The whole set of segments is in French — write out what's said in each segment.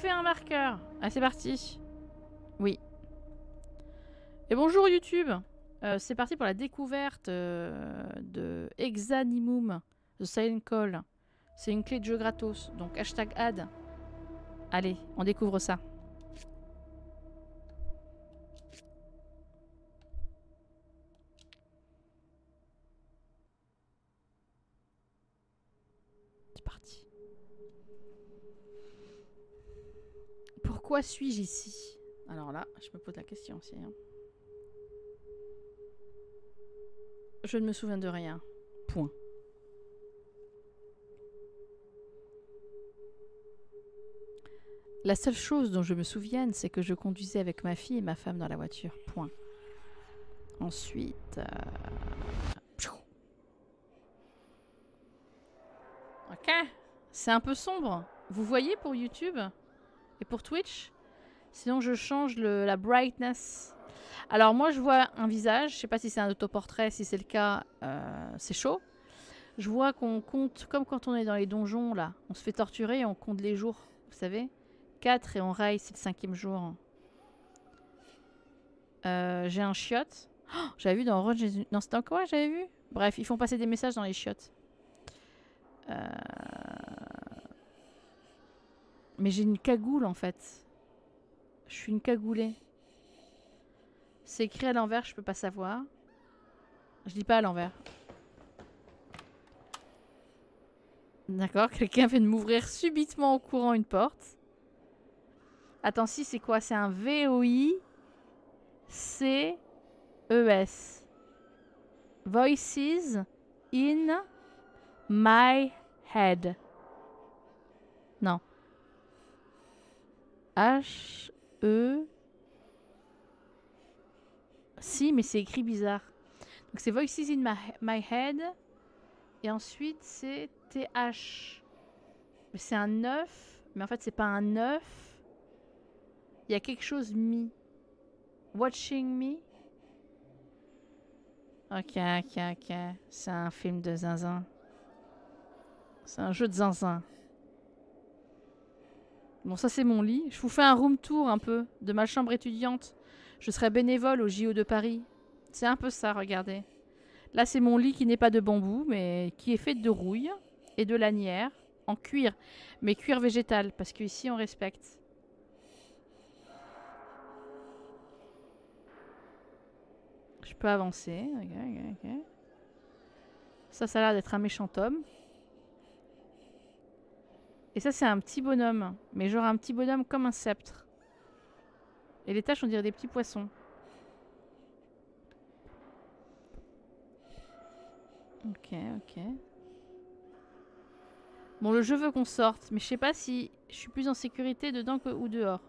Fais un marqueur. Ah, c'est parti. Oui. Et bonjour YouTube. Euh, c'est parti pour la découverte euh, de Exanimum, The Silent Call. C'est une clé de jeu gratos. Donc hashtag ad. Allez, on découvre ça. Pourquoi suis-je ici? Alors là, je me pose la question aussi. hein. Je ne me souviens de rien. Point. La seule chose dont je me souvienne, c'est que je conduisais avec ma fille et ma femme dans la voiture. Point. Ensuite... euh. Ok. C'est un peu sombre. Vous voyez pour YouTube? Et pour Twitch Sinon, je change le- la brightness. Alors moi, je vois un visage. Je sais pas si c'est un autoportrait. Si c'est le cas, euh, c'est chaud. Je vois qu'on compte, comme quand on est dans les donjons, là. On se fait torturer et on compte les jours, vous savez 4 et on raille, c'est le cinquième jour. Euh, J'ai un chiotte. Oh, j'avais vu dans the- Non, c'était quoi j'avais vu Bref, ils font passer des messages dans les chiottes. Euh, Mais j'ai une cagoule, en fait. Je suis une cagoulée. C'est écrit à l'envers, je peux pas savoir. Je lis pas à l'envers. D'accord, quelqu'un vient de m'ouvrir subitement au courant une porte. Attends, si, c'est quoi? C'est un V-O-I-C-E-S. Voices in my head. Non. H-E... Si, mais c'est écrit bizarre. Donc c'est Voices in my, head. Et ensuite c'est TH. Mais c'est un 9. Mais en fait c'est pas un 9. Il y a quelque chose mis. Watching me. Ok, ok, ok. C'est un film de zinzin. C'est un jeu de zinzin. Bon, ça c'est mon lit. Je vous fais un room tour un peu de ma chambre étudiante. Je serai bénévole au JO de Paris. C'est un peu ça, regardez. Là, c'est mon lit qui n'est pas de bambou, mais qui est fait de rouille et de lanière en cuir. Mais cuir végétal, parce qu'ici, on respecte. Je peux avancer. Ça, ça a l'air d'être un méchant homme. Et ça, c'est un petit bonhomme. Mais genre un petit bonhomme comme un sceptre. Et les taches, on dirait des petits poissons. Ok, ok. Bon, le jeu veut qu'on sorte, mais je sais pas si je suis plus en sécurité dedans que ou dehors.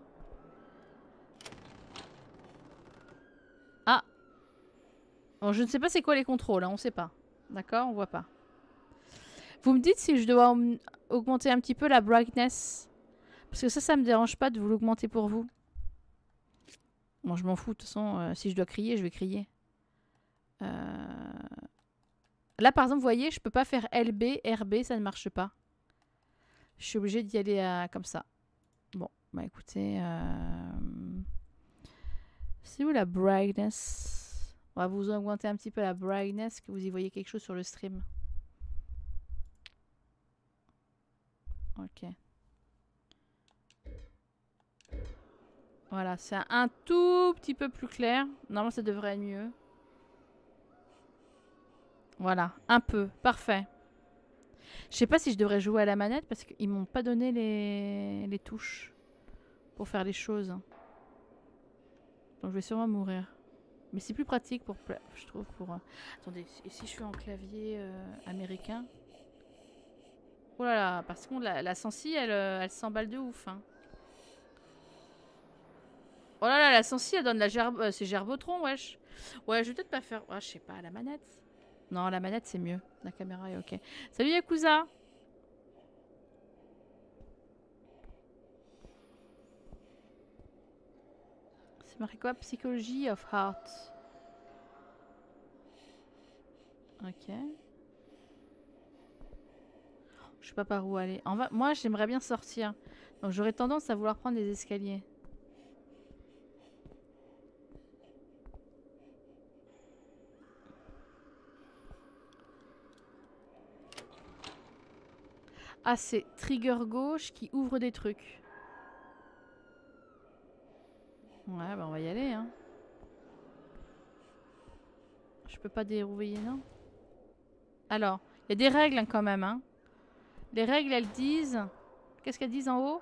Ah Bon, je ne sais pas c'est quoi les contrôles, hein, on sait pas. D'accord On voit pas. Vous me dites si je dois augmenter un petit peu la brightness. Parce que ça, ça me dérange pas de vous l'augmenter pour vous. Bon, je m'en fous, de toute façon, euh, si je dois crier, je vais crier. Euh, Là, par exemple, vous voyez, je peux pas faire LB, RB, ça ne marche pas. Je suis obligée d'y aller à- comme ça. Bon, bah écoutez... euh, C'est où la brightness? On va vous augmenter un petit peu la brightness, que vous y voyez quelque chose sur le stream. Ok. Voilà, c'est un, tout petit peu plus clair. Normalement, ça devrait être mieux. Voilà, un peu. Parfait. Je sais pas si je devrais jouer à la manette parce qu'ils m'ont pas donné les... les touches pour faire les choses. Donc je vais sûrement mourir. Mais c'est plus pratique pour, je trouve, pour... euh, Attendez, et si je suis en clavier euh, américain? Oh là là, parce que la, la sensi, elle, euh, elle s'emballe de ouf. hein. Oh là là, la sensi, elle donne la gerbe... euh, c'est gerbotron, wesh. Ouais, je vais peut-être pas faire... Ah, je sais pas, la manette. Non, la manette, c'est mieux. La caméra est ok. Salut Yakuza C'est marqué quoi? Psychology of Heart. Ok. Je sais pas par où aller. En Moi, j'aimerais bien sortir. Donc j'aurais tendance à vouloir prendre les escaliers. Ah, c'est trigger gauche qui ouvre des trucs. Ouais, bah on va y aller, hein. Je peux pas dérouiller, non? Alors, il y a des règles hein, quand même, hein. Les règles, elles disent... Qu'est-ce qu'elles disent en haut?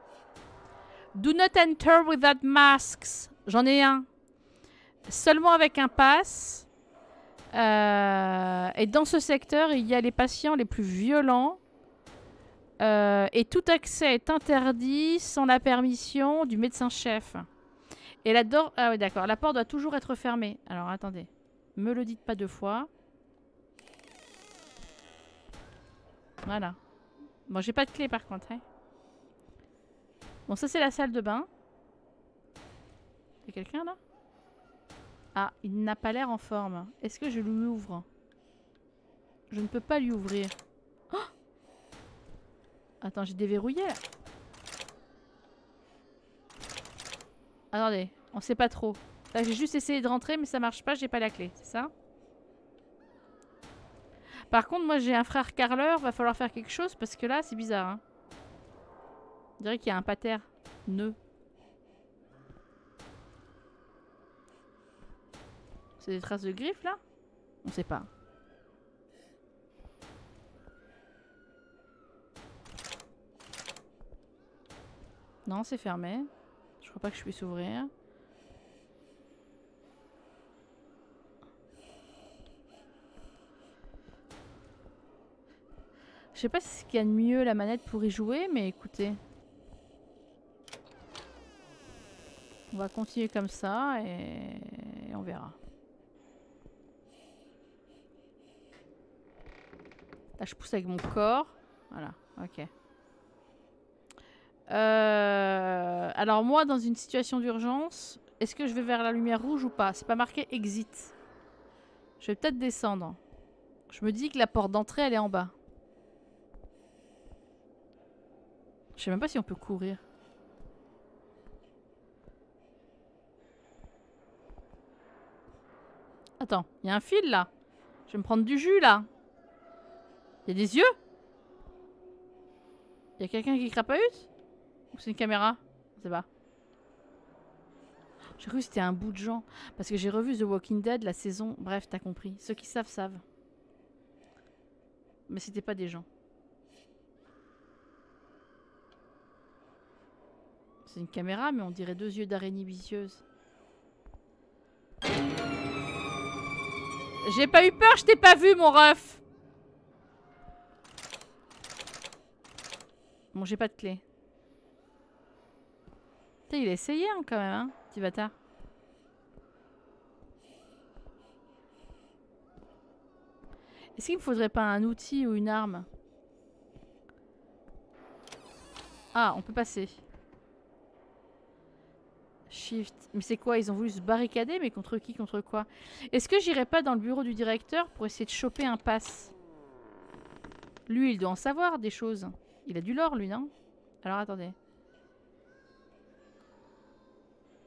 Do not enter without masks. J'en ai un. Seulement avec un pass. Euh, et dans ce secteur, il y a les patients les plus violents. Euh, et tout accès est interdit sans la permission du médecin-chef. Et la Ah oui, d'accord. La porte doit toujours être fermée. Alors, attendez. Me le dites pas deux fois. Voilà. Bon, j'ai pas de clé par contre. Hein. Bon, ça c'est la salle de bain. Il y a quelqu'un là? Ah, il n'a pas l'air en forme. Est-ce que je lui ouvre? Je ne peux pas lui ouvrir. Oh Attends, j'ai déverrouillé Attendez, on sait pas trop. Là, j'ai juste essayé de rentrer, mais ça marche pas, j'ai pas la clé, c'est ça? Par contre, moi, j'ai un frère carleur, va falloir faire quelque chose, parce que là, c'est bizarre. Hein. On dirait qu'il y a un pater. Nœud. C'est des traces de griffes, là? On sait pas. Non, c'est fermé. Je crois pas que je puisse ouvrir. Je sais pas ce qu'il y a de mieux la manette pour y jouer, mais écoutez. On va continuer comme ça et, on verra. Là, je pousse avec mon corps. Voilà, ok. Euh, alors moi, dans une situation d'urgence, est-ce que je vais vers la lumière rouge ou pas? C'est pas marqué exit. Je vais peut-être descendre. Je me dis que la porte d'entrée, elle est en bas. Je sais même pas si on peut courir. Attends, il y a un fil là. Je vais me prendre du jus là. Il y a des yeux? Il y a quelqu'un qui crapahute Ou c'est une caméra? Je sais pas. J'ai cru que c'était un bout de gens. Parce que j'ai revu The Walking Dead, la saison. Bref, t'as compris. Ceux qui savent, savent. Mais c'était pas des gens. C'est une caméra, mais on dirait deux yeux d'araignée vicieuse. J'ai pas eu peur, je t'ai pas vu, mon ref. Bon, j'ai pas de clé. Putain, il a essayé hein, quand même, hein, petit bâtard. Est-ce qu'il me faudrait pas un outil ou une arme? Ah, on peut passer. Mais c'est quoi? Ils ont voulu se barricader, mais contre qui Contre quoi? Est-ce que j'irai pas dans le bureau du directeur pour essayer de choper un pass? Lui, il doit en savoir des choses. Il a du lore, lui, non? Alors, attendez.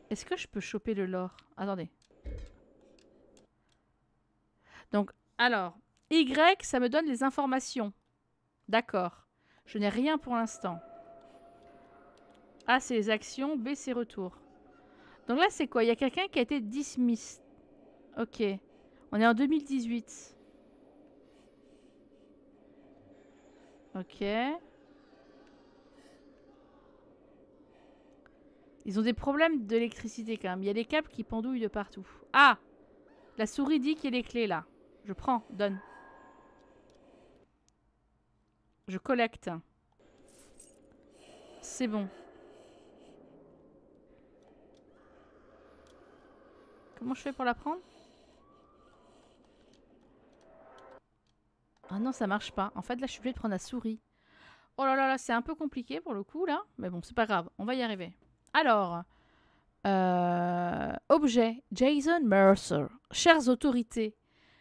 Est-ce que je peux choper le lore? Attendez. Donc, alors, Y, ça me donne les informations. D'accord. Je n'ai rien pour l'instant. A, c'est les actions. B, c'est retour. Donc là, c'est quoi? Il y a quelqu'un qui a été dismiss. Ok. On est en 2018. Ok. Ils ont des problèmes d'électricité quand même. Il y a des câbles qui pendouillent de partout. Ah La souris dit qu'il y a les clés là. Je prends, donne. Je collecte. C'est bon. Comment je fais pour la prendre Ah non, ça marche pas. En fait, là, je suis obligée de prendre la souris. Oh là là là, c'est un peu compliqué pour le coup, là. Mais bon, c'est pas grave. On va y arriver. Alors, euh, objet, Jason Mercer. Chères autorités,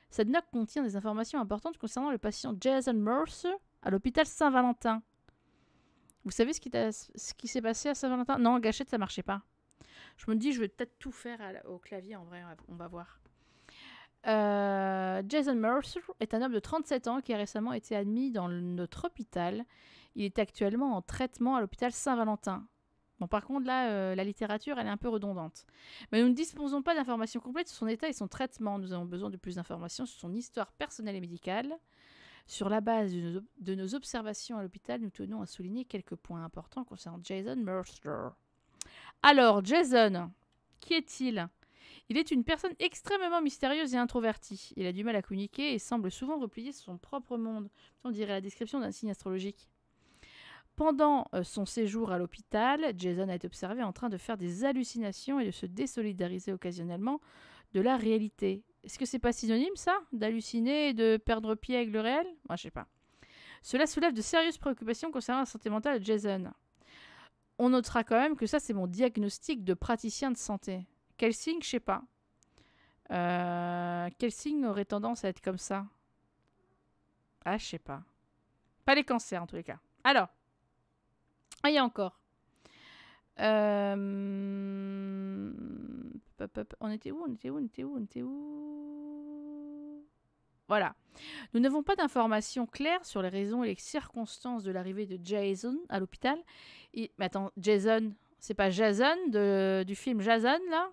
cette note contient des informations importantes concernant le patient Jason Mercer à l'hôpital Saint-Valentin. Vous savez ce qui, qui s'est passé à Saint-Valentin? Non, gâchette, ça marchait pas. Je me dis, je vais peut-être tout faire au clavier en vrai, on va voir. Euh, Jason Mercer est un homme de 37 ans qui a récemment été admis dans notre hôpital. Il est actuellement en traitement à l'hôpital Saint-Valentin. Bon, par contre, là, euh, la littérature, elle est un peu redondante. Mais nous ne disposons pas d'informations complètes sur son état et son traitement. Nous avons besoin de plus d'informations sur son histoire personnelle et médicale. Sur la base de nos, observations à l'hôpital, nous tenons à souligner quelques points importants concernant Jason Mercer. Alors, Jason, qui est-il? Il est une personne extrêmement mystérieuse et introvertie. Il a du mal à communiquer et semble souvent replier sur son propre monde. On dirait la description d'un signe astrologique. Pendant euh, son séjour à l'hôpital, Jason a été observé en train de faire des hallucinations et de se désolidariser occasionnellement de la réalité. Est-ce que c'est pas synonyme ça? D'halluciner et de perdre pied avec le réel? Moi, je sais pas. Cela soulève de sérieuses préoccupations concernant la santé mentale de Jason. On notera quand même que ça, c'est mon diagnostic de praticien de santé. Quel signe? Je sais pas. Euh, quel signe aurait tendance à être comme ça? Ah, je sais pas. Pas les cancers en tous les cas. Alors. Ah, il y a encore. Euh... On était où? On était où? On était où? On était où? Voilà. Nous n'avons pas d'informations claires sur les raisons et les circonstances de l'arrivée de Jason à l'hôpital. Mais attends, Jason, c'est pas Jason du film Jason là?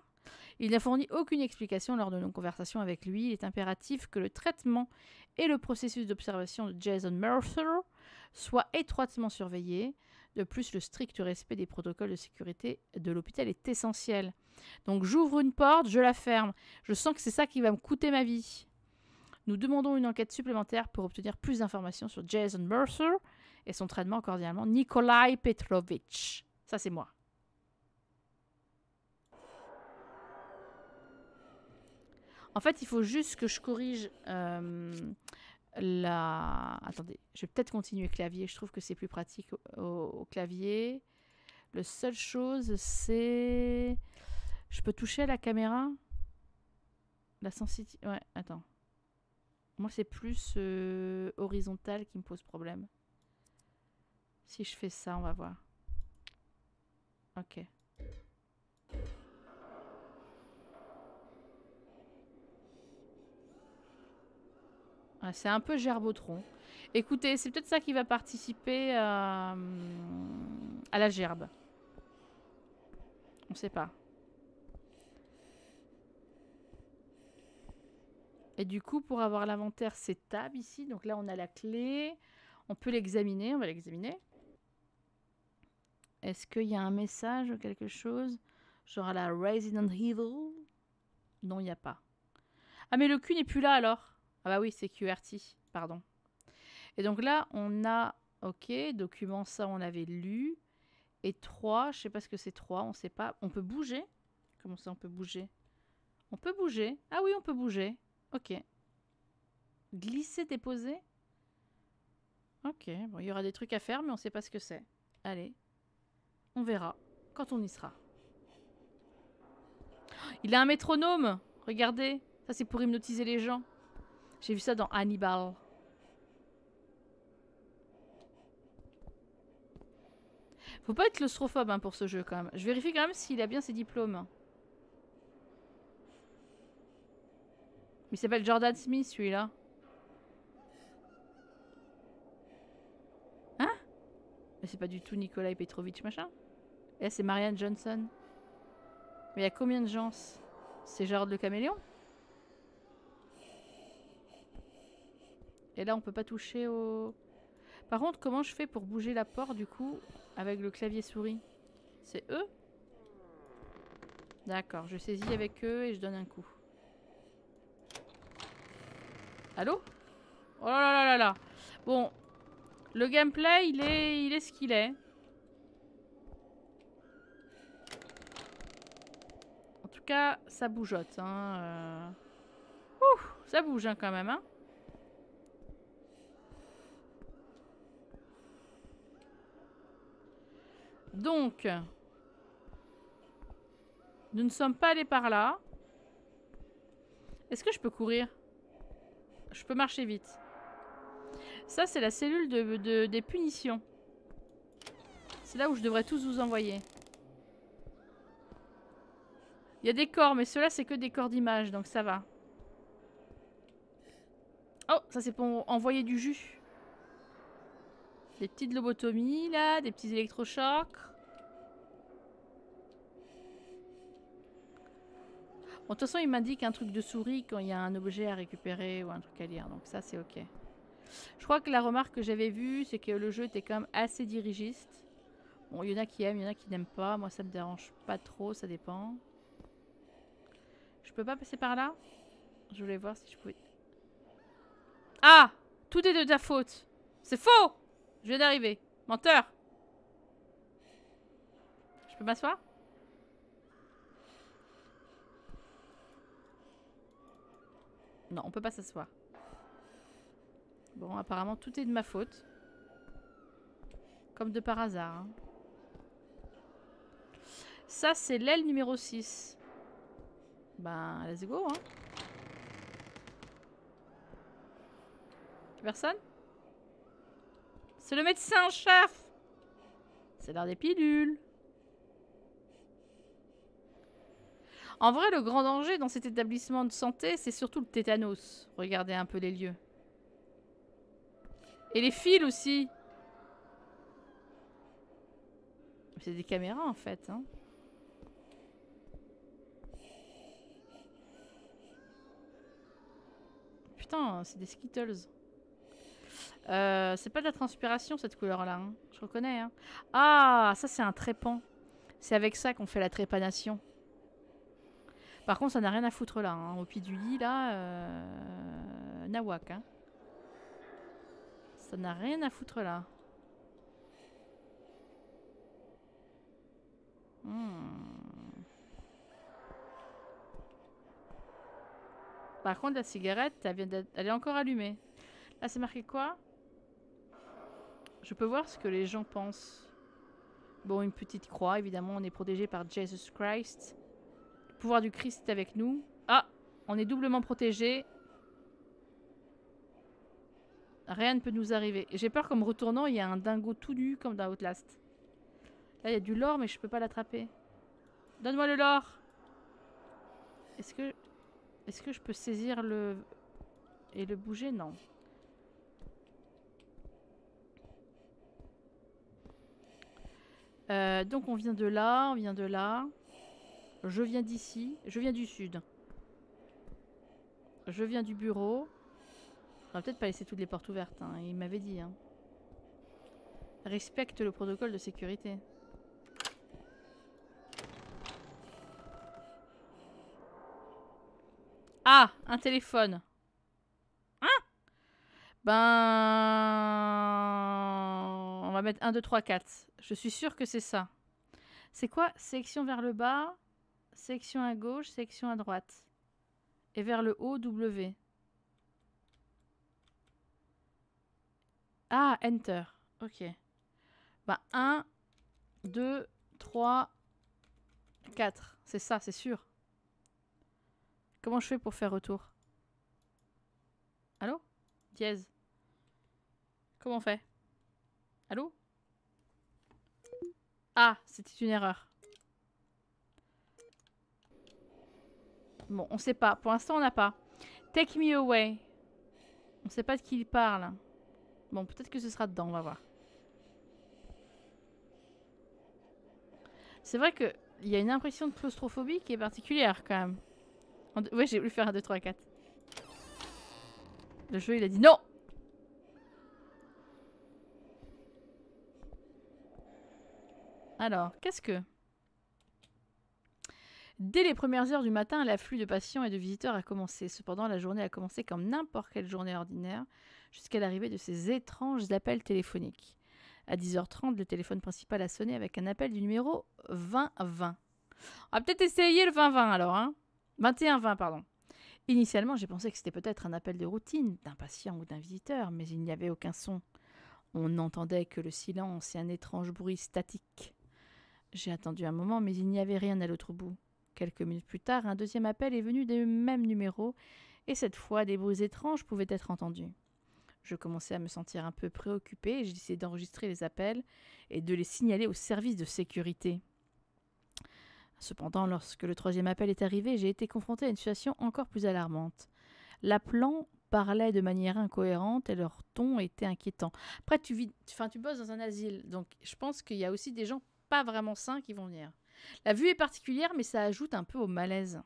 Il n'a fourni aucune explication lors de nos conversations avec lui. Il est impératif que le traitement et le processus d'observation de Jason Mercer soient étroitement surveillés. De plus, le strict respect des protocoles de sécurité de l'hôpital est essentiel. Donc j'ouvre une porte, je la ferme. Je sens que c'est ça qui va me coûter ma vie. Nous demandons une enquête supplémentaire pour obtenir plus d'informations sur Jason Mercer et son traitement cordialement Nikolai Petrovich. Ça c'est moi. En fait, il faut juste que je corrige euh, la... Attendez, je vais peut-être continuer clavier. Je trouve que c'est plus pratique au, clavier. Le seule chose, c'est... Je peux toucher la caméra? La sensibilité... Ouais, attends. Moi, c'est plus euh, horizontal qui me pose problème. Si je fais ça, on va voir. Ok. c'est un peu gerbotron. Écoutez, c'est peut-être ça qui va participer à, à la gerbe. On sait pas. Et du coup, pour avoir l'inventaire, c'est tab ici. Donc là, on a la clé. On peut l'examiner. On va l'examiner. Est-ce qu'il y a un message ou quelque chose? Genre à la Resident Evil? Non, il n'y a pas. Ah, mais le cul n'est plus là alors ah bah oui, c'est QRT, pardon. Et donc là, on a, ok, document, ça on avait lu. Et 3, je sais pas ce que c'est 3, on sait pas. On peut bouger Comment ça on peut bouger? On peut bouger Ah oui, on peut bouger. Ok. Glisser, déposer Ok, bon, il y aura des trucs à faire, mais on sait pas ce que c'est. Allez, on verra quand on y sera. Il a un métronome Regardez, ça c'est pour hypnotiser les gens. J'ai vu ça dans Hannibal. Faut pas être claustrophobe hein, pour ce jeu quand même. Je vérifie quand même s'il a bien ses diplômes. Il s'appelle Jordan Smith celui-là. Hein? Mais c'est pas du tout Nikolai Petrovich machin. Et là c'est Marianne Johnson. Mais il y a combien de gens? C'est genre le caméléon? Et là, on peut pas toucher au... Par contre, comment je fais pour bouger la porte, du coup, avec le clavier souris? C'est eux? D'accord, je saisis avec eux et je donne un coup. Allô Oh là là là là Bon, le gameplay, il est, il est ce qu'il est. En tout cas, ça bougeote. Hein. Euh. Ouh, ça bouge hein, quand même. Hein. Donc, nous ne sommes pas allés par là. Est-ce que je peux courir? Je peux marcher vite. Ça, c'est la cellule de, des punitions. C'est là où je devrais tous vous envoyer. Il y a des corps, mais ceux-là, c'est que des corps d'image, donc ça va. Oh, ça c'est pour envoyer du jus. Des petites lobotomies, là, des petits électrochocs. De toute façon, il m'indique un truc de souris quand il y a un objet à récupérer ou un truc à lire, donc ça c'est ok. Je crois que la remarque que j'avais vue, c'est que le jeu était quand même assez dirigiste. Bon, il y en a qui aiment, il y en a qui n'aiment pas. Moi, ça me dérange pas trop, ça dépend. Je peux pas passer par là? Je voulais voir si je pouvais... Ah Tout est de ta faute. C'est faux Je viens d'arriver. Menteur Je peux m'asseoir? Non, on peut pas s'asseoir. Bon, apparemment, tout est de ma faute. Comme de par hasard. Hein. Ça, c'est l'aile numéro 6. Ben, let's go, hein. Personne? C'est le médecin chef C'est l'heure des pilules. En vrai, le grand danger dans cet établissement de santé, c'est surtout le tétanos. Regardez un peu les lieux. Et les fils aussi. C'est des caméras en fait. Hein. Putain, c'est des Skittles. Euh, c'est pas de la transpiration cette couleur-là. Hein. Je reconnais. Hein. Ah, ça c'est un trépan. C'est avec ça qu'on fait la trépanation. Par contre, ça n'a rien à foutre là. Hein. Au pied du lit, là. Euh... Nawak. Hein. Ça n'a rien à foutre là. Hmm. Par contre, la cigarette, elle, elle est encore allumée. Là, c'est marqué quoi? Je peux voir ce que les gens pensent. Bon, une petite croix, évidemment, on est protégé par Jesus Christ. Pouvoir du Christ est avec nous. Ah, on est doublement protégé. Rien ne peut nous arriver. J'ai peur qu'en me retournant, il y a un dingo tout nu comme dans Outlast. Là, il y a du lore, mais je peux pas l'attraper. Donne-moi le lore Est-ce que... Est-ce que je peux saisir le... Et le bouger? Non. Euh, donc on vient de là, on vient de là. Je viens d'ici. Je viens du sud. Je viens du bureau. On va peut-être pas laisser toutes les portes ouvertes. Hein. Il m'avait dit. Hein. Respecte le protocole de sécurité. Ah Un téléphone. Hein? Ben... On va mettre 1, 2, 3, 4. Je suis sûre que c'est ça. C'est quoi? Sélection vers le bas, sélection à gauche, sélection à droite. Et vers le haut, W. Ah, Enter. Ok. Bah, 1, 2, 3, 4. C'est ça, c'est sûr. Comment je fais pour faire retour? Allô? Dièse. Comment on fait? Allô? Ah, c'était une erreur. Bon, on sait pas. Pour l'instant, on n'a pas. Take me away. On sait pas de qui il parle. Bon, peut-être que ce sera dedans, on va voir. C'est vrai qu'il y a une impression de claustrophobie qui est particulière quand même. Ouais, j'ai voulu faire un 2, 3, 4. Le jeu, il a dit non Alors, qu'est-ce que... Dès les premières heures du matin, l'afflux de patients et de visiteurs a commencé. Cependant, la journée a commencé comme n'importe quelle journée ordinaire jusqu'à l'arrivée de ces étranges appels téléphoniques. À 10h30, le téléphone principal a sonné avec un appel du numéro 2020. On va peut-être essayer le 2020 alors, hein 2120, pardon. Initialement, j'ai pensé que c'était peut-être un appel de routine, d'un patient ou d'un visiteur, mais il n'y avait aucun son. On n'entendait que le silence et un étrange bruit statique. J'ai attendu un moment, mais il n'y avait rien à l'autre bout. Quelques minutes plus tard, un deuxième appel est venu du même numéro, et cette fois, des bruits étranges pouvaient être entendus. Je commençais à me sentir un peu préoccupée et j'ai décidé d'enregistrer les appels et de les signaler au service de sécurité. Cependant, lorsque le troisième appel est arrivé, j'ai été confrontée à une situation encore plus alarmante. L'appelant parlait de manière incohérente et leur ton était inquiétant. Après, tu, vis, tu bosses dans un asile, donc je pense qu'il y a aussi des gens pas vraiment sains qui vont venir. La vue est particulière, mais ça ajoute un peu au malaise.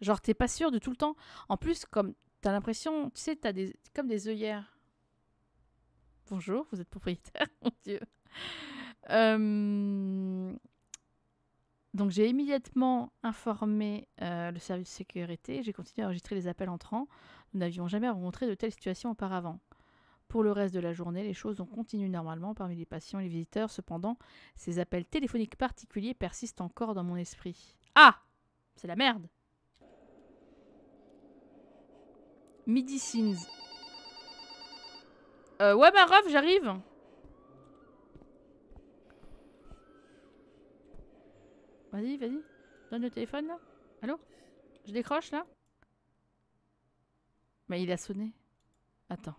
Genre, t'es pas sûr de tout le temps. En plus, comme t'as l'impression, tu sais, t'as comme des œillères. Bonjour, vous êtes propriétaire, mon Dieu. Euh, donc j'ai immédiatement informé euh, le service de sécurité. J'ai continué à enregistrer les appels entrants. Nous n'avions jamais rencontré de telles situations auparavant. Pour le reste de la journée, les choses ont continué normalement parmi les patients et les visiteurs. Cependant, ces appels téléphoniques particuliers persistent encore dans mon esprit. Ah C'est la merde Medicines. Euh, ouais, ma ref, j'arrive Vas-y, vas-y. Donne le téléphone là. Allô? Je décroche là? Mais il a sonné. Attends.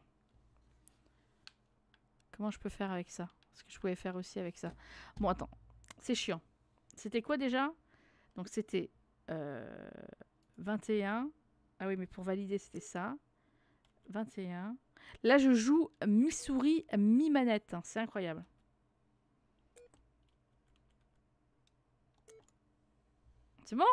Comment je peux faire avec ça? Ce que je pouvais faire aussi avec ça. Bon, attends. C'est chiant. C'était quoi déjà? Donc c'était euh, 21. Ah oui, mais pour valider, c'était ça. 21. Là, je joue mi-souris, mi-manette. Hein. C'est incroyable. C'est bon?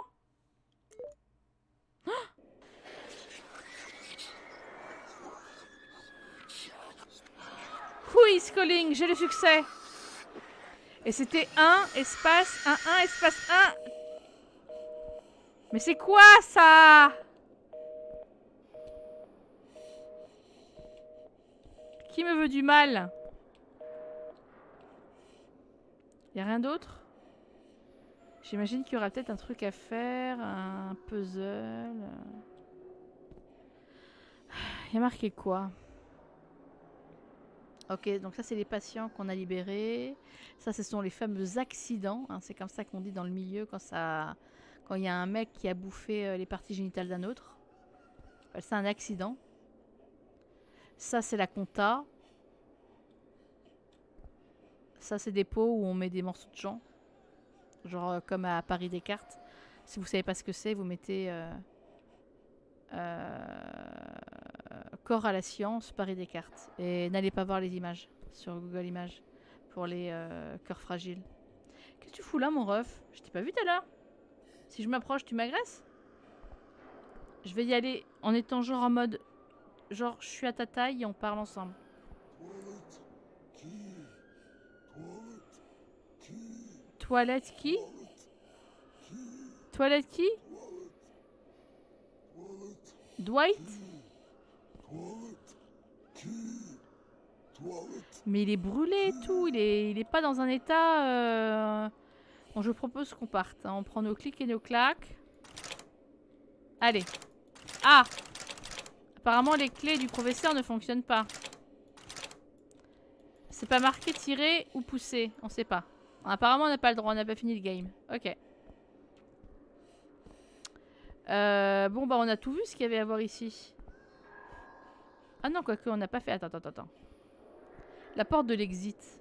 Who is calling J'ai le succès. Et c'était 1 espace 1 1 espace 1. Mais c'est quoi ça? Qui me veut du mal? Y a rien d'autre? J'imagine qu'il y aura peut-être un truc à faire, un puzzle. Il y a marqué quoi? Ok, donc ça c'est les patients qu'on a libérés. Ça ce sont les fameux accidents. Hein. c'est comme ça qu'on dit dans le milieu quand ça, quand il y a un mec qui a bouffé euh, les parties génitales d'un autre. C'est un accident. Ça c'est la compta. Ça c'est des pots où on met des morceaux de gens. Genre euh, comme à Paris Descartes. Si vous savez pas ce que c'est, vous mettez euh, corps à la science, Paris Descartes. Et n'allez pas voir les images sur Google Images pour les euh, cœurs fragiles. Qu'est-ce que tu fous là, mon ref? Je t'ai pas vu tout à l'heure. Si je m'approche, tu m'agresses? Je vais y aller en étant genre en mode... Genre, je suis à ta taille et on parle ensemble. Toilette qui? Toilette qui? Dwight? Mais il est brûlé et tout, il est, pas dans un état... Euh, bon, je propose qu'on parte. Hein. On prend nos clics et nos claques. Allez. Ah Apparemment, les clés du professeur ne fonctionnent pas. C'est pas marqué tirer ou pousser. On sait pas. Apparemment, on n'a pas le droit. On n'a pas fini le game. Ok. Euh, bon, bah, on a tout vu ce qu'il y avait à voir ici. Ah non, quoique, on n'a pas fait... Attends, attends, attends. La porte de l'exit.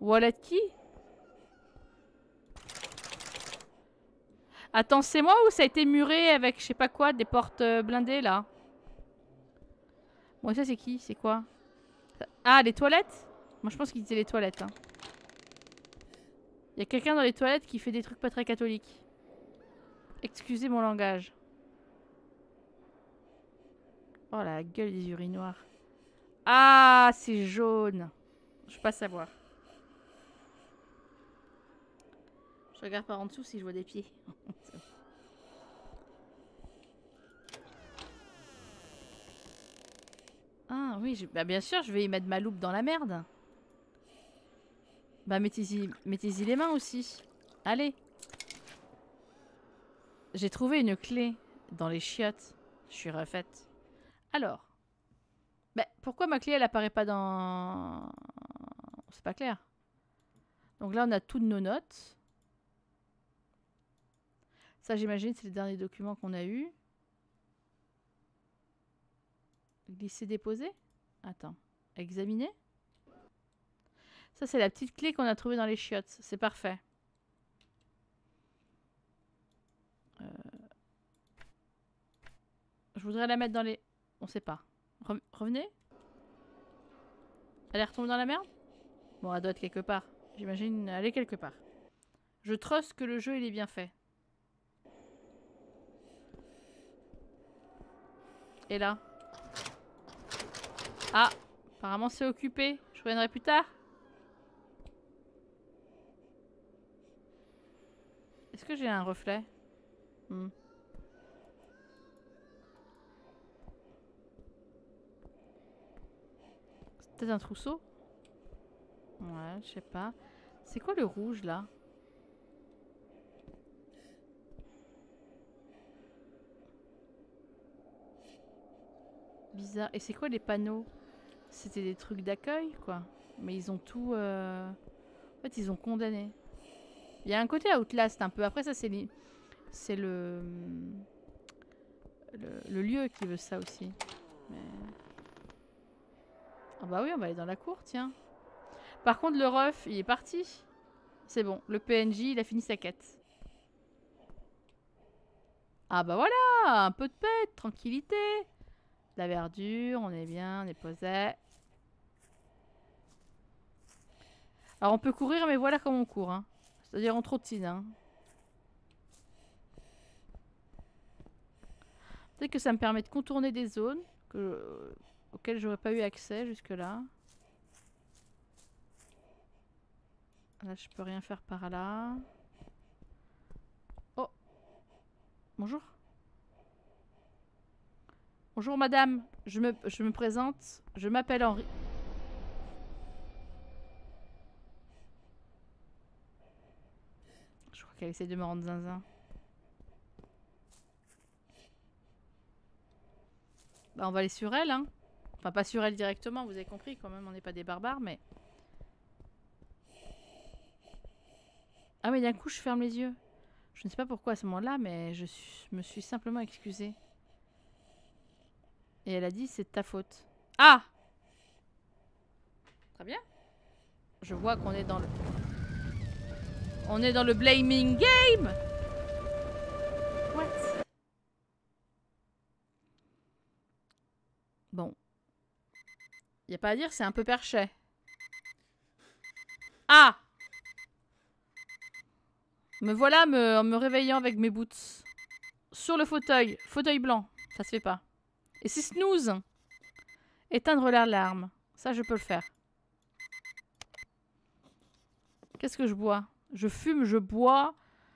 Wallet qui? Attends, c'est moi ou ça a été muré avec je sais pas quoi, des portes euh, blindées là? Bon, ça c'est qui? C'est quoi? Ah, les toilettes? Moi je pense qu'il disait les toilettes. Hein. Il y a quelqu'un dans les toilettes qui fait des trucs pas très catholiques. Excusez mon langage. Oh la gueule des urinoirs. Ah, c'est jaune. Je veux pas savoir. Je regarde par en dessous si je vois des pieds. ah oui, bah, bien sûr, je vais y mettre ma loupe dans la merde. Bah mettez-y mettez les mains aussi. Allez. J'ai trouvé une clé dans les chiottes. Je suis refaite. Alors. Bah, pourquoi ma clé, elle apparaît pas dans... C'est pas clair. Donc là, on a toutes nos notes. Ça, j'imagine, c'est le dernier document qu'on a eu. Glisser, déposer Attends. Examiner Ça, c'est la petite clé qu'on a trouvée dans les chiottes. C'est parfait. Euh. Je voudrais la mettre dans les... On sait pas. Revenez Elle est retombée dans la merde? Bon, elle doit être quelque part. J'imagine est quelque part. Je trust que le jeu, il est bien fait. Et là? Ah Apparemment c'est occupé. Je reviendrai plus tard. Est-ce que j'ai un reflet? Hmm. Peut-être un trousseau? Ouais, je sais pas. C'est quoi le rouge là? Bizarre. Et c'est quoi les panneaux? C'était des trucs d'accueil, quoi. Mais ils ont tout... Euh, en fait, ils ont condamné. Il y a un côté Outlast un peu. Après, ça, c'est c'est le... le... lieu qui veut ça aussi. Ah bah oui, on va aller dans la cour, tiens. Par contre, le ref, il est parti. C'est bon, le PNJ, il a fini sa quête. Ah bah voilà, un peu de paix, tranquillité la verdure, on est bien, on est posé. Alors on peut courir, mais voilà comment on court. Hein. C'est-à-dire on trottine. Hein. Peut-être que ça me permet de contourner des zones auxquelles j'aurais pas eu accès jusque-là. Là, je peux rien faire par là. Oh Bonjour Bonjour madame, je me, je me présente, je m'appelle Henri. Je crois qu'elle essaie de me rendre zinzin. Bah on va aller sur elle, hein. Enfin pas sur elle directement, vous avez compris quand même, on n'est pas des barbares, mais... Ah mais d'un coup je ferme les yeux. Je ne sais pas pourquoi à ce moment-là, mais je me suis simplement excusée. Et elle a dit c'est ta faute. Ah Très bien. Je vois qu'on est dans le... On est dans le blaming game Y a pas à dire, c'est un peu perché. Ah Me voilà me, en me réveillant avec mes boots. Sur le fauteuil. Fauteuil blanc. Ça se fait pas. Et c'est snooze. Éteindre l'alarme. Ça, je peux le faire. Qu'est-ce que je bois? Je fume, je bois.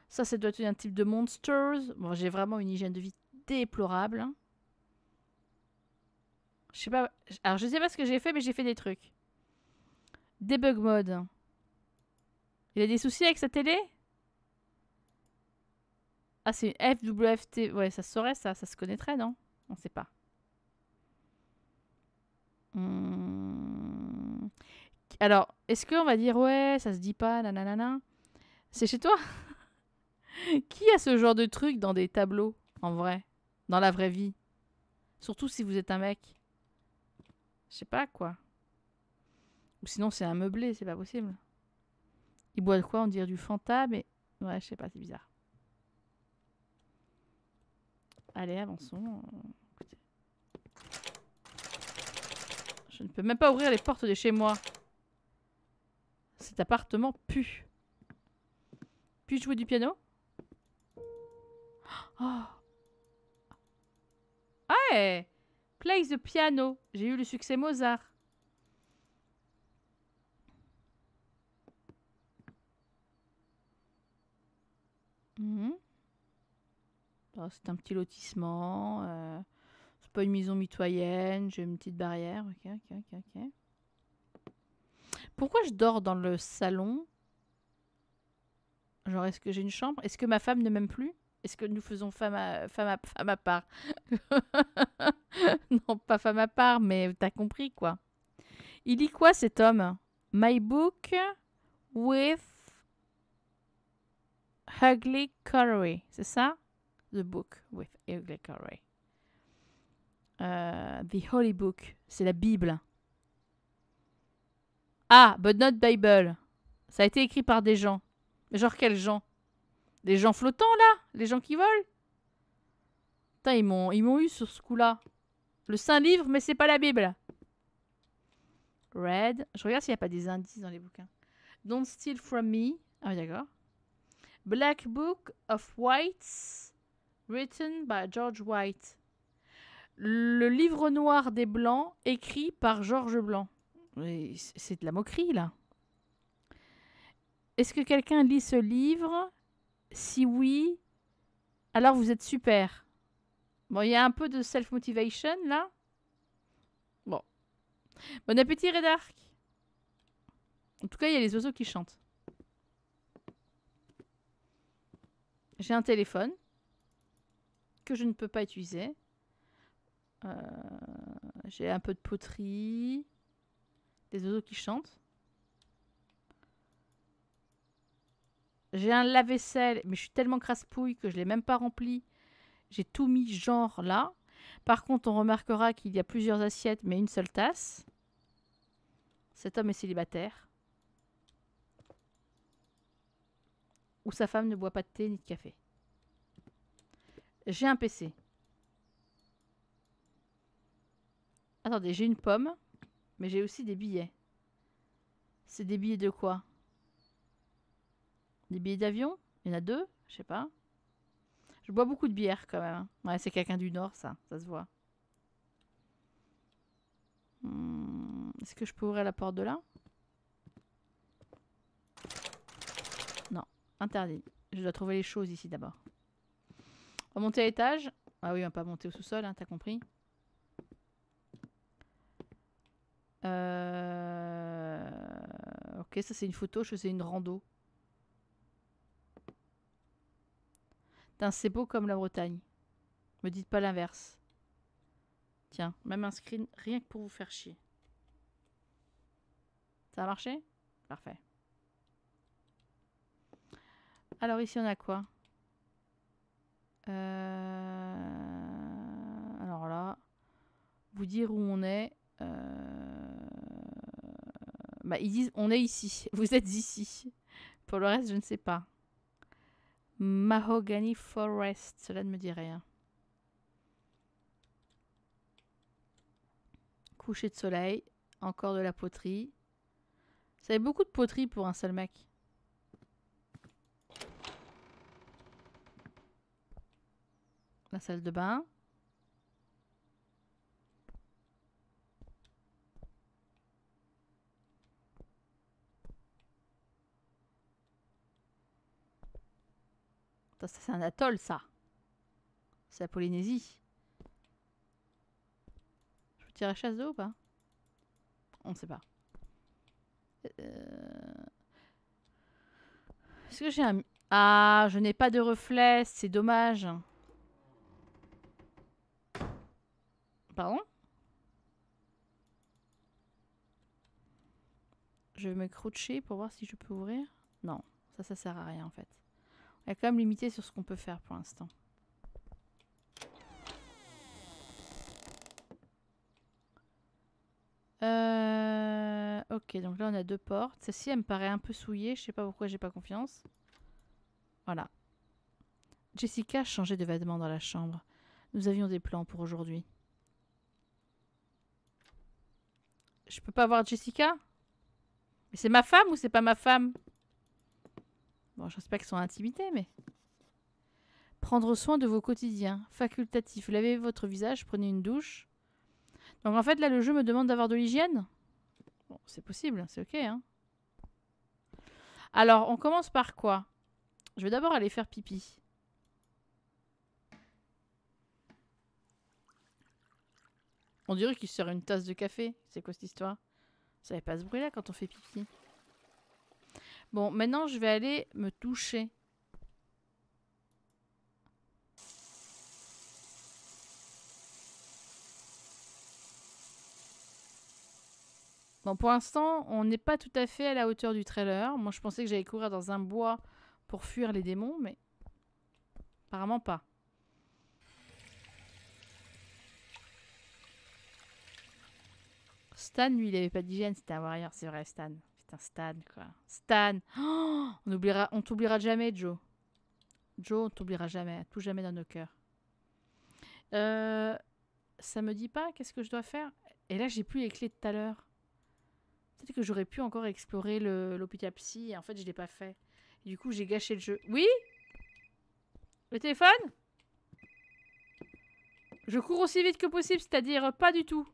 Ça, ça doit être un type de monsters. Bon, j'ai vraiment une hygiène de vie déplorable. Je sais pas. Alors, je sais pas ce que j'ai fait, mais j'ai fait des trucs. Debug mode. Il a des soucis avec sa télé? Ah, c'est FWFT. Ouais, ça se saurait, ça. Ça se connaîtrait, non? On sait pas. Hmm. Alors, est-ce qu'on va dire ouais, ça se dit pas, nanana C'est chez toi? Qui a ce genre de truc dans des tableaux, en vrai? Dans la vraie vie? Surtout si vous êtes un mec. Je sais pas quoi. Ou sinon c'est un meublé, c'est pas possible. Il boit de quoi On dirait du Fanta, mais... Ouais, je sais pas, c'est bizarre. Allez, avançons. Je ne peux même pas ouvrir les portes de chez moi. Cet appartement pue. Puis-je jouer du piano? Oh Hey Play the piano. J'ai eu le succès Mozart. Mhm. Oh, c'est un petit lotissement. Euh pas une maison mitoyenne, j'ai une petite barrière. Ok, ok, ok. Pourquoi je dors dans le salon? Genre, est-ce que j'ai une chambre? Est-ce que ma femme ne m'aime plus? Est-ce que nous faisons femme à, femme à, femme à part? Non, pas femme à part, mais t'as compris, quoi. Il lit quoi, cet homme? My book with ugly curry. C'est ça? The book with ugly curry. Euh, the Holy Book. C'est la Bible. Ah, but not Bible. Ça a été écrit par des gens. Genre quels gens? Des gens flottants là Les gens qui volent Putain, ils m'ont, m'ont eu sur ce coup-là. Le Saint Livre, mais c'est pas la Bible. Red. Je regarde s'il n'y a pas des indices dans les bouquins. Don't steal from me. Ah oui, d'accord. Black Book of Whites, written by George White. Le livre noir des Blancs, écrit par George Blanc. C'est de la moquerie, là. Est-ce que quelqu'un lit ce livre? Si oui, alors vous êtes super. Bon, il y a un peu de self-motivation, là. Bon. Bon appétit, Red Ark. En tout cas, il y a les oiseaux qui chantent. J'ai un téléphone que je ne peux pas utiliser. Euh, j'ai un peu de poterie. Des oiseaux qui chantent. J'ai un lave-vaisselle, mais je suis tellement crasse-pouille que je l'ai même pas rempli. J'ai tout mis genre là. Par contre, on remarquera qu'il y a plusieurs assiettes, mais une seule tasse. Cet homme est célibataire. Ou sa femme ne boit pas de thé ni de café. J'ai un PC. Attendez, j'ai une pomme, mais j'ai aussi des billets. C'est des billets de quoi? Des billets d'avion? Il y en a deux? Je sais pas. Je bois beaucoup de bière quand même. Hein. Ouais, c'est quelqu'un du Nord, ça. Ça se voit. Hmm, est-ce que je peux ouvrir la porte de là? Non, interdit. Je dois trouver les choses ici d'abord. On va monter à l'étage. Ah oui, on va pas monter au sous-sol, hein, t'as compris. Euh... Ok, ça c'est une photo, je faisais une rando. C'est beau comme la Bretagne. Me dites pas l'inverse. Tiens, même un screen, rien que pour vous faire chier. Ça a marché? Parfait. Alors ici on a quoi? Euh, Alors là, vous dire où on est. Euh, bah, ils disent on est ici. Vous êtes ici. Pour le reste, je ne sais pas. Mahogany Forest, cela ne me dit rien. Coucher de soleil, encore de la poterie. Ça fait beaucoup de poterie pour un seul mec. La salle de bain. C'est un atoll, ça. C'est la Polynésie. Je peux tirer chasse d'eau ou pas? On ne sait pas. Euh, est-ce que j'ai un... Ah, je n'ai pas de reflet, c'est dommage. Pardon? Je vais me croucher pour voir si je peux ouvrir. Non, ça, ça sert à rien en fait. On est quand même limité sur ce qu'on peut faire pour l'instant. Euh, ok, donc là on a deux portes. Celle-ci elle me paraît un peu souillée. Je sais pas pourquoi j'ai pas confiance. Voilà. Jessica changeait de vêtements dans la chambre. Nous avions des plans pour aujourd'hui. Je peux pas voir Jessica? Mais c'est ma femme ou c'est pas ma femme? Bon, je sais pas qu'ils sont intimité, mais... Prendre soin de vos quotidiens. Facultatif. Lavez votre visage, prenez une douche. Donc en fait, là, le jeu me demande d'avoir de l'hygiène. Bon, c'est possible, c'est ok, hein. Alors, on commence par quoi? Je vais d'abord aller faire pipi. On dirait qu'il sert une tasse de café. C'est quoi cette histoire? Ça n'avait pas ce bruit-là quand on fait pipi. Bon, maintenant, je vais aller me toucher. Bon, pour l'instant, on n'est pas tout à fait à la hauteur du trailer. Moi, je pensais que j'allais courir dans un bois pour fuir les démons, mais apparemment pas. Stan, lui, il avait pas d'hygiène, c'était un warrior, c'est vrai, Stan. Stan, quoi. Stan On oubliera, on t'oubliera jamais, Joe. Joe, on t'oubliera jamais, tout jamais dans nos cœurs. Euh, ça me dit pas qu'est-ce que je dois faire Et là, j'ai plus les clés de tout à l'heure. Peut-être que j'aurais pu encore explorer l'hôpital psy, et en fait, je l'ai pas fait. Du coup, j'ai gâché le jeu. Oui? Le téléphone? Je cours aussi vite que possible, c'est-à-dire pas du tout.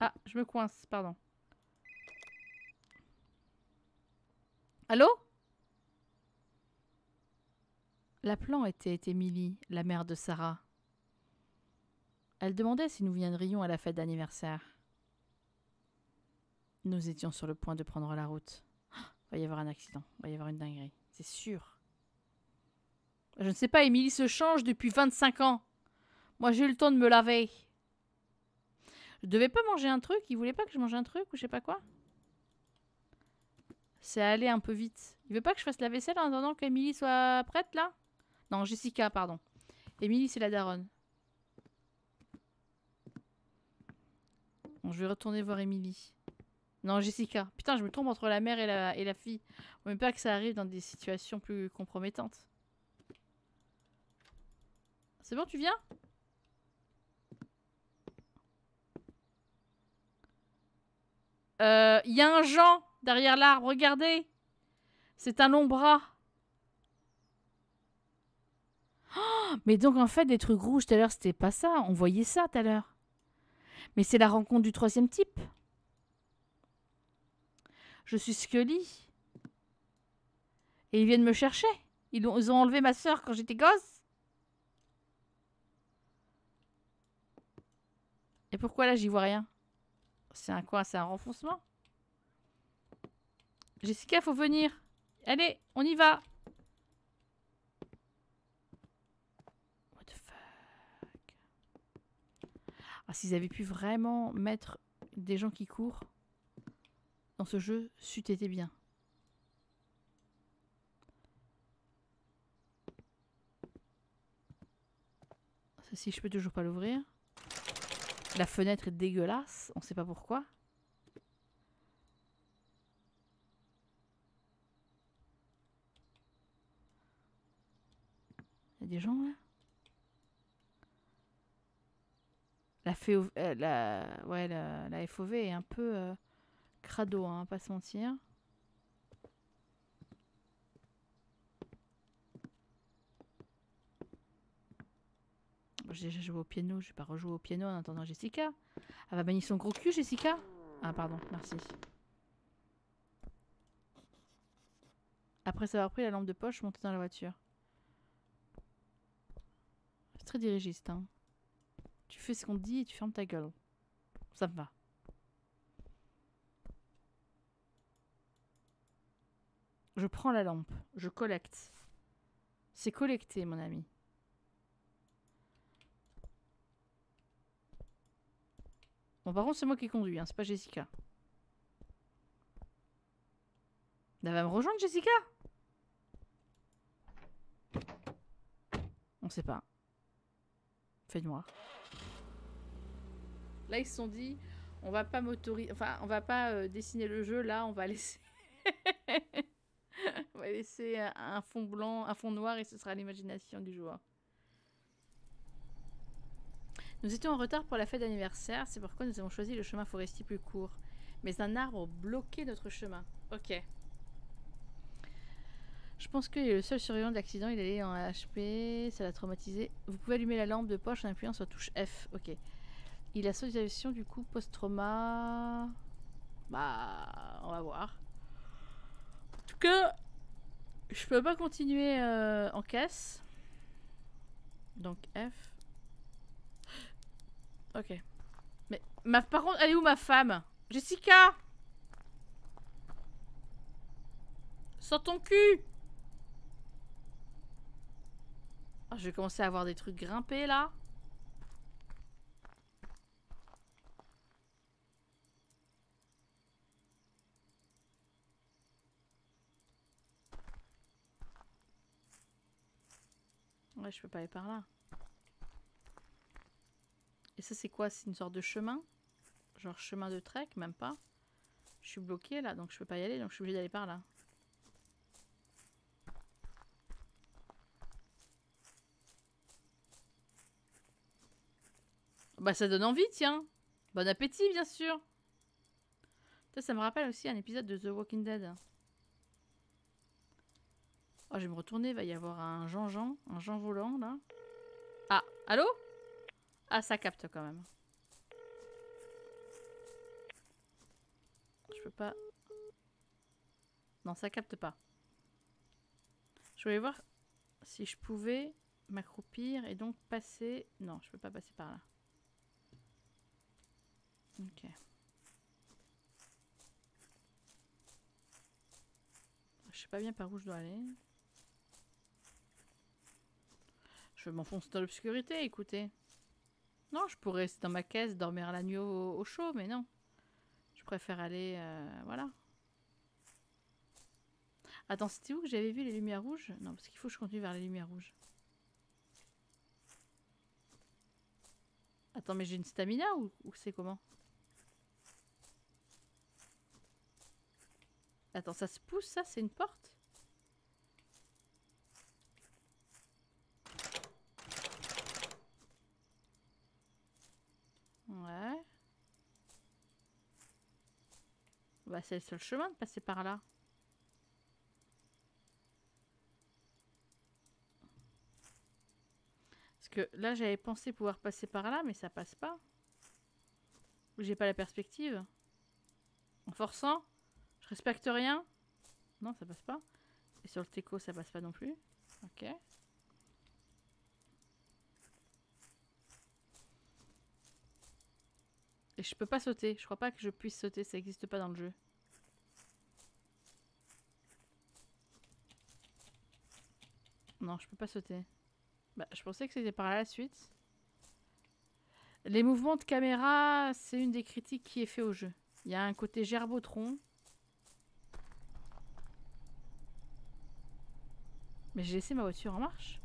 Ah, je me coince, pardon. Allô? L'appelant était Émilie, la mère de Sarah. Elle demandait si nous viendrions à la fête d'anniversaire. Nous étions sur le point de prendre la route. Ah, va y avoir un accident, va y avoir une dinguerie, c'est sûr. Je ne sais pas, Émilie se change depuis 25 ans. Moi, j'ai eu le temps de me laver. Je devais pas manger un truc, il voulait pas que je mange un truc ou je sais pas quoi. C'est aller un peu vite. Il veut pas que je fasse la vaisselle en attendant qu'Émilie soit prête là? Non, Jessica, pardon. Émilie, c'est la daronne. Bon, je vais retourner voir Émilie. Non, Jessica. Putain, je me trompe entre la mère et la, et la fille. On veut pas que ça arrive dans des situations plus compromettantes. C'est bon, tu viens? Euh, Il y a un Jean derrière l'arbre, regardez. C'est un long bras. Oh, mais donc en fait, des trucs rouges tout à l'heure, c'était pas ça. On voyait ça tout à l'heure. Mais c'est la rencontre du troisième type. Je suis Scully. Et ils viennent me chercher. Ils ont, ils ont enlevé ma soeur quand j'étais gosse. Et pourquoi là, j'y vois rien? C'est un quoi? C'est un renfoncement? Jessica, faut venir. Allez, on y va. What the fuck? Ah, s'ils avaient pu vraiment mettre des gens qui courent dans ce jeu, c'eût été bien. Ceci, je peux toujours pas l'ouvrir. La fenêtre est dégueulasse, on sait pas pourquoi. Il y a des gens là? La, euh, la, ouais, la FOV est un peu euh, crado, hein, pas se mentir. J'ai déjà joué au piano, je vais pas rejouer au piano en attendant Jessica. Elle va bannir son gros cul, Jessica Ah, pardon, merci. Après avoir pris la lampe de poche, je dans la voiture. C'est très dirigiste, hein. Tu fais ce qu'on te dit et tu fermes ta gueule. Ça me va. Je prends la lampe. Je collecte. C'est collecté, mon ami. Bon, par contre, c'est moi qui conduis, hein, c'est pas Jessica. Elle va me rejoindre, Jessica? On sait pas. Fait noir. Là, ils se sont dit, on va pas m'autoriser, enfin, on va pas euh, dessiner le jeu. Là, on va laisser, on va laisser un- fond blanc, un fond noir, et ce sera l'imagination du joueur. Nous étions en retard pour la fête d'anniversaire, c'est pourquoi nous avons choisi le chemin forestier plus court. Mais un arbre bloquait notre chemin. Ok. Je pense est le seul survivant de l'accident, il allait en HP, ça l'a traumatisé. Vous pouvez allumer la lampe de poche en appuyant sur la touche F. Ok. Il a situation du coup post-trauma. Bah, on va voir. En tout cas, je peux pas continuer euh, en caisse. Donc F. Ok. Mais ma, par contre, elle est où ma femme? Jessica Sors ton cul Ah, Je vais commencer à avoir des trucs grimpés là. Ouais, je peux pas aller par là. Et ça, c'est quoi? C'est une sorte de chemin? Genre chemin de trek, même pas? Je suis bloquée là, donc je peux pas y aller, donc je suis obligée d'aller par là. Bah ça donne envie, tiens. Bon appétit, bien sûr. Ça, ça me rappelle aussi un épisode de The Walking Dead. Oh, je vais me retourner, il va y avoir un Jean-Jean, un Jean volant là. Ah, allô? Ah, ça capte quand même. Je peux pas... Non, ça capte pas. Je voulais voir si je pouvais m'accroupir et donc passer... Non, je peux pas passer par là. Ok. Je sais pas bien par où je dois aller. Je m'enfonce dans l'obscurité, écoutez. Non, je pourrais rester dans ma caisse, dormir la nuit au, chaud, mais non. Je préfère aller... Euh, voilà. Attends, c'était où que j'avais vu les lumières rouges? Non, parce qu'il faut que je continue vers les lumières rouges. Attends, mais j'ai une stamina ou c'est comment? Attends, ça se pousse, ça C'est une porte? Ouais. Bah, c'est le seul chemin de passer par là. Parce que là, j'avais pensé pouvoir passer par là, mais ça passe pas. J'ai pas la perspective. En forçant, je respecte rien. Non, ça passe pas. Et sur le teco, ça passe pas non plus. Ok. Et je peux pas sauter. Je crois pas que je puisse sauter. Ça n'existe pas dans le jeu. Non, je peux pas sauter. Bah, je pensais que c'était par la suite. Les mouvements de caméra, c'est une des critiques qui est fait au jeu. Il y a un côté gerbotron. Mais j'ai laissé ma voiture en marche.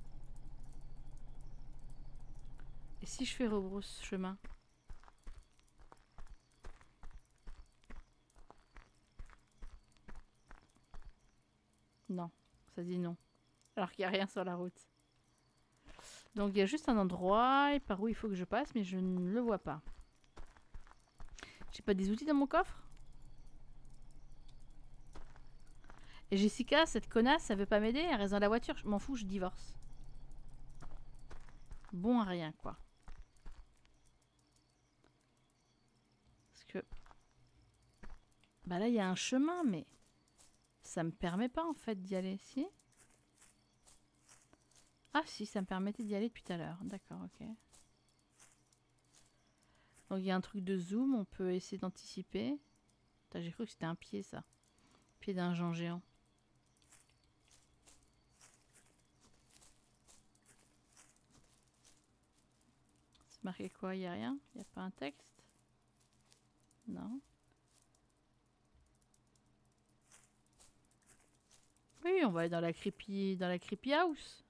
Et si je fais rebrousse chemin? Non, ça dit non. Alors qu'il n'y a rien sur la route. Donc il y a juste un endroit par où il faut que je passe, mais je ne le vois pas. J'ai pas des outils dans mon coffre? Et Jessica, cette connasse, ça veut pas m'aider Elle reste dans la voiture. Je m'en fous, je divorce. Bon à rien, quoi. Parce que... Bah là, il y a un chemin, mais... Ça me permet pas en fait d'y aller, si? Ah si, ça me permettait d'y aller depuis tout à l'heure. D'accord, ok. Donc il y a un truc de zoom, on peut essayer d'anticiper. J'ai cru que c'était un pied ça. Pied d'un géant géant. C'est marqué quoi? Il n'y a rien? Il n'y a pas un texte? Non. Oui, on va aller dans la creepy, dans la creepy house.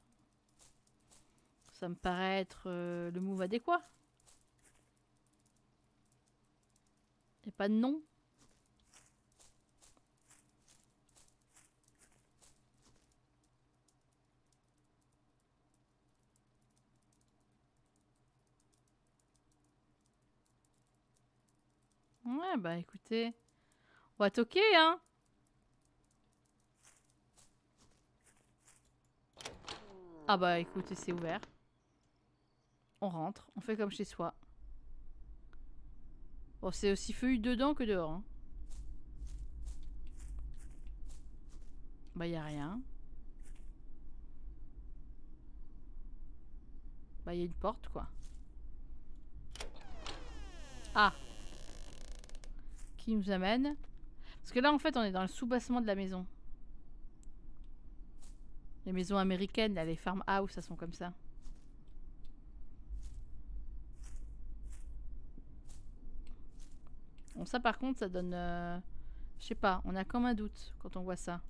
Ça me paraît être euh, le move adéquat. A pas de nom. Ouais, bah écoutez, on va toquer, hein. Ah bah écoutez, c'est ouvert. On rentre, on fait comme chez soi. Bon, c'est aussi feuillu dedans que dehors. Hein. Bah y a rien. Bah y a une porte quoi. Ah Qui nous amène? Parce que là en fait on est dans le sous-bassement de la maison. Les maisons américaines, là, les farmhouse, ça sont comme ça. Bon, ça par contre, ça donne... Euh, je sais pas, on a comme un doute quand on voit ça.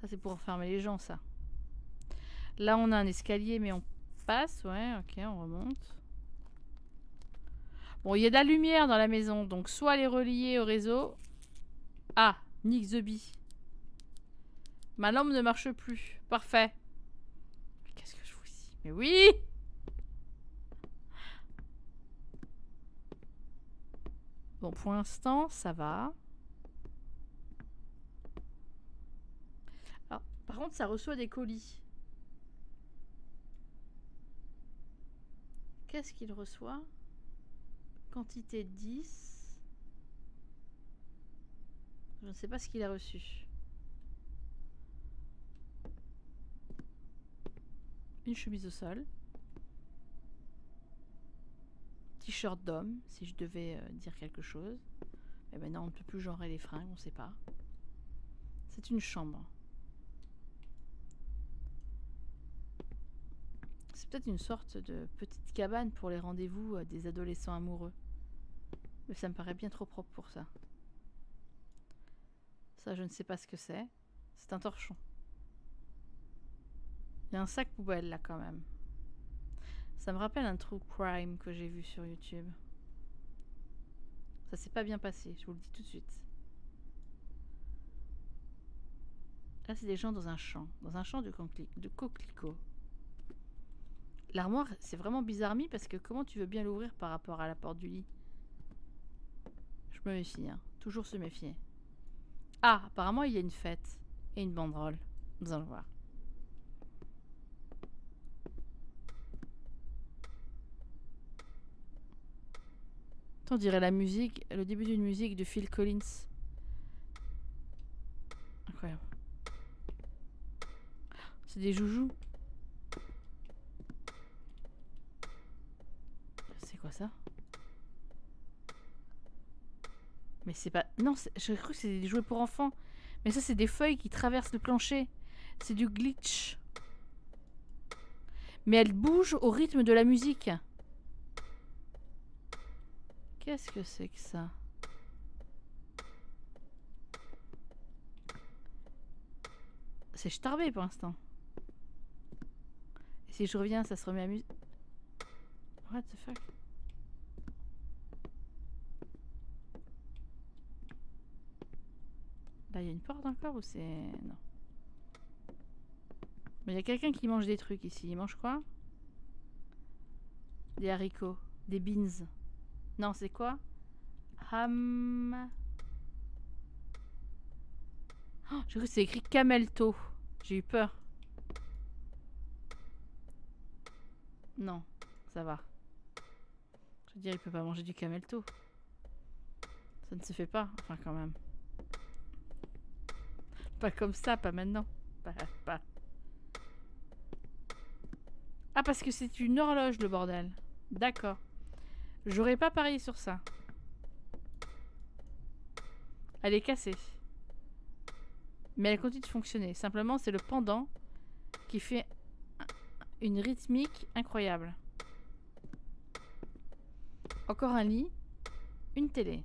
Ça, c'est pour enfermer les gens, ça. Là, on a un escalier, mais on passe, ouais, ok, on remonte. Bon, il y a de la lumière dans la maison, donc soit elle est reliée au réseau. Ah, Nick the Bee. Ma lampe ne marche plus. Parfait. Qu'est-ce que je vous dis? Mais oui Bon, pour l'instant, ça va. Par contre, ça reçoit des colis. Qu'est-ce qu'il reçoit? Quantité 10. Je ne sais pas ce qu'il a reçu. Une chemise au sol. T-shirt d'homme, si je devais euh, dire quelque chose. Et maintenant, on ne peut plus genrer les fringues, on ne sait pas. C'est une chambre. C'est peut-être une sorte de petite cabane pour les rendez-vous euh, des adolescents amoureux. Mais ça me paraît bien trop propre pour ça. Ça, je ne sais pas ce que c'est. C'est un torchon. Il y a un sac poubelle là quand même. Ça me rappelle un true crime que j'ai vu sur YouTube. Ça s'est pas bien passé, je vous le dis tout de suite. Là, c'est des gens dans un champ, dans un champ de, de coquelicots. L'armoire, c'est vraiment bizarre mis parce que comment tu veux bien l'ouvrir par rapport à la porte du lit? Je me méfie, hein. toujours se méfier. Ah, apparemment, il y a une fête et une banderole. Nous allons voir. On dirait la musique, le début d'une musique de Phil Collins. Incroyable. C'est des joujoux. C'est quoi ça? Mais c'est pas... Non, j'ai cru que c'était des jouets pour enfants. Mais ça, c'est des feuilles qui traversent le plancher. C'est du glitch. Mais elles bougent au rythme de la musique. Qu'est-ce que c'est que ça? C'est starbé pour l'instant. Et si je reviens, ça se remet à musique. What the fuck? Là, il y a une porte encore ou c'est... Non. Mais il y a quelqu'un qui mange des trucs ici. Il mange quoi? Des haricots. Des beans. Non, c'est quoi? Ham... Oh, J'ai cru que c'est écrit Camelto. J'ai eu peur. Non, ça va. Je veux dire, il peut pas manger du Camelto. Ça ne se fait pas. Enfin, quand même. Pas comme ça, pas maintenant. Pas. Ah, parce que c'est une horloge, le bordel. D'accord. J'aurais pas parié sur ça. Elle est cassée. Mais elle continue de fonctionner. Simplement, c'est le pendant qui fait une rythmique incroyable. Encore un lit. Une télé.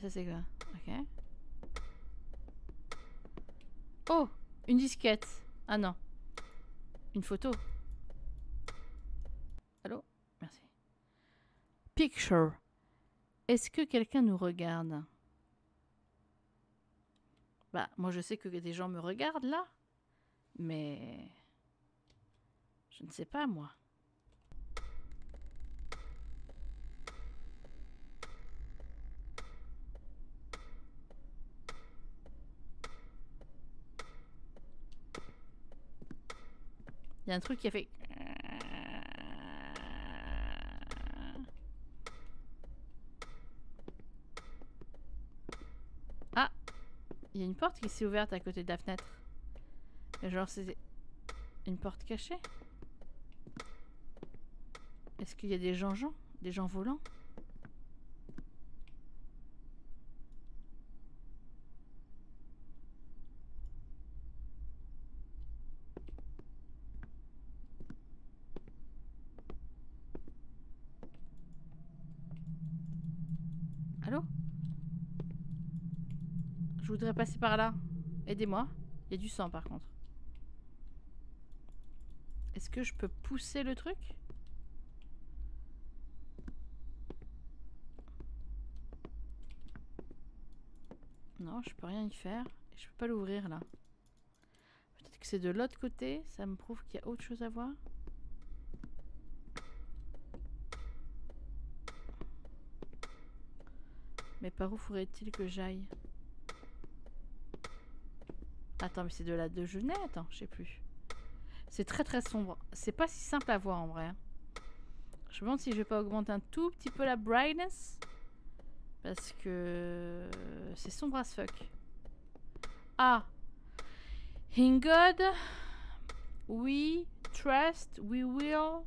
Ça, c'est quoi? Ok. Oh Une disquette. Ah non. Une photo. Allô Merci. Picture. Est-ce que quelqu'un nous regarde? Bah, moi je sais que des gens me regardent là. Mais... Je ne sais pas, moi. Il y a un truc qui a fait... Il y a une porte qui s'est ouverte à côté de la fenêtre. genre, c'est une porte cachée Est-ce qu'il y a des gens-gens Des gens volants Je voudrais passer par là. Aidez-moi. Il y a du sang par contre. Est-ce que je peux pousser le truc? Non, je peux rien y faire. Je peux pas l'ouvrir là. Peut-être que c'est de l'autre côté. Ça me prouve qu'il y a autre chose à voir. Mais par où faudrait-il que j'aille? Attends, mais c'est de la de Genet Attends, je sais plus. C'est très très sombre. C'est pas si simple à voir en vrai. Hein. Je me demande si je vais pas augmenter un tout petit peu la brightness. Parce que c'est sombre as fuck. Ah. In God, we trust, we will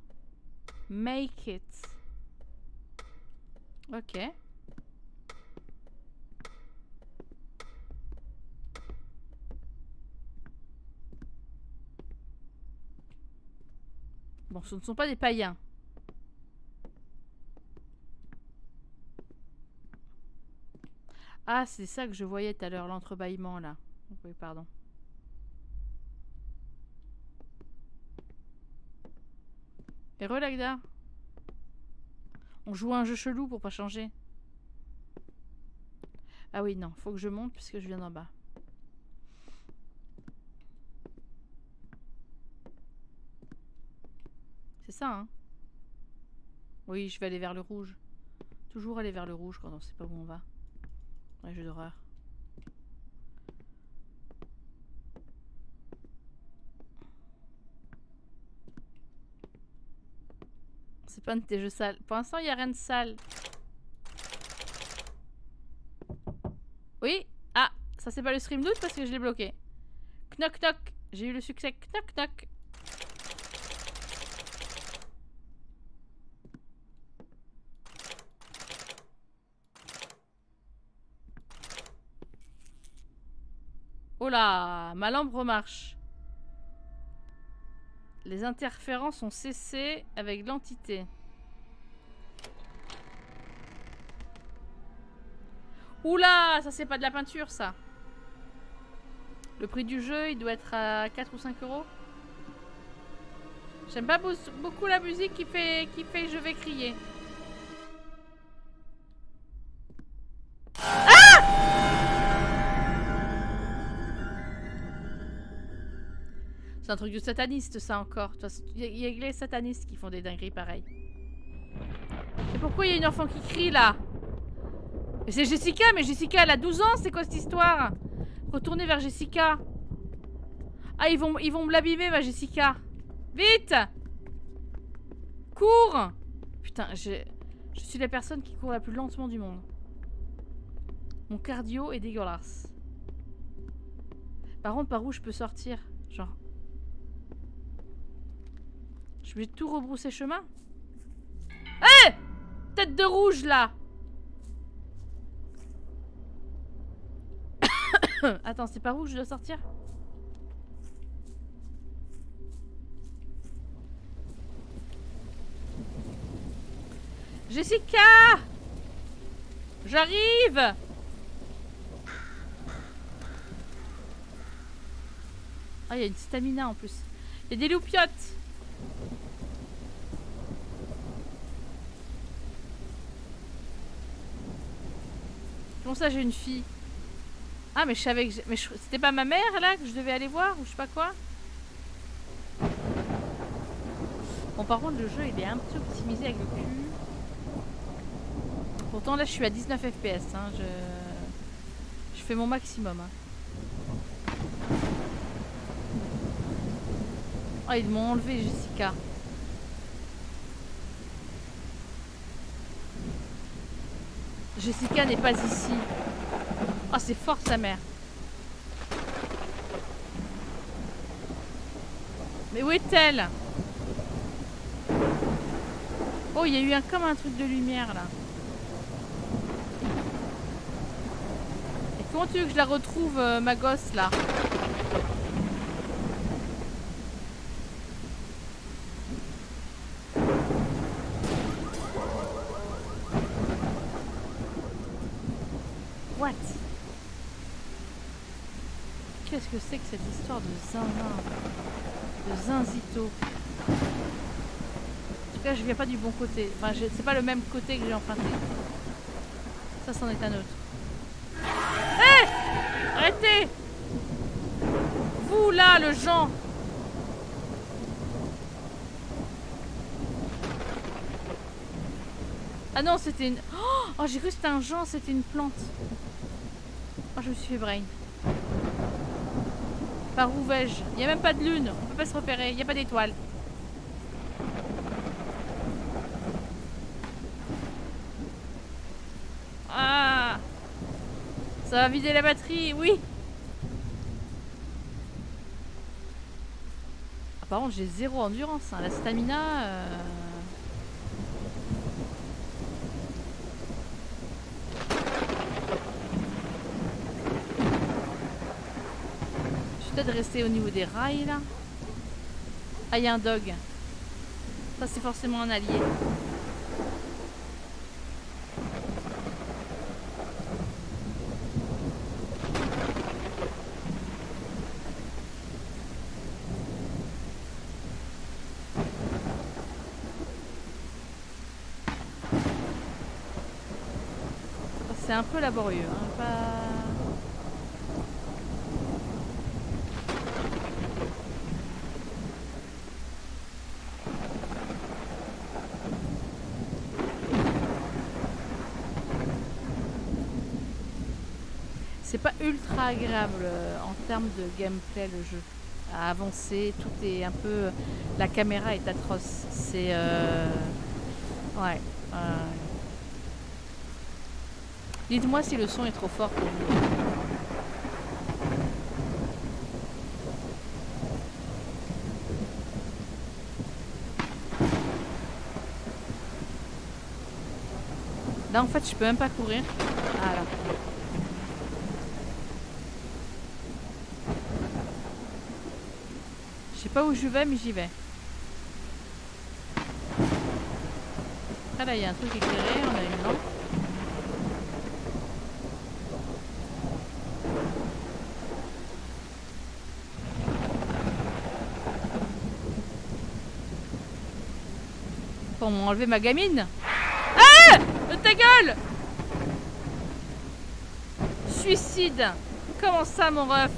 make it. Ok. Ce ne sont pas des païens. Ah, c'est ça que je voyais tout à l'heure, l'entrebâillement là. Oui, pardon. Et relagda. On joue à un jeu chelou pour pas changer. Ah oui, non, faut que je monte puisque je viens d'en bas. Hein Oui, je vais aller vers le rouge. Toujours aller vers le rouge quand on sait pas où on va. Un jeu d'horreur. C'est pas un de tes jeux sales. Pour l'instant, il n'y a rien de sale. Oui Ah, ça c'est pas le stream doute parce que je l'ai bloqué. Knock knock J'ai eu le succès. Knock knock Oh là Ma lampe remarche. Les interférences ont cessé avec l'entité. Oula Ça c'est pas de la peinture ça Le prix du jeu il doit être à 4 ou 5 euros J'aime pas beaucoup la musique qui fait, qui fait je vais crier. Un truc de sataniste, ça encore. Il y, a les satanistes qui font des dingueries pareilles. Et pourquoi il y a une enfant qui crie là? C'est Jessica, mais Jessica elle a 12 ans, c'est quoi cette histoire? Retournez vers Jessica. Ah, ils vont, ils vont me l'abîmer, ma Jessica. Vite Cours Putain, je, je suis la personne qui court la plus lentement du monde. Mon cardio est dégueulasse. Par contre, par où je peux sortir? Genre, je vais tout rebrousser chemin. Hé Tête de rouge, là! Attends, c'est par où je dois sortir? Jessica! J'arrive! Ah, il y a une stamina en plus. Il y a des loupiottes Comment ça j'ai une fille? Ah mais je savais que... Mais c'était pas ma mère là que je devais aller voir ou je sais pas quoi? Bon par contre le jeu il est un peu optimisé avec le cul. Pourtant là je suis à 19 fps hein. je... je fais mon maximum hein. Oh ils m'ont enlevé Jessica Jessica n'est pas ici. Oh, c'est fort sa mère. Mais où est-elle? Oh, il y a eu un, comme un truc de lumière là. Et comment tu veux que je la retrouve, euh, ma gosse là Qu'est-ce que c'est que cette histoire de zinzin De zinzito? Tout cas, je viens pas du bon côté. Enfin, c'est pas le même côté que j'ai emprunté. Ça, c'en est un autre. Hé Arrêtez Vous, là, le Jean Ah non, c'était une... Oh, j'ai cru que c'était un Jean, c'était une plante. Oh, je me suis fait brain. Par où vais-je? Il n'y a même pas de lune. On peut pas se repérer. Il n'y a pas d'étoile. Ah Ça va vider la batterie, oui Par contre, j'ai zéro endurance. Hein. La stamina... Euh... peut-être rester au niveau des rails là. Ah, il y a un dog. Ça, c'est forcément un allié. C'est un peu laborieux. Hein. Pas... agréable euh, en termes de gameplay le jeu. À avancer, tout est un peu. La caméra est atroce. C'est. Euh... Ouais. Dites-moi si le son est trop fort pour vous. Là en fait je peux même pas courir. Voilà. Pas où je vais, mais j'y vais. Ah là, il y a un truc éclairé, on a une lampe. Pour m'enlever ma gamine. Ah! De ta gueule! Suicide! Comment ça, mon ref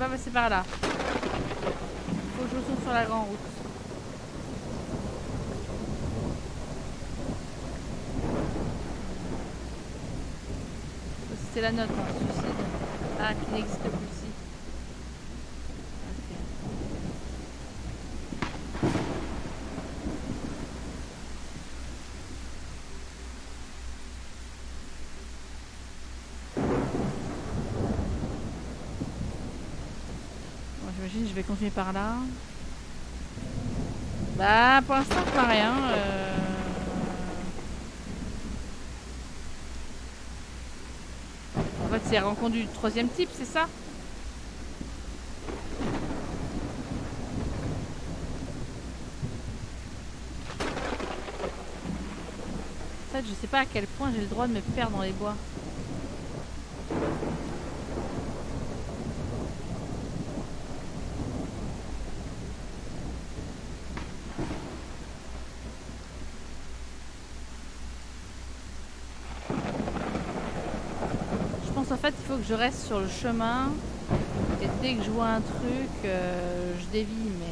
pas passer par là. Faut que je retourne sur la grande route. C'était la note, hein, suicide. Ah, qui n'existe plus. Par là. Bah, pour l'instant, pas rien. Euh... En fait, c'est rencontre du troisième type, c'est ça? En fait, je sais pas à quel point j'ai le droit de me perdre dans les bois. que je reste sur le chemin. Et dès que je vois un truc, euh, je dévie, mais...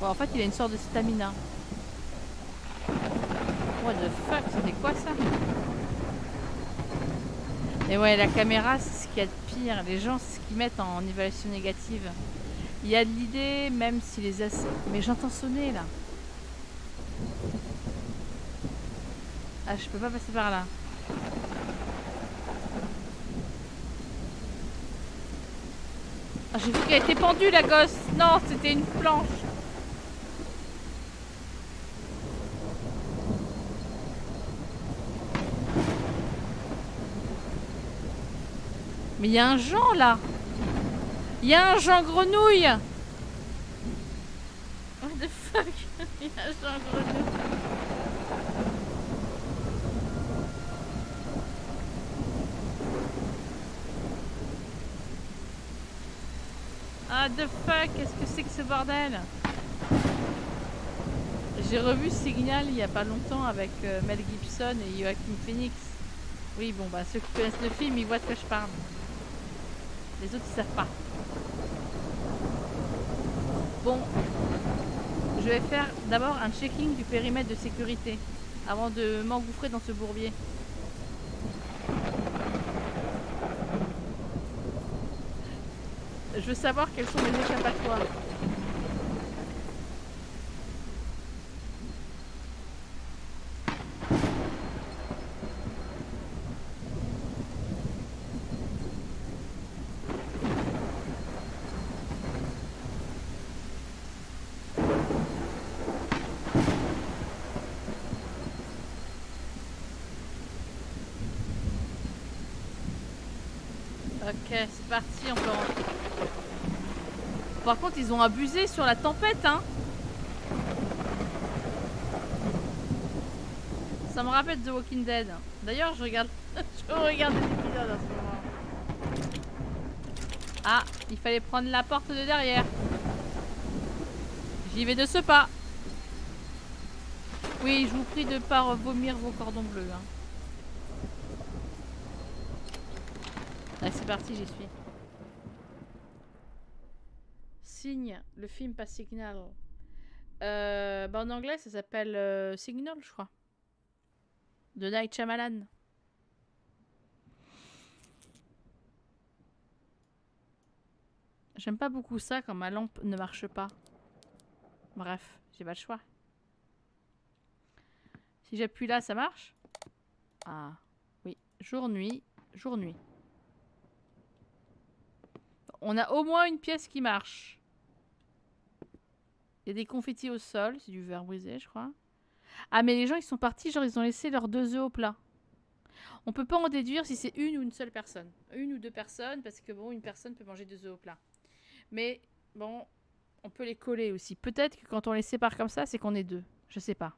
Bon, en fait, il a une sorte de stamina. What the fuck, c'était quoi ça? Et ouais, la caméra, c'est ce qu'il y a de pire. Les gens, c'est ce qu'ils mettent en évaluation négative. Il y a de l'idée, même si les as... Mais j'entends sonner, là. Ah, je peux pas passer par là. Ah, j'ai vu qu'elle était pendue, la gosse. Non, c'était une planche. Mais il y a un Jean, là. Il y a un Jean grenouille. What the fuck Qu'est-ce que c'est que ce J'ai revu Signal il y a pas longtemps avec euh, Mel Gibson et Joaquin Phoenix. Oui, bon, bah ceux qui connaissent le film, ils voient de quoi je parle. Les autres, ils savent pas. Bon, je vais faire d'abord un checking du périmètre de sécurité avant de m'engouffrer dans ce bourbier. Je veux savoir quels sont mes échappatoires. Ok, c'est parti, on peut rentrer. Par contre, ils ont abusé sur la tempête, hein Ça me rappelle The Walking Dead. D'ailleurs, je regarde... je regarde les épisodes en ce moment. Ah, il fallait prendre la porte de derrière. J'y vais de ce pas. Oui, je vous prie de ne pas vomir vos cordons bleus. Hein. C'est parti, j'y suis. Signe, le film pas Signal. Euh, bah en anglais, ça s'appelle euh, Signal, je crois. De Night Shyamalan. J'aime pas beaucoup ça quand ma lampe ne marche pas. Bref, j'ai pas le choix. Si j'appuie là, ça marche? Ah, oui. Jour-nuit, jour-nuit. On a au moins une pièce qui marche. Il y a des confettis au sol, c'est du verre brisé, je crois. Ah, mais les gens, ils sont partis, genre, ils ont laissé leurs deux œufs au plat. On peut pas en déduire si c'est une ou une seule personne. Une ou deux personnes, parce que bon, une personne peut manger deux œufs au plat. Mais bon, on peut les coller aussi. Peut-être que quand on les sépare comme ça, c'est qu'on est deux. Je sais pas.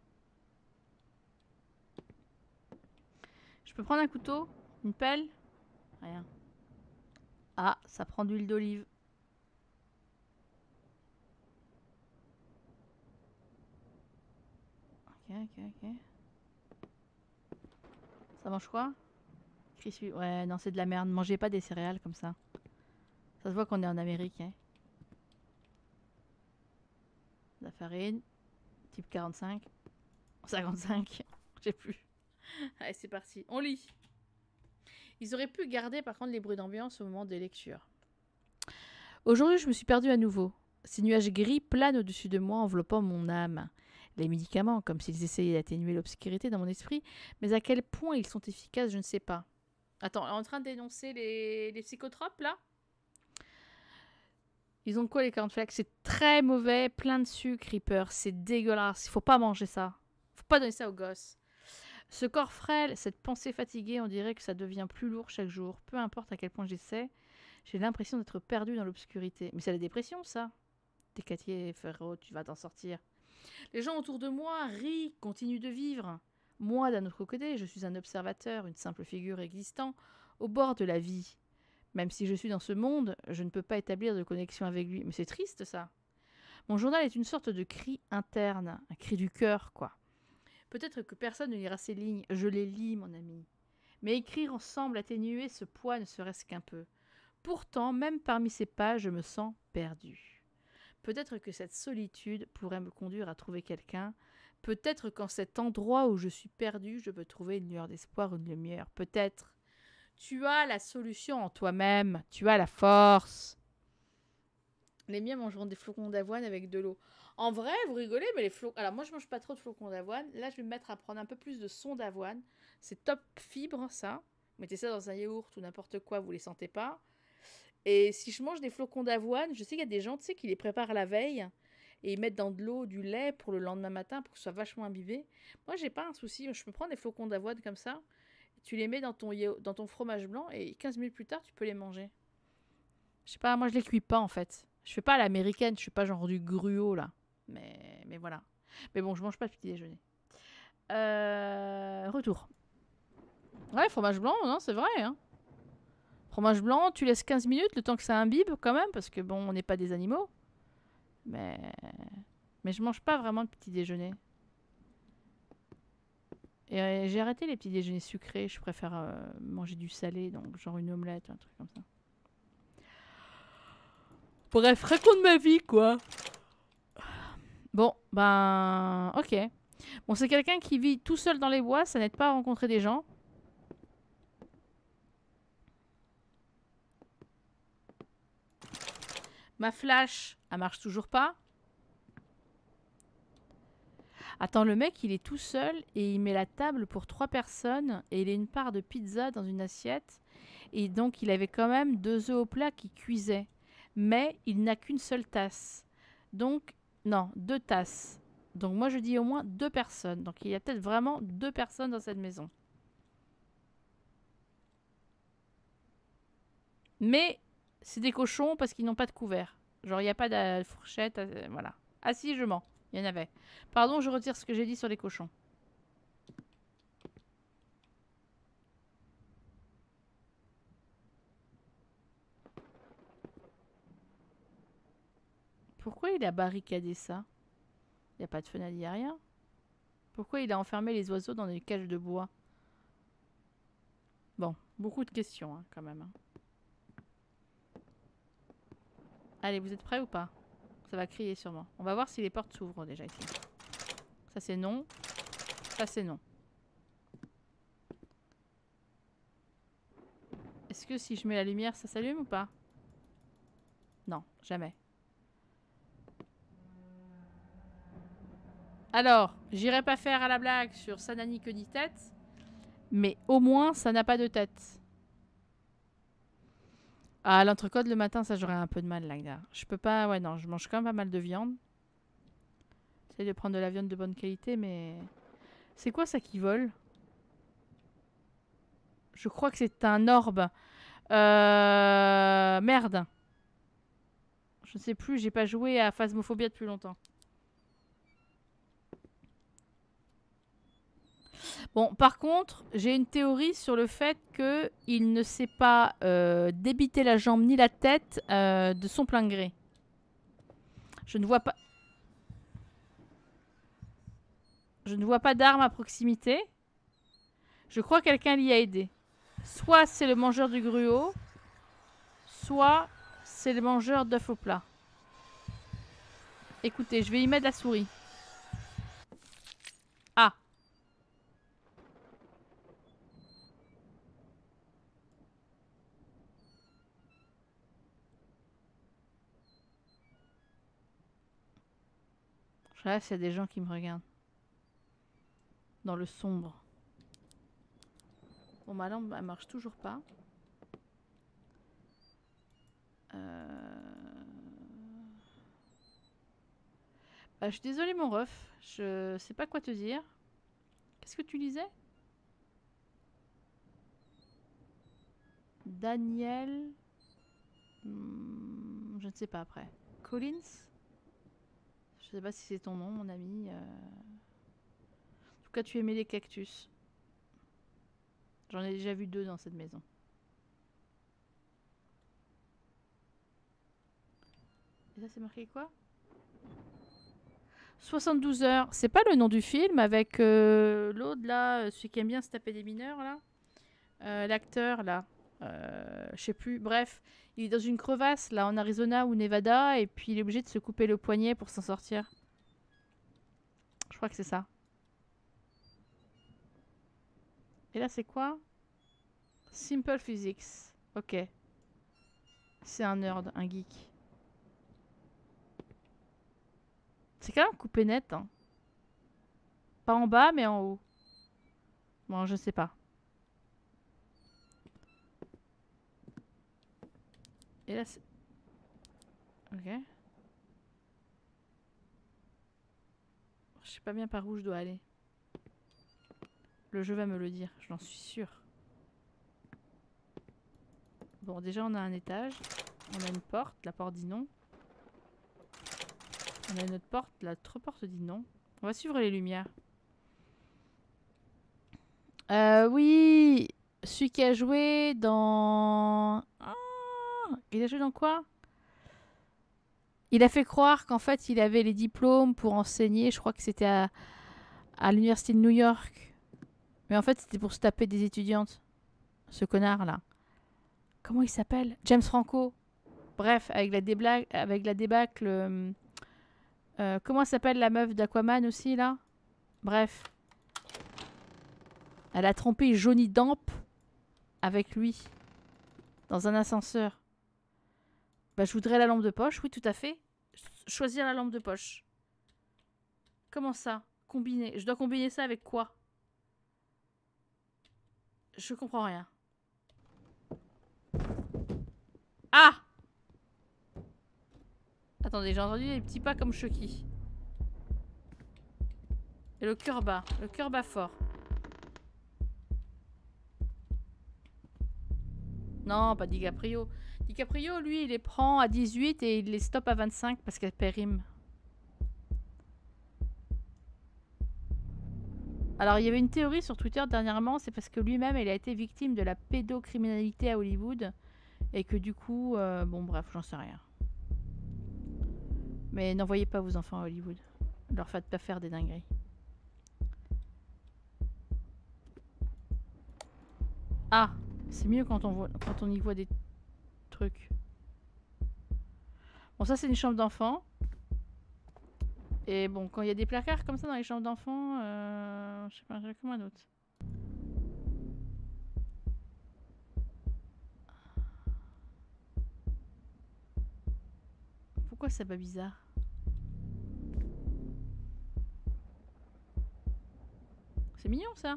Je peux prendre un couteau? Une pelle? Rien. Ah, ça prend de l'huile d'olive. Ok, ok, ok. Ça mange quoi? Crispy. Ouais, non, c'est de la merde. Mangez pas des céréales comme ça. Ça se voit qu'on est en Amérique. Hein. La farine. Type 45. 55. Je sais plus. Allez, c'est parti. On lit. Ils auraient pu garder par contre les bruits d'ambiance au moment des lectures. Aujourd'hui, je me suis perdue à nouveau. Ces nuages gris planent au-dessus de moi, enveloppant mon âme. Les médicaments, comme s'ils essayaient d'atténuer l'obscurité dans mon esprit, mais à quel point ils sont efficaces, je ne sais pas. Attends, en train dénoncer les, psychotropes, là? Ils ont quoi, les cornflakes C'est très mauvais, plein de sucre, Reaper. C'est dégueulasse. Il faut pas manger ça. faut pas donner ça aux gosses. Ce corps frêle, cette pensée fatiguée, on dirait que ça devient plus lourd chaque jour. Peu importe à quel point j'essaie, j'ai l'impression d'être perdu dans l'obscurité. Mais c'est la dépression, ça. Décatier, Ferro, tu vas t'en sortir. Les gens autour de moi rient, continuent de vivre. Moi, d'un autre côté, je suis un observateur, une simple figure existant, au bord de la vie. Même si je suis dans ce monde, je ne peux pas établir de connexion avec lui. Mais c'est triste, ça. Mon journal est une sorte de cri interne, un cri du cœur, quoi. Peut-être que personne ne lira ces lignes, je les lis, mon ami. Mais écrire ensemble atténuer ce poids ne serait-ce qu'un peu. Pourtant, même parmi ces pages, je me sens perdu. Peut-être que cette solitude pourrait me conduire à trouver quelqu'un. Peut-être qu'en cet endroit où je suis perdu, je peux trouver une lueur d'espoir, une lumière. Peut-être. Tu as la solution en toi-même. Tu as la force. Les miens mangeront des flocons d'avoine avec de l'eau. En vrai, vous rigolez, mais les flocons. Alors, moi, je mange pas trop de flocons d'avoine. Là, je vais me mettre à prendre un peu plus de son d'avoine. C'est top fibre, ça. Mettez ça dans un yaourt ou n'importe quoi, vous les sentez pas. Et si je mange des flocons d'avoine, je sais qu'il y a des gens, tu sais, qui les préparent la veille et ils mettent dans de l'eau, du lait pour le lendemain matin pour que ce soit vachement imbibé. Moi, j'ai pas un souci. Je peux prendre des flocons d'avoine comme ça. Tu les mets dans ton, dans ton fromage blanc et 15 minutes plus tard, tu peux les manger. Je sais pas, moi, je les cuis pas en fait. Je fais pas à l'américaine, je fais pas genre du gruau là. Mais, mais voilà. Mais bon, je mange pas de petit déjeuner. Euh, retour. Ouais, fromage blanc, non, c'est vrai. Hein. Fromage blanc, tu laisses 15 minutes, le temps que ça imbibe quand même, parce que bon, on n'est pas des animaux. Mais... Mais je mange pas vraiment de petit déjeuner. Et euh, j'ai arrêté les petits déjeuners sucrés, je préfère euh, manger du salé, donc genre une omelette, un truc comme ça. Bref, raconte ma vie, quoi. Bon, ben... Ok. Bon, c'est quelqu'un qui vit tout seul dans les bois, ça n'aide pas à rencontrer des gens. Ma flash, elle marche toujours pas. Attends, le mec, il est tout seul et il met la table pour trois personnes et il a une part de pizza dans une assiette. Et donc, il avait quand même deux œufs au plat qui cuisaient. Mais il n'a qu'une seule tasse. Donc, non, deux tasses. Donc, moi, je dis au moins deux personnes. Donc, il y a peut-être vraiment deux personnes dans cette maison. Mais c'est des cochons parce qu'ils n'ont pas de couvert. Genre, il n'y a pas de fourchette. Euh, voilà. Ah si, je mens. Il y en avait. Pardon, je retire ce que j'ai dit sur les cochons. Pourquoi il a barricadé ça? Il n'y a pas de fenêtre, il n'y a rien. Pourquoi il a enfermé les oiseaux dans des cages de bois? Bon, beaucoup de questions hein, quand même. Hein. Allez, vous êtes prêts ou pas? Ça va crier sûrement. On va voir si les portes s'ouvrent déjà ici. Ça c'est non. Ça c'est non. Est-ce que si je mets la lumière, ça s'allume ou pas? Non, jamais. Alors, j'irai pas faire à la blague sur ça n'a ni que ni tête, mais au moins ça n'a pas de tête. Ah, l'entrecôte le matin, ça j'aurais un peu de mal là. Je peux pas. Ouais, non, je mange quand même pas mal de viande. J'essaie de prendre de la viande de bonne qualité, mais. C'est quoi ça qui vole? Je crois que c'est un orbe. Euh. Merde. Je ne sais plus, j'ai pas joué à Phasmophobia depuis longtemps. Bon, par contre, j'ai une théorie sur le fait qu'il ne sait pas euh, débiter la jambe ni la tête euh, de son plein gré. Je ne vois pas... Je ne vois pas d'arme à proximité. Je crois que quelqu'un l'y a aidé. Soit c'est le mangeur du gruau, soit c'est le mangeur d'œufs au plat. Écoutez, je vais y mettre la souris. Là, a des gens qui me regardent. Dans le sombre. Bon, ma lampe, elle marche toujours pas. Euh... Bah, je suis désolée, mon ref. Je sais pas quoi te dire. Qu'est-ce que tu lisais? Daniel... Hmm, je ne sais pas après. Collins? Je sais pas si c'est ton nom, mon ami. Euh. En tout cas, tu aimais les cactus. J'en ai déjà vu deux dans cette maison. Et ça, c'est marqué quoi? 72 heures. C'est pas le nom du film avec euh, l'autre là, euh, celui qui aime bien se taper des mineurs là? L'acteur là. je sais plus. Bref, il est dans une crevasse, là, en Arizona ou Nevada, et puis il est obligé de se couper le poignet pour s'en sortir. Je crois que c'est ça. Et là, c'est quoi? Simple Physics. Ok. C'est un nerd, un geek. C'est quand même coupé net. Hein. Pas en bas, mais en haut. Bon, je sais pas. Et là, c'est... Ok. Je sais pas bien par où je dois aller. Le jeu va me le dire, j'en suis sûre. Bon, déjà, on a un étage. On a une porte. La porte dit non. On a une autre porte. L'autre porte dit non. On va suivre les lumières. Euh, oui celui qui a joué dans... Ah, il a joué dans quoi? Il a fait croire qu'en fait il avait les diplômes pour enseigner, je crois que c'était à, l'université de New York. Mais en fait c'était pour se taper des étudiantes. Ce connard là. Comment il s'appelle? James Franco. Bref, avec la, débla avec la débâcle... Euh, euh, comment s'appelle la meuf d'Aquaman aussi là? Bref. Elle a trompé Johnny Damp avec lui dans un ascenseur. Bah, je voudrais la lampe de poche, oui, tout à fait. Choisir la lampe de poche. Comment ça Combiner? Je dois combiner ça avec quoi? Je comprends rien. Ah Attendez, j'ai entendu des petits pas comme Chucky. Et le cœur bas. Le cœur bas fort. Non, pas DiCaprio. DiCaprio, lui, il les prend à 18 et il les stoppe à 25 parce qu'elle périme. Alors, il y avait une théorie sur Twitter dernièrement, c'est parce que lui-même, il a été victime de la pédocriminalité à Hollywood. Et que du coup, euh, bon, bref, j'en sais rien. Mais n'envoyez pas vos enfants à Hollywood. Leur faites pas faire des dingueries. Ah c'est mieux quand on, voit, quand on y voit des Bon, ça, c'est une chambre d'enfant. Et bon, quand il y a des placards comme ça dans les chambres d'enfants, euh, je sais pas, comme un autre. Pourquoi c'est pas bizarre? C'est mignon ça.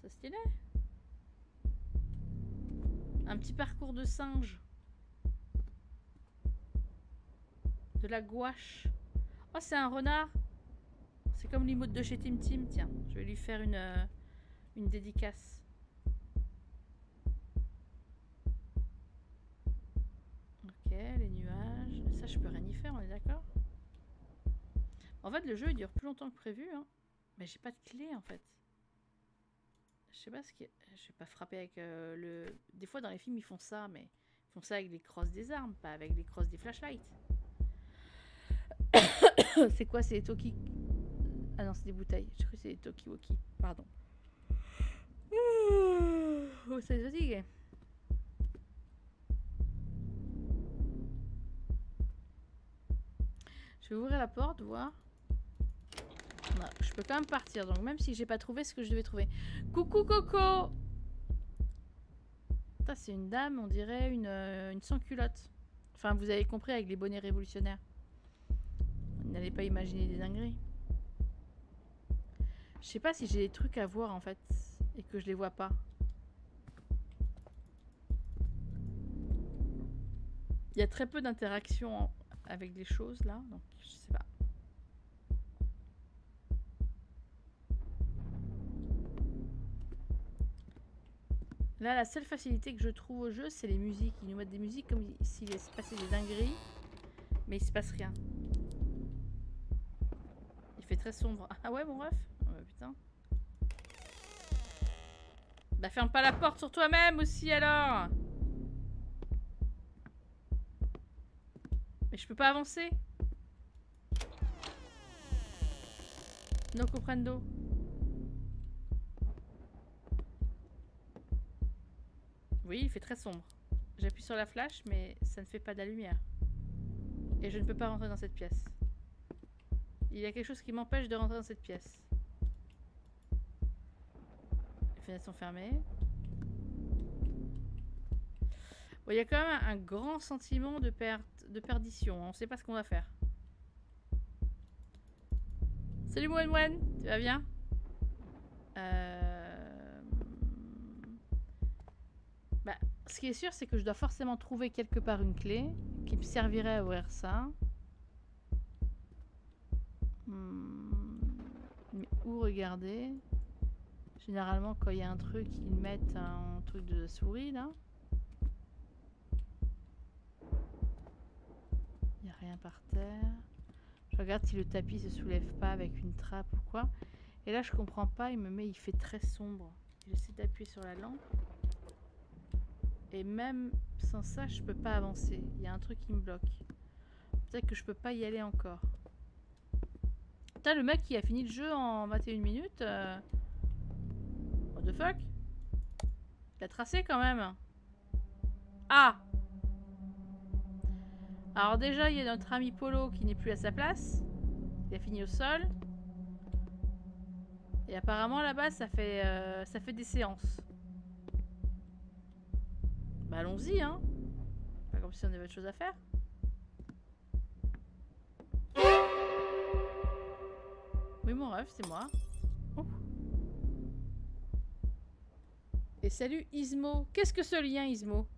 C'est stylé. Un petit parcours de singe. De la gouache. Oh, c'est un renard. C'est comme l'imote de chez Tim Tim. Tiens, je vais lui faire une, euh, une dédicace. Ok, les nuages. Ça, je peux rien y faire, on est d'accord? En fait, le jeu, il dure plus longtemps que prévu. Hein. Mais j'ai pas de clé, en fait. Je sais pas ce qui. Je vais pas frapper avec euh, le. Des fois dans les films ils font ça, mais ils font ça avec les crosses des armes, pas avec les crosses des flashlights. c'est quoi C'est Toki. Ah non, c'est des bouteilles. Je crois que c'est des Tokiwoki. Pardon. Oh, c'est fatigué. Je vais ouvrir la porte, voir je peux quand même partir. Donc même si j'ai pas trouvé ce que je devais trouver. Coucou Coco c'est une dame, on dirait une, euh, une sans-culotte. Enfin, vous avez compris avec les bonnets révolutionnaires. Vous n'allez pas imaginer des dingueries. Je sais pas si j'ai des trucs à voir en fait et que je les vois pas. Il y a très peu d'interaction avec les choses là, donc je sais pas. Là, la seule facilité que je trouve au jeu, c'est les musiques. Ils nous mettent des musiques comme s'il se passait des dingueries, mais il se passe rien. Il fait très sombre. Ah ouais, mon ref? Oh, bah, Putain. Bah ferme pas la porte sur toi-même aussi, alors Mais je peux pas avancer? No comprendo. Oui, il fait très sombre. J'appuie sur la flash, mais ça ne fait pas de la lumière. Et je ne peux pas rentrer dans cette pièce. Il y a quelque chose qui m'empêche de rentrer dans cette pièce. Les fenêtres sont fermées. il y a quand même un, grand sentiment de perte, de perdition. On ne sait pas ce qu'on va faire. Salut Moine Moine, tu vas bien? Euh... Ce qui est sûr, c'est que je dois forcément trouver quelque part une clé qui me servirait à ouvrir ça. Hmm. Mais où regarder? Généralement, quand il y a un truc, ils mettent un truc de souris, là. Il n'y a rien par terre. Je regarde si le tapis se soulève pas avec une trappe ou quoi. Et là, je comprends pas, il me met, il fait très sombre. J'essaie d'appuyer sur la lampe. Et même sans ça, je peux pas avancer. Il y a un truc qui me bloque. Peut-être que je peux pas y aller encore. Putain, le mec qui a fini le jeu en 21 minutes. euh, What the fuck? Il a tracé quand même. Ah Alors déjà, il y a notre ami Polo qui n'est plus à sa place. Il a fini au sol. Et apparemment là-bas, ça fait euh, ça fait des séances. Bah allons-y, hein. Pas comme si on avait autre chose à faire. Oui, mon ref, c'est moi. Et salut Ismo. Qu'est-ce que ce lien, Ismo?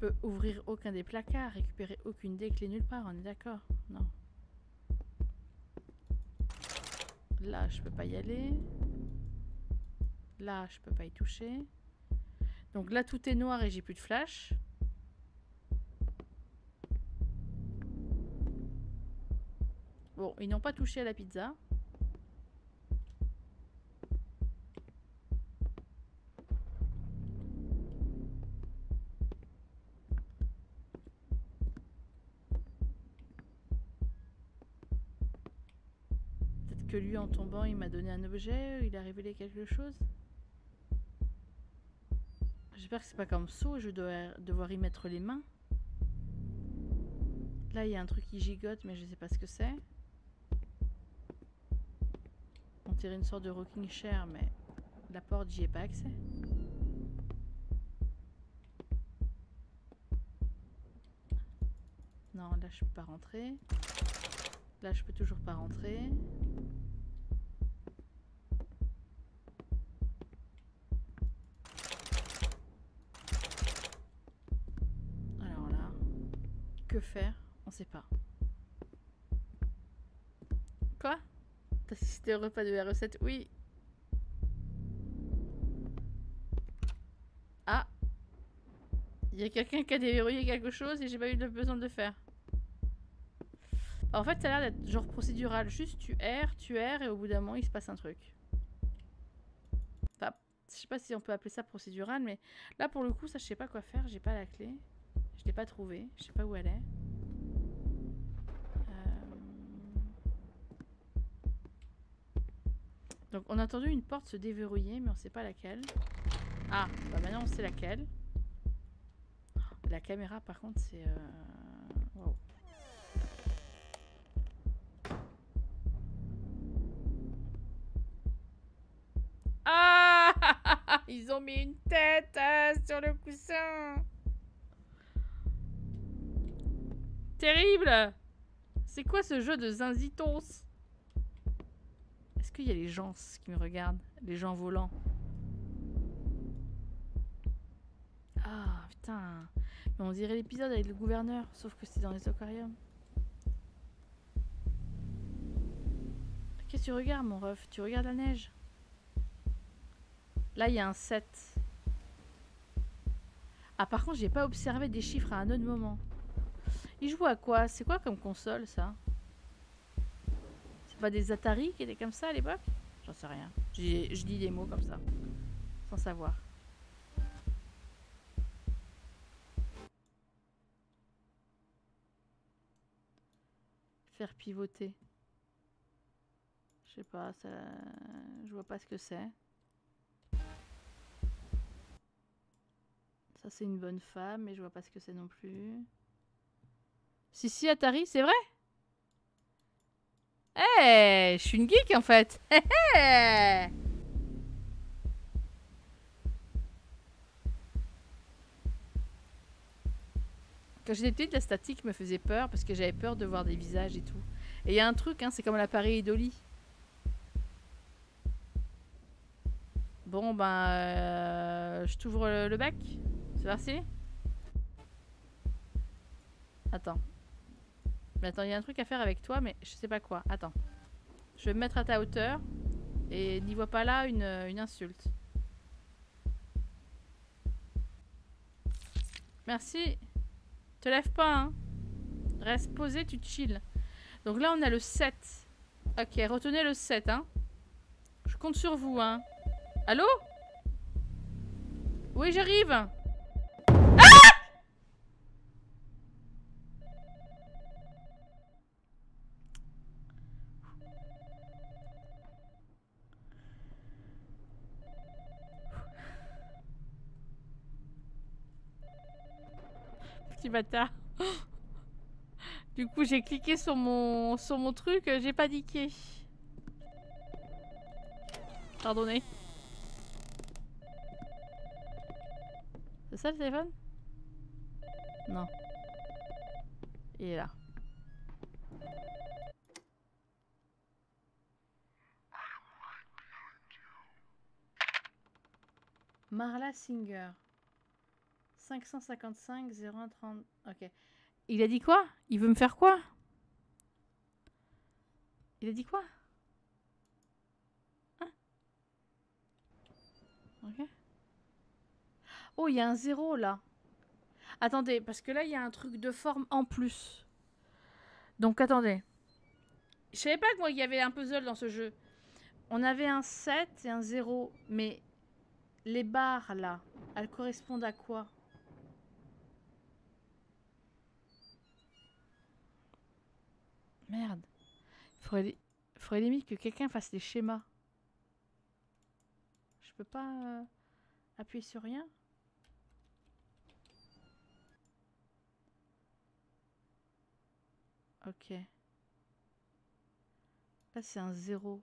Peux ouvrir aucun des placards, récupérer aucune des clés nulle part, on est d'accord? Non. Là, je peux pas y aller. Là, je peux pas y toucher. Donc là, tout est noir et j'ai plus de flash. Bon, ils n'ont pas touché à la pizza. Lui, en tombant, il m'a donné un objet, il a révélé quelque chose. J'espère que c'est pas comme saut, je dois devoir y mettre les mains. Là, il y a un truc qui gigote, mais je sais pas ce que c'est. On dirait une sorte de rocking chair, mais la porte, j'y ai pas accès. Non, là, je peux pas rentrer. Là, je peux toujours pas rentrer. Repas de la recette Oui. Ah Il y a quelqu'un qui a déverrouillé quelque chose et j'ai pas eu de besoin de le faire. En fait, ça a l'air d'être genre procédural. Juste tu erres, tu erres et au bout d'un moment il se passe un truc. Enfin, je sais pas si on peut appeler ça procédural, mais là pour le coup, ça je sais pas quoi faire. J'ai pas la clé. Je l'ai pas trouvée. Je sais pas où elle est. Donc on a entendu une porte se déverrouiller, mais on sait pas laquelle. Ah, bah maintenant on sait laquelle. La caméra par contre c'est... Euh... Ah! Ils ont mis une tête euh, sur le coussin. Terrible! C'est quoi ce jeu de zinzitons? Qu'il y a les gens qui me regardent Les gens volants Ah putain Mais on dirait l'épisode avec le gouverneur, sauf que c'est dans les aquariums. Qu'est-ce que tu regardes mon ref? Tu regardes la neige? Là, il y a un 7. Ah, par contre, j'ai pas observé des chiffres à un autre moment. Il joue à quoi? C'est quoi comme console, ça? Pas des Atari qui étaient comme ça à l'époque J'en sais rien. Je dis des mots comme ça. Sans savoir. Faire pivoter. Je sais pas, ça... je vois pas ce que c'est. Ça, c'est une bonne femme, mais je vois pas ce que c'est non plus. Si, si, Atari, c'est vrai? Eh, je suis une geek en fait. Eh, eh. Quand j'étais petite, la statique me faisait peur parce que j'avais peur de voir des visages et tout. Et il y a un truc, hein, c'est comme l'appareil Dolly. Bon, ben, euh, je t'ouvre le, le bec. C'est parti? Attends. Mais attends, il y a un truc à faire avec toi, mais je sais pas quoi. Attends. Je vais me mettre à ta hauteur. Et n'y vois pas là une, une insulte. Merci. Te lève pas, hein. Reste posé, tu chill. Donc là, on a le 7. Ok, retenez le 7, hein. Je compte sur vous, hein. Allô? Oui, j'arrive Du coup, j'ai cliqué sur mon, sur mon truc, euh, j'ai paniqué. Pardonnez. C'est ça le téléphone? Non. Il est là. Marla Singer. 555 0130. Ok. Il a dit quoi? Il veut me faire quoi? Il a dit quoi? Hein? Ok. Oh, il y a un zéro là. Attendez, parce que là, il y a un truc de forme en plus. Donc, attendez. Je savais pas que moi, il y avait un puzzle dans ce jeu. On avait un 7 et un 0. Mais les barres là, elles correspondent à quoi? Merde. Il faudrait, faudrait limite que quelqu'un fasse des schémas. Je peux pas euh, appuyer sur rien Ok. Là, c'est un zéro.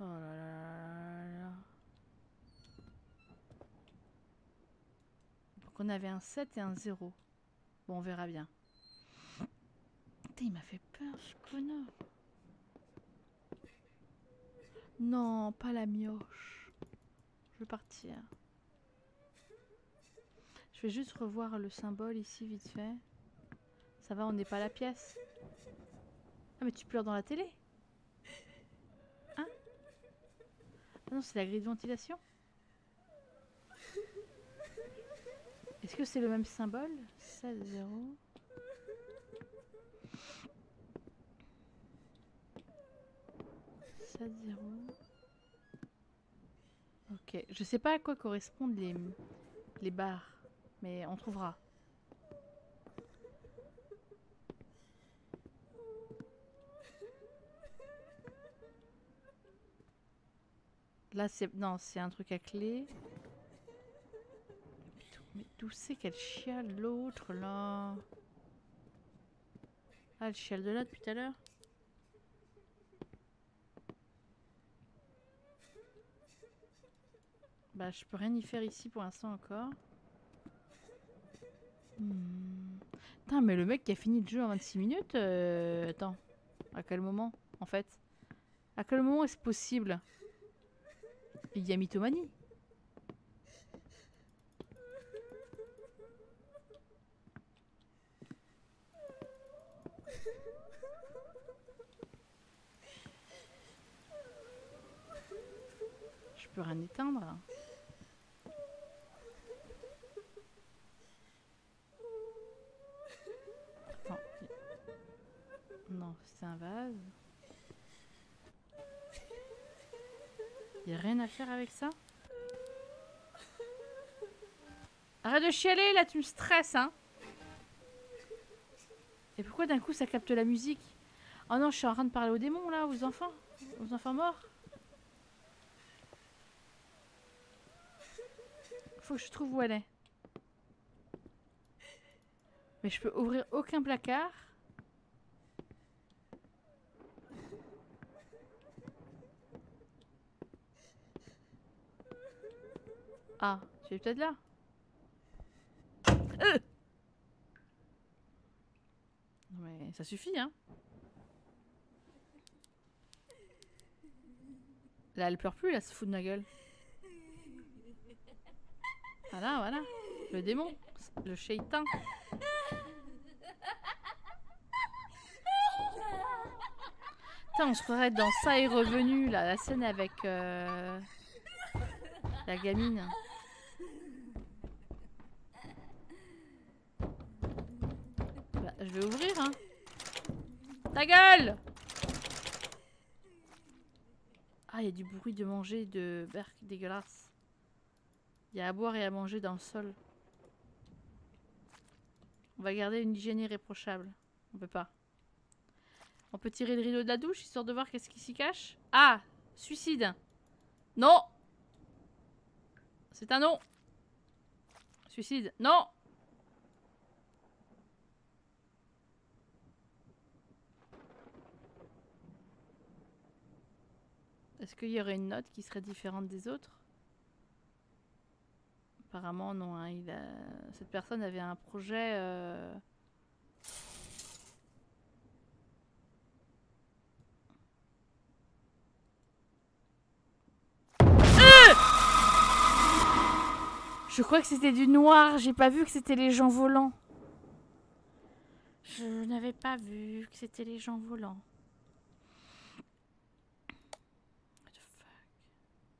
Oh là là là. Donc on avait un 7 et un 0. Bon, on verra bien. Il m'a fait peur, ce connard. Non, pas la mioche. Je veux partir. Je vais juste revoir le symbole ici, vite fait. Ça va, on n'est pas à la pièce. Ah, mais tu pleures dans la télé Hein? Ah non, c'est la grille de ventilation Est-ce que c'est le même symbole? 7, 0. Ok, je sais pas à quoi correspondent les, les barres, mais on trouvera. Là, c'est... Non, c'est un truc à clé. Mais d'où c'est qu'elle chiale l'autre là? Ah, elle chiale de là depuis tout à l'heure? Bah, je peux rien y faire ici pour l'instant encore. Hmm. Putain, mais le mec qui a fini le jeu en 26 minutes, euh... attends, à quel moment en fait? À quel moment est-ce possible? Il y a mythomanie. Peux rien éteindre. Non, c'est un vase. Y a rien à faire avec ça? Arrête de chialer, là tu me stresses, hein Et pourquoi d'un coup ça capte la musique? Oh non, je suis en train de parler aux démons, là, aux enfants Aux enfants morts Faut que je trouve où elle est. Mais je peux ouvrir aucun placard. Ah, tu es peut-être là. Euh mais ça suffit, hein. Là, elle pleure plus, là, se fout de ma gueule. Voilà, voilà. Le démon. Le shaitan. Putain, on se croirait dans ça est revenu. La scène avec... Euh... La gamine. Bah, je vais ouvrir, hein. Ta gueule Ah, il y a du bruit de manger de berk dégueulasse. Il y a à boire et à manger dans le sol. On va garder une hygiène irréprochable. On peut pas. On peut tirer le rideau de la douche histoire de voir qu'est-ce qui s'y cache. Ah Suicide. Non C'est un non. Suicide. Non Est-ce qu'il y aurait une note qui serait différente des autres? Apparemment non. Hein. Il a... Cette personne avait un projet... Euh... Je crois que c'était du noir, j'ai pas vu que c'était les gens volants. Je n'avais pas vu que c'était les gens volants. What the fuck?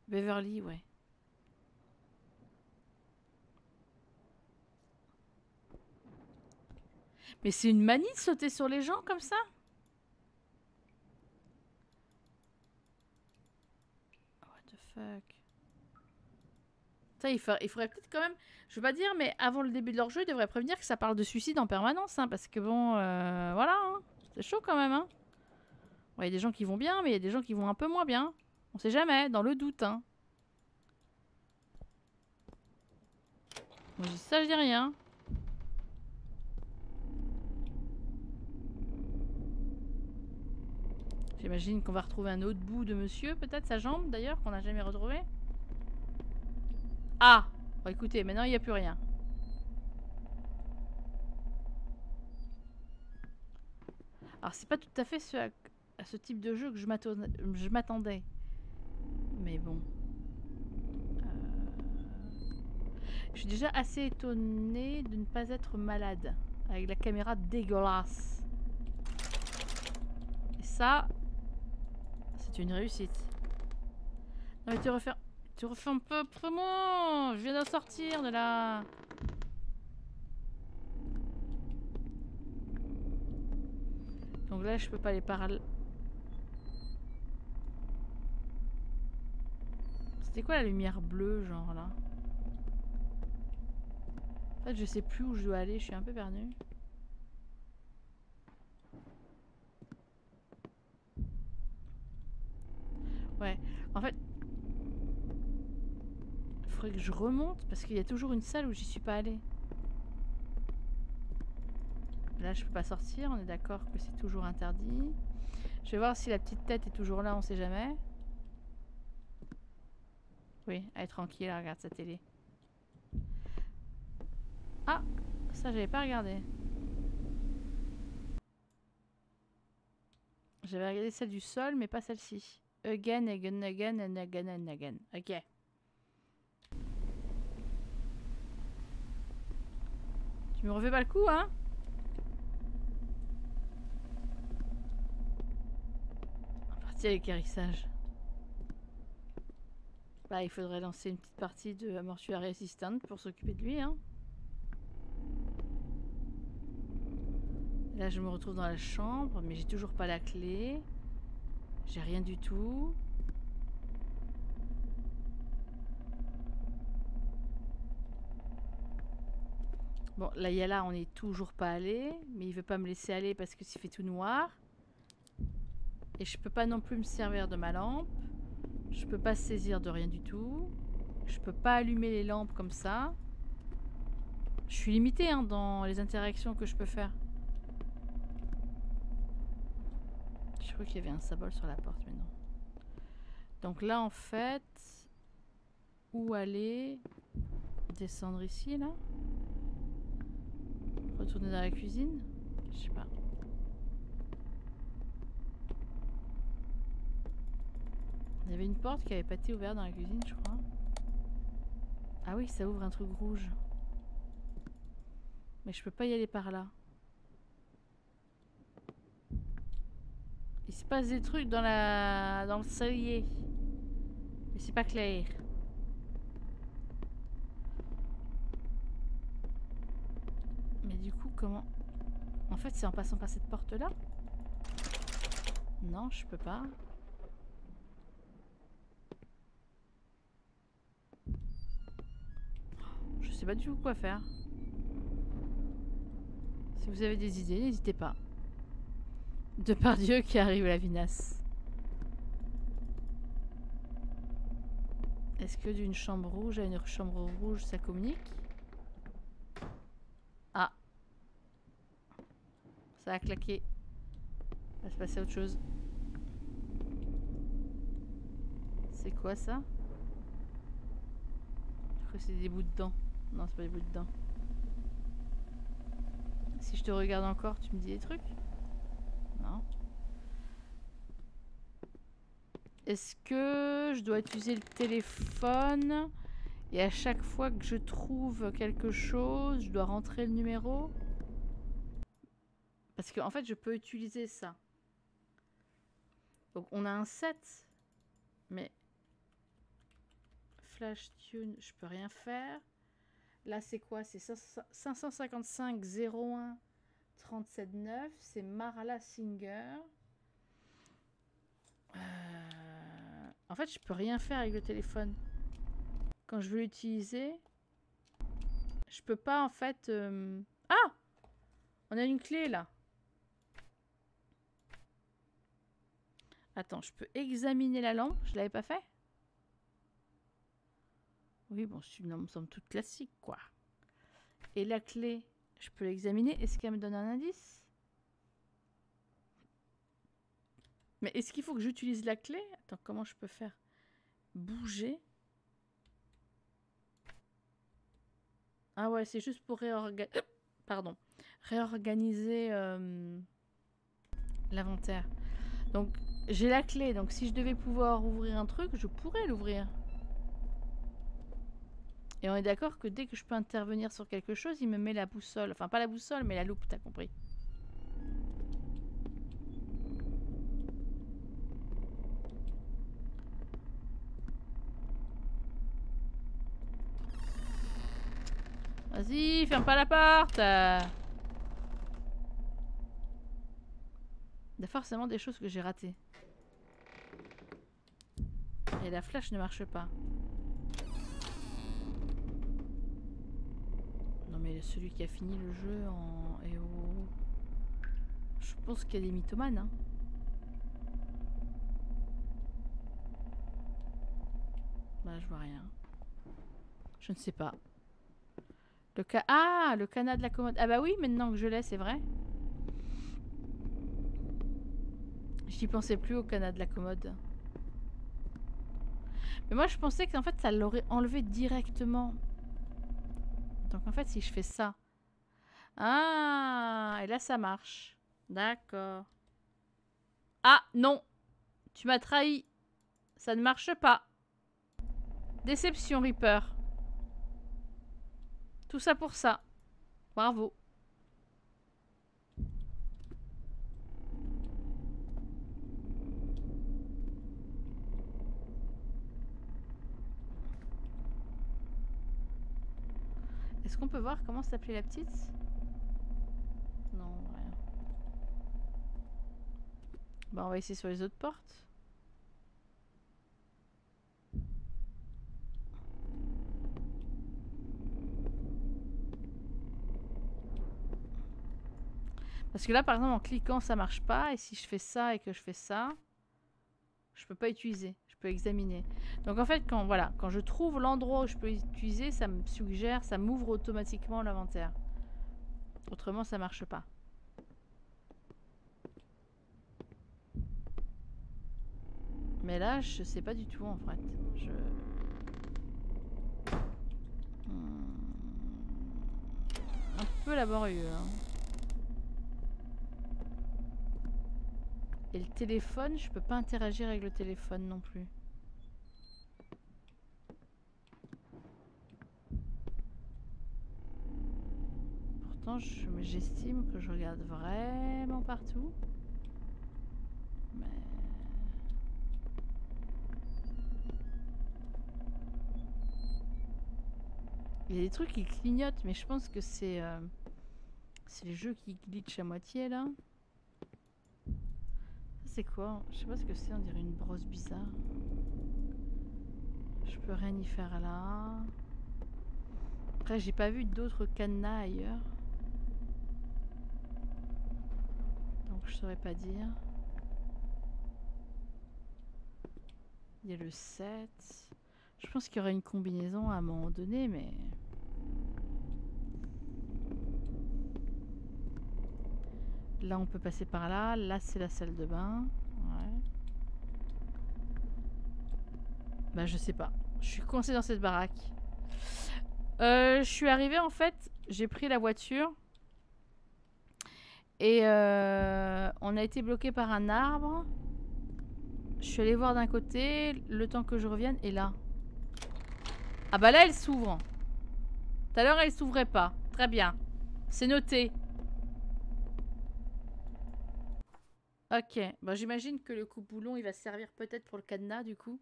Beverly, ouais. Mais c'est une manie de sauter sur les gens comme ça? What the fuck? Il, faudrait peut-être quand même, je veux pas dire, mais avant le début de leur jeu, ils devraient prévenir que ça parle de suicide en permanence, hein, parce que bon, euh, voilà, hein. c'est chaud quand même. Hein. Il y a des gens qui vont bien, mais il y a des gens qui vont un peu moins bien. On sait jamais, dans le doute. Hein. Moi, je dis ça, je dis rien. J'imagine qu'on va retrouver un autre bout de monsieur, peut-être sa jambe d'ailleurs, qu'on n'a jamais retrouvé. Ah Bon écoutez, maintenant il n'y a plus rien. Alors c'est pas tout à fait ce, à, ce type de jeu que je m'attendais. Mais bon. Euh, je suis déjà assez étonnée de ne pas être malade. Avec la caméra dégueulasse. Et ça, c'est une réussite. Non mais tu refaire... Tu refais un peu moi Je viens de sortir de là Donc là, je peux pas aller par là. C'était quoi la lumière bleue, genre là? En fait, je sais plus où je dois aller, je suis un peu perdu. Ouais, en fait, que je remonte parce qu'il y a toujours une salle où j'y suis pas allée. Là, je peux pas sortir. On est d'accord que c'est toujours interdit. Je vais voir si la petite tête est toujours là. On sait jamais. Oui, elle est tranquille. Elle regarde sa télé. Ah, ça, j'avais pas regardé. J'avais regardé celle du sol, mais pas celle-ci. Again, again, again, and again, and again. Ok. Tu me refais pas le coup, hein? Partie avec hérissage. Bah, il faudrait lancer une petite partie de Mortuary Assistant pour s'occuper de lui, hein. Là, je me retrouve dans la chambre, mais j'ai toujours pas la clé. J'ai rien du tout. Bon, là, il y a là, on n'est toujours pas allé. Mais il veut pas me laisser aller parce que s'il fait tout noir. Et je peux pas non plus me servir de ma lampe. Je peux pas saisir de rien du tout. Je peux pas allumer les lampes comme ça. Je suis limitée hein, dans les interactions que je peux faire. Qu'il y avait un symbole sur la porte, mais non. Donc là, en fait... Où aller Descendre ici, là? Retourner dans la cuisine? Je sais pas. Il y avait une porte qui avait pas été ouverte dans la cuisine, je crois. Ah oui, ça ouvre un truc rouge. Mais je peux pas y aller par là. Il se passe des trucs dans la dans le cellier. Mais c'est pas clair. Mais du coup, comment? En fait, c'est en passant par cette porte là Non, je peux pas. Je sais pas du tout quoi faire. Si vous avez des idées, n'hésitez pas. De par Dieu qui arrive la vinasse. Est-ce que d'une chambre rouge à une chambre rouge, ça communique? Ah. Ça a claqué. Va se passer autre chose. C'est quoi ça? Je crois que c'est des bouts de dents. Non, c'est pas des bouts de dents. Si je te regarde encore, tu me dis des trucs? Est-ce que je dois utiliser le téléphone et à chaque fois que je trouve quelque chose, je dois rentrer le numéro? Parce qu'en en fait, je peux utiliser ça. Donc on a un set, mais Flash Tune, je peux rien faire. Là, c'est quoi? C'est 555 01 37 9. C'est Marla Singer. Euh, en fait, je peux rien faire avec le téléphone. Quand je veux l'utiliser, je peux pas en fait... Euh, ah On a une clé là. Attends, je peux examiner la lampe? Je l'avais pas fait? Oui, bon, c'est une somme toute classique, quoi. Et la clé, je peux l'examiner. Est-ce qu'elle me donne un indice? Mais est-ce qu'il faut que j'utilise la clé? Attends, comment je peux faire? Bouger Ah ouais, c'est juste pour réorganiser... Pardon. Réorganiser euh, l'inventaire. Donc, j'ai la clé. Donc, si je devais pouvoir ouvrir un truc, je pourrais l'ouvrir. Et on est d'accord que dès que je peux intervenir sur quelque chose, il me met la boussole. Enfin, pas la boussole, mais la loupe, t'as compris. Vas-y, ferme pas la porte Il y a forcément des choses que j'ai ratées. Et la flash ne marche pas. Mais celui qui a fini le jeu en. Je pense qu'il y a des mythomanes. Hein. Bah, je vois rien. Je ne sais pas. Le ca... Ah, le canard de la commode. Ah bah oui, maintenant que je l'ai, c'est vrai. J'y pensais plus au canard de la commode. Mais moi, je pensais qu'en fait, ça l'aurait enlevé directement. Donc en fait, si je fais ça... Ah, et là, ça marche. D'accord. Ah, non. Tu m'as trahi. Ça ne marche pas. Déception, Reaper. Tout ça pour ça. Bravo. Est-ce qu'on peut voir comment s'appelait la petite? Non, rien. Bah on va essayer sur les autres portes. Parce que là, par exemple, en cliquant, ça marche pas. Et si je fais ça et que je fais ça, je peux pas utiliser examiner. Donc en fait, quand, voilà, quand je trouve l'endroit où je peux utiliser, ça me suggère, ça m'ouvre automatiquement l'inventaire. Autrement, ça marche pas. Mais là, je sais pas du tout en fait. Je... Hmm. Un peu laborieux. Hein. Et le téléphone, je peux pas interagir avec le téléphone non plus. Pourtant, j'estime que je regarde vraiment partout. Il y a des trucs qui clignotent, mais je pense que c'est... Euh, C'est le jeu qui glitch à moitié là. C'est quoi? Je sais pas ce que c'est, on dirait une brosse bizarre. Je peux rien y faire là. Après, j'ai pas vu d'autres cadenas ailleurs. Donc je saurais pas dire. Il y a le 7. Je pense qu'il y aurait une combinaison à un moment donné, mais... Là, on peut passer par là. Là, c'est la salle de bain. Ouais. Bah, je sais pas. Je suis coincée dans cette baraque. Euh, je suis arrivée, en fait. J'ai pris la voiture. Et euh, on a été bloqué par un arbre. Je suis allée voir d'un côté. Le temps que je revienne. Et là. Ah bah là, elle s'ouvre. Tout à l'heure, elle s'ouvrait pas. Très bien. C'est noté. Ok, bon, j'imagine que le coupe-boulon, il va servir peut-être pour le cadenas, du coup.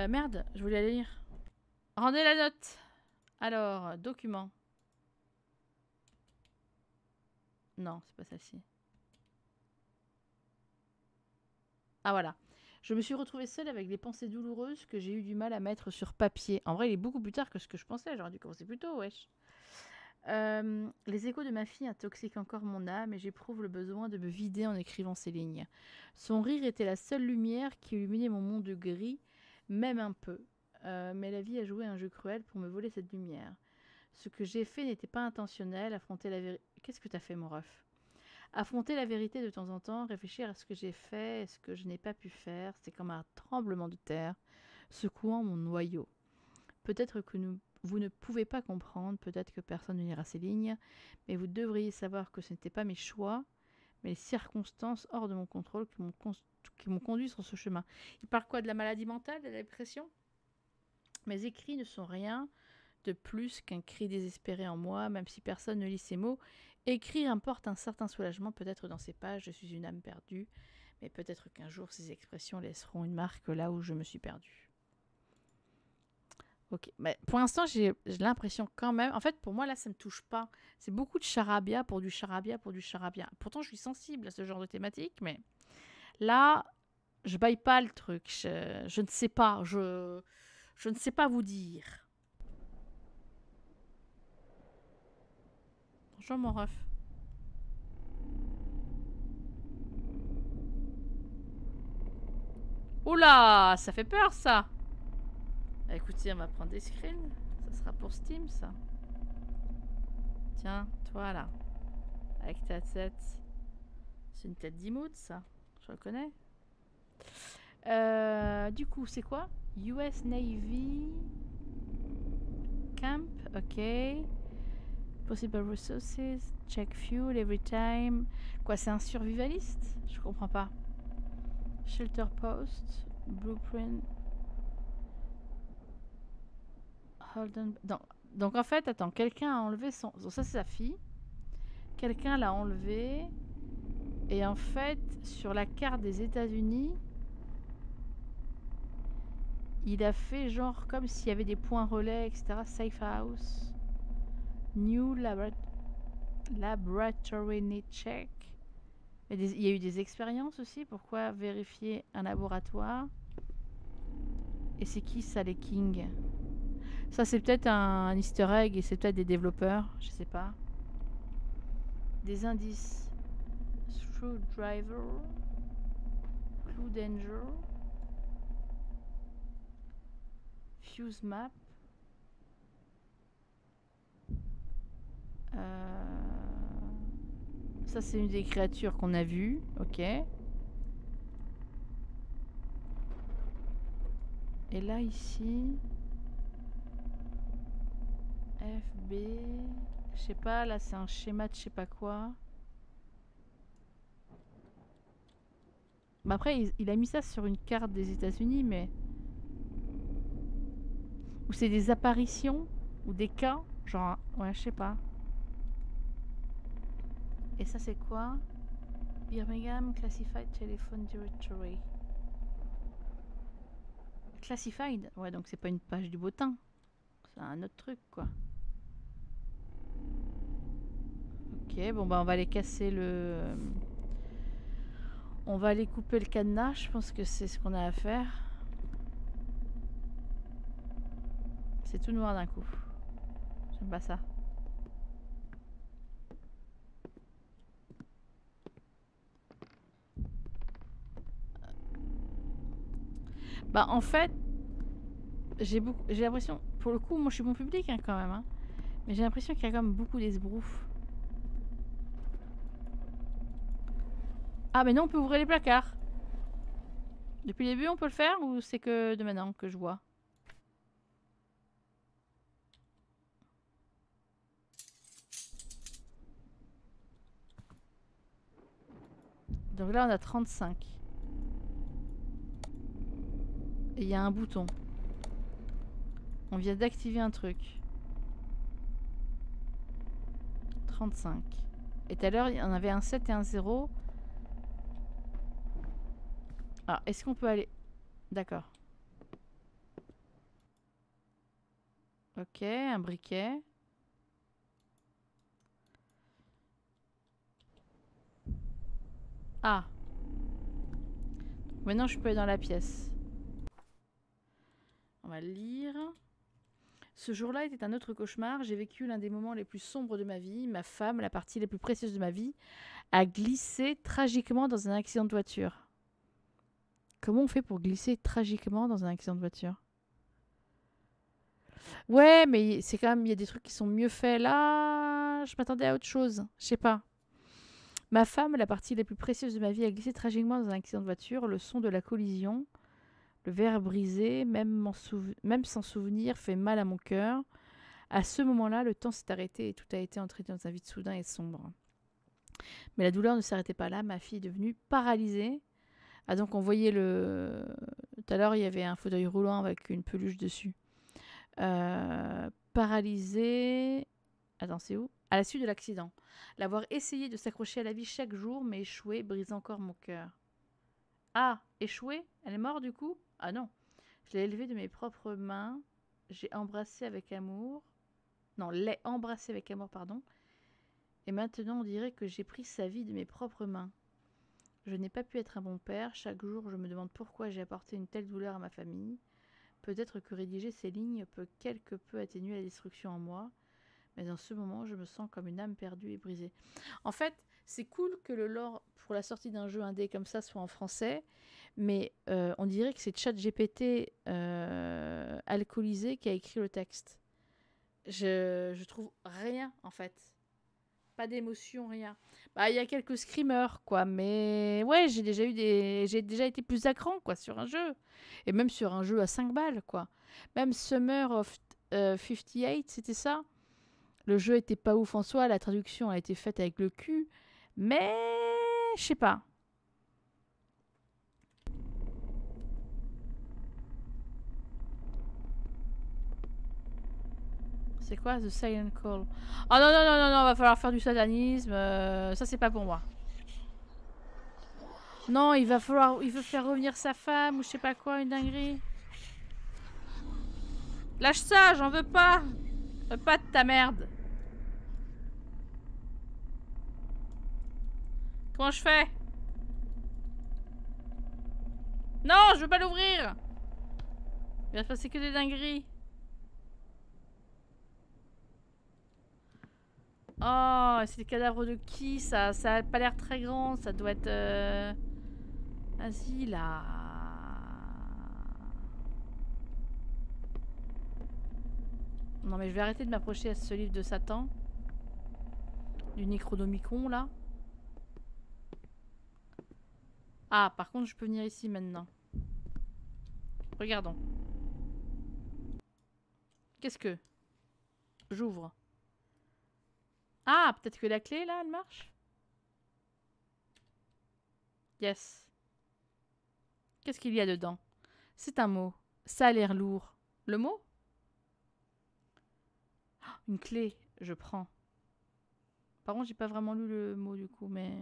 Euh, merde, je voulais aller lire. Rendez la note. Alors, document. Non, c'est pas celle-ci. Ah voilà. Je me suis retrouvée seule avec des pensées douloureuses que j'ai eu du mal à mettre sur papier. En vrai, il est beaucoup plus tard que ce que je pensais. J'aurais dû commencer plus tôt, wesh. Euh, les échos de ma fille intoxiquent encore mon âme et j'éprouve le besoin de me vider en écrivant ces lignes. Son rire était la seule lumière qui illuminait mon monde gris, même un peu. Euh, mais la vie a joué un jeu cruel pour me voler cette lumière. Ce que j'ai fait n'était pas intentionnel. Affronter la vérité. Qu'est-ce que t'as fait, mon ref? Affronter la vérité de temps en temps, réfléchir à ce que j'ai fait et ce que je n'ai pas pu faire, c'est comme un tremblement de terre secouant mon noyau. Peut-être que nous vous ne pouvez pas comprendre, peut-être que personne ne lira ces lignes, mais vous devriez savoir que ce n'étaient pas mes choix, mais les circonstances hors de mon contrôle qui m'ont conduit sur ce chemin. Il parle quoi De la maladie mentale, de la dépression? Mes écrits ne sont rien de plus qu'un cri désespéré en moi, même si personne ne lit ces mots. Écrire importe un certain soulagement, peut-être dans ces pages, je suis une âme perdue, mais peut-être qu'un jour ces expressions laisseront une marque là où je me suis perdue. Ok, mais pour l'instant, j'ai l'impression quand même. En fait, pour moi, là, ça me touche pas. C'est beaucoup de charabia pour du charabia pour du charabia. Pourtant, je suis sensible à ce genre de thématique, mais là, je baille pas le truc. Je, ne sais pas. Je, je ne sais pas vous dire. Bonjour, mon ref. Oula, ça fait peur, ça. Bah, écoutez, on va prendre des screens. Ça sera pour Steam, ça. Tiens, toi là. Avec ta tête. C'est une tête d'imout, ça. Je le connais. Euh, du coup, c'est quoi? US Navy Camp, ok. Possible resources, check fuel every time. Quoi, c'est un survivaliste? Je comprends pas. Shelter post, blueprint, donc, en fait, attends, quelqu'un a enlevé son... ça c'est sa fille. Quelqu'un l'a enlevé. Et en fait, sur la carte des États-Unis, il a fait genre comme s'il y avait des points relais, etc. Safe house. New laboratory need check. Il y a eu des expériences aussi. Pourquoi vérifier un laboratoire? Et c'est qui ça, les Kings ça, c'est peut-être un, easter egg et c'est peut-être des développeurs, je sais pas. Des indices. Screwdriver. Clue Danger. Fuse Map. Euh, ça, c'est une des créatures qu'on a vues. Ok. Et là, ici... FB. Je sais pas, là c'est un schéma de je sais pas quoi. Bah après, il, a mis ça sur une carte des États-Unis, mais. Ou c'est des apparitions Ou des cas Genre, ouais, je sais pas. Et ça c'est quoi? Birmingham Classified Telephone Directory. Classified? Ouais, donc c'est pas une page du bottin. C'est un autre truc, quoi. Ok, bon bah on va aller casser le... On va aller couper le cadenas, je pense que c'est ce qu'on a à faire. C'est tout noir d'un coup. J'aime pas ça. Bah en fait, j'ai l'impression, pour le coup, moi je suis bon public hein, quand même, hein. mais j'ai l'impression qu'il y a quand même beaucoup d'esbroufs. Ah mais non, on peut ouvrir les placards. Depuis le début, on peut le faire ou c'est que de maintenant que je vois? Donc là, on a 35. Et il y a un bouton. On vient d'activer un truc. 35. Et tout à l'heure, il y en avait un 7 et un 0. Ah, est-ce qu'on peut aller... D'accord. Ok, un briquet. Ah. Maintenant, je peux aller dans la pièce. On va lire. Ce jour-là était un autre cauchemar. J'ai vécu l'un des moments les plus sombres de ma vie. Ma femme, la partie la plus précieuse de ma vie, a glissé tragiquement dans un accident de voiture. Comment on fait pour glisser tragiquement dans un accident de voiture? Ouais, mais c'est quand même, il y a des trucs qui sont mieux faits là. Je m'attendais à autre chose. Je sais pas. Ma femme, la partie la plus précieuse de ma vie, a glissé tragiquement dans un accident de voiture. Le son de la collision, le verre brisé, même, sans souvenir, fait mal à mon cœur. À ce moment-là, le temps s'est arrêté et tout a été entré dans un vide soudain et sombre. Mais la douleur ne s'arrêtait pas là. Ma fille est devenue paralysée. Ah donc on voyait le... Tout à l'heure, il y avait un fauteuil roulant avec une peluche dessus. Euh, paralysée... Attends, c'est où? À la suite de l'accident. L'avoir essayé de s'accrocher à la vie chaque jour, mais échoué, brise encore mon cœur. Ah, échoué? Elle est morte du coup? Ah non. Je l'ai élevée de mes propres mains. J'ai embrassé avec amour. Non, l'ai embrassé avec amour, pardon. Et maintenant, on dirait que j'ai pris sa vie de mes propres mains. Je n'ai pas pu être un bon père. Chaque jour, je me demande pourquoi j'ai apporté une telle douleur à ma famille. Peut-être que rédiger ces lignes peut quelque peu atténuer la destruction en moi. Mais dans ce moment, je me sens comme une âme perdue et brisée. En fait, c'est cool que le lore pour la sortie d'un jeu indé comme ça soit en français, mais euh, on dirait que c'est ChatGPT euh, alcoolisé qui a écrit le texte. Je, je trouve rien en fait. Pas d'émotion, rien. Bah, il y a quelques screamers, quoi, mais ouais, j'ai déjà eu des. J'ai déjà été plus à quoi, sur un jeu. Et même sur un jeu à 5 balles, quoi. Même Summer of 58, euh, c'était ça le jeu était pas ouf en soi, la traduction a été faite avec le cul, mais je sais pas. C'est quoi The Silent Call? Oh non, non, non, non, non, va falloir faire du satanisme. Euh, ça, c'est pas pour moi. Non, il va falloir... Il veut faire revenir sa femme ou je sais pas quoi, une dinguerie. Lâche ça, j'en veux pas. pas de ta merde. Comment je fais? Non, je veux pas l'ouvrir Il va se passer que des dingueries. Oh, c'est le cadavre de qui ça? Ça a pas l'air très grand, ça doit être... Euh... Vas-y, là... Non mais je vais arrêter de m'approcher à ce livre de Satan. Du Necronomicon, là. Ah, par contre, je peux venir ici maintenant. Regardons. Qu'est-ce que? J'ouvre. Ah, peut-être que la clé, là, elle marche? Yes. Qu'est-ce qu'il y a dedans? C'est un mot. Ça a l'air lourd. Le mot? Ah, Une clé. Je prends. Par contre, j'ai pas vraiment lu le mot du coup, mais...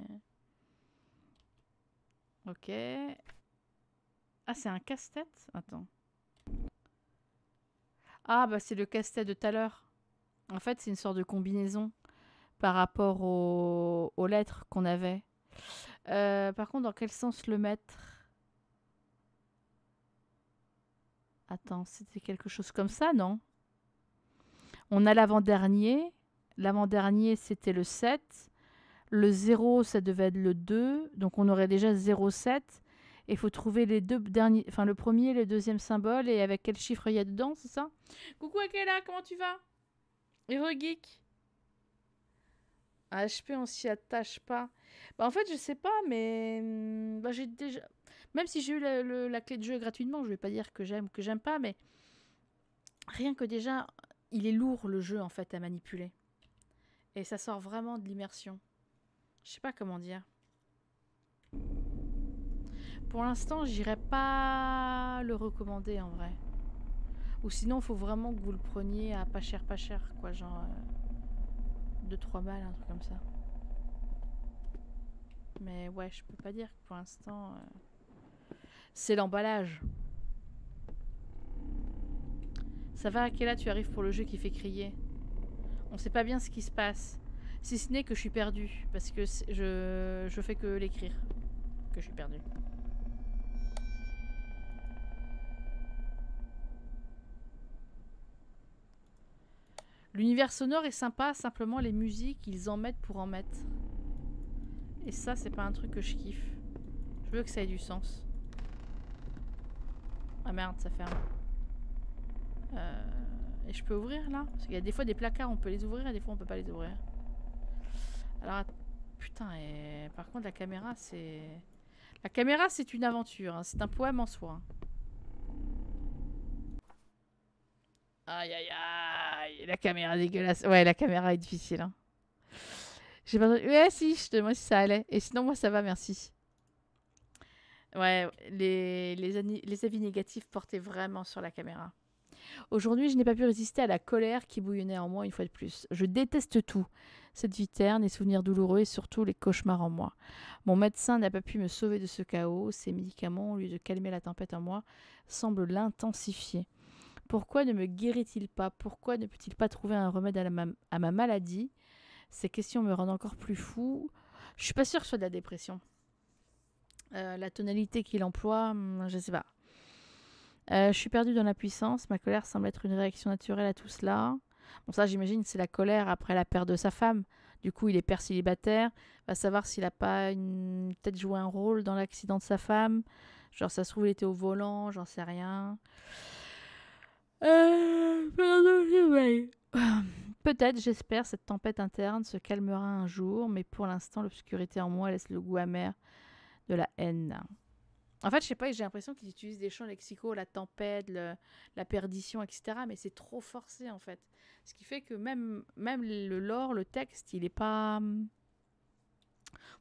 Ok. Ah, c'est un casse-tête? Attends. Ah, bah c'est le casse-tête de tout à l'heure. En fait, c'est une sorte de combinaison. Par rapport aux, lettres qu'on avait. Euh, par contre, dans quel sens le mettre? Attends, c'était quelque chose comme ça, non? On a l'avant-dernier. L'avant-dernier, c'était le 7. Le 0, ça devait être le 2. Donc on aurait déjà 0,7. Et il faut trouver les deux derniers, enfin le premier et le deuxième symbole et avec quel chiffre il y a dedans, c'est ça? Coucou Akela, comment tu vas? Hero Geek HP, on s'y attache pas. Bah, en fait, je sais pas, mais hmm, bah, j'ai déjà. Même si j'ai eu la, clé de jeu gratuitement, je vais pas dire que j'aime ou que j'aime pas, mais rien que déjà, il est lourd le jeu en fait à manipuler. Et ça sort vraiment de l'immersion. Je sais pas comment dire. Pour l'instant, j'irai pas le recommander en vrai. Ou sinon, faut vraiment que vous le preniez à pas cher, pas cher, quoi, genre 2-3 euh, balles, un truc comme ça. Mais ouais, je peux pas dire que pour l'instant, euh, c'est l'emballage. Ça va, à quelle heure tu arrives pour le jeu qui fait crier On sait pas bien ce qui se passe. Si ce n'est que je suis perdu, parce que je, je fais que l'écrire. Que je suis perdu. L'univers sonore est sympa, simplement les musiques, ils en mettent pour en mettre. Et ça, c'est pas un truc que je kiffe. Je veux que ça ait du sens. Ah merde, ça ferme. Euh, et je peux ouvrir là? Parce qu'il y a des fois des placards, on peut les ouvrir et des fois on peut pas les ouvrir. Alors, putain, et par contre la caméra, c'est... La caméra, c'est une aventure, hein. c'est un poème en soi. Aïe aïe aïe, la caméra dégueulasse. Ouais, la caméra est difficile. Hein. J'ai pas. Ouais, si, je te demande si ça allait. Et sinon, moi, ça va, merci. Ouais, les, avis négatifs portaient vraiment sur la caméra. Aujourd'hui, je n'ai pas pu résister à la colère qui bouillonnait en moi une fois de plus. Je déteste tout. Cette vie terne, les souvenirs douloureux et surtout les cauchemars en moi. Mon médecin n'a pas pu me sauver de ce chaos. Ses médicaments, au lieu de calmer la tempête en moi, semblent l'intensifier. Pourquoi ne me guérit-il pas? Pourquoi ne peut-il pas trouver un remède à, ma maladie? Ces questions me rendent encore plus fou. Je suis pas sûre que ce soit de la dépression. Euh, la tonalité qu'il emploie, hmm, je sais pas. Euh, je suis perdue dans la puissance. Ma colère semble être une réaction naturelle à tout cela. Bon, ça, j'imagine, c'est la colère après la perte de sa femme. Du coup, il est père célibataire. Va savoir s'il a pas peut-être joué un rôle dans l'accident de sa femme. Genre, ça se trouve, il était au volant, j'en sais rien. Euh, Peut-être, j'espère, cette tempête interne se calmera un jour, mais pour l'instant, l'obscurité en moi laisse le goût amer de la haine. En fait, je sais pas, j'ai l'impression qu'ils utilisent des champs lexicaux, la tempête, la perdition, etc. Mais c'est trop forcé, en fait. Ce qui fait que même, même le lore, le texte, il est pas...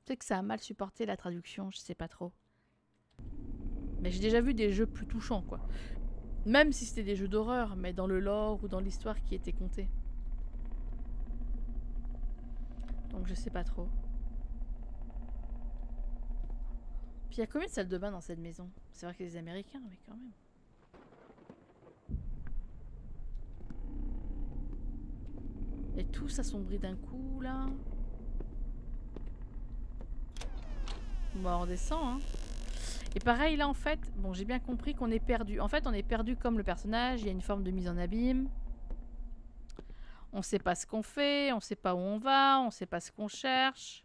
Peut-être que ça a mal supporté la traduction, je sais pas trop. Mais j'ai déjà vu des jeux plus touchants, quoi. Même si c'était des jeux d'horreur, mais dans le lore ou dans l'histoire qui était contée. Donc je sais pas trop. Puis il y a combien de salles de bain dans cette maison? C'est vrai que les Américains, mais quand même. Et tout s'assombrit d'un coup là. Bon, on descend hein. Et pareil, là, en fait, bon, j'ai bien compris qu'on est perdu. En fait, on est perdu comme le personnage. Il y a une forme de mise en abîme. On sait pas ce qu'on fait. On sait pas où on va. On sait pas ce qu'on cherche.